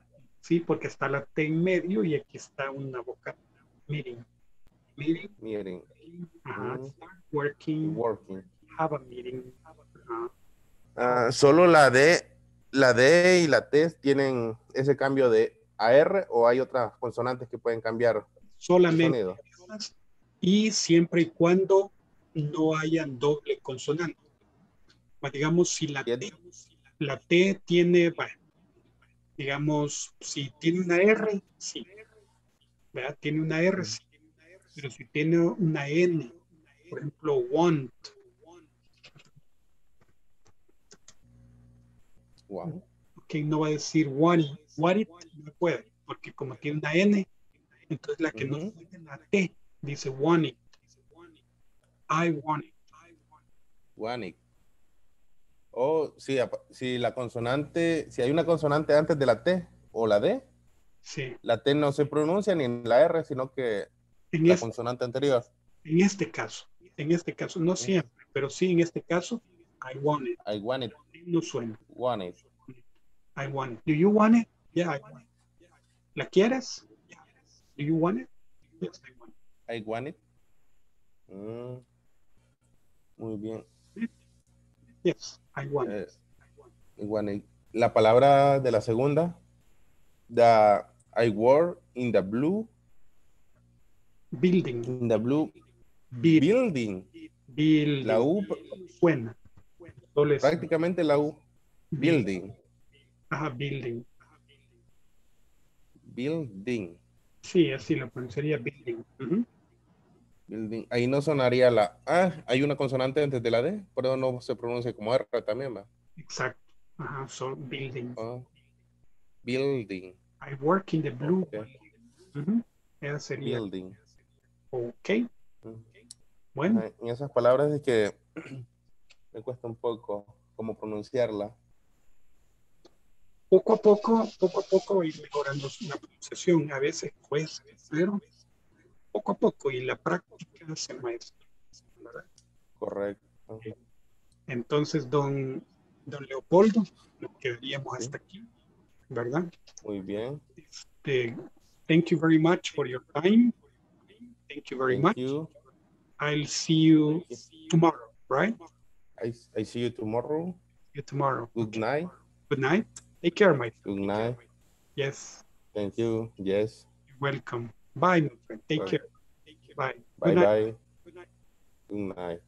Sí, porque está la T en medio y aquí está una vocal. Meeting. Meeting. Meeting. Ajá. Mm. Start working. Working. Have a meeting. Ah, solo la D, la D y la T tienen ese cambio de AR o hay otras consonantes que pueden cambiar el Solamente sonido. esas y siempre y cuando no hayan doble consonante. Va, Digamos, si la T, la T tiene, va, digamos, si tiene una R, sí. ¿verdad? Tiene una R, sí. Pero si tiene una N, por ejemplo, want, Wow. ok, no va a decir want it, want it, no puede, porque como tiene una N, entonces la que no Ujú. tiene la T dice want it. I want it. Wanic. O si, apa- si la consonante, si hay una consonante antes de la T o la D, Sí. la T no se pronuncia ni en la R, sino que En la este, consonante anterior. en este caso, en este caso, no siempre, pero sí en este caso, I want it. I want it, No suena. want it. I want it. Do you want it? Yeah, I want it. ¿La quieres? Do you want it? Yes, I want it. I want it. Mm, Muy bien. Yes, I want it. Eh, I want it. La palabra de la segunda, the I work in the blue, Building. in the blue Build. building. Building. La U, Suena. Doble prácticamente la U, building, Ajá, building. building, Sí, así lo pronunciaría building. Building. Ahí no sonaría la A, hay una consonante antes de la D, pero no se pronuncia como R también, va. Exacto. Ajá, so building. Ah, building, I work in the blue. Ok. Ujú. Esa sería. building. Ok. Bueno, Ajá, En esas palabras es que [clears throat] me cuesta un poco cómo pronunciarla. poco a poco, poco a poco ir mejorando la pronunciación. A veces cuesta, pero poco a poco y la práctica hace maestro. ¿verdad? Correcto. Entonces, don, don Leopoldo, nos quedaríamos hasta aquí, ¿verdad? Muy bien. Este, thank you very much for your time. Thank you very Thank much. you. I'll see you tomorrow, right? I, I see you tomorrow. See you tomorrow. Good night. Good night. Take care, my friend. Good night. Yes, Thank you. Yes. you're welcome. Bye, my friend. Take Bye. care. Bye. Bye Good night. bye. Good night.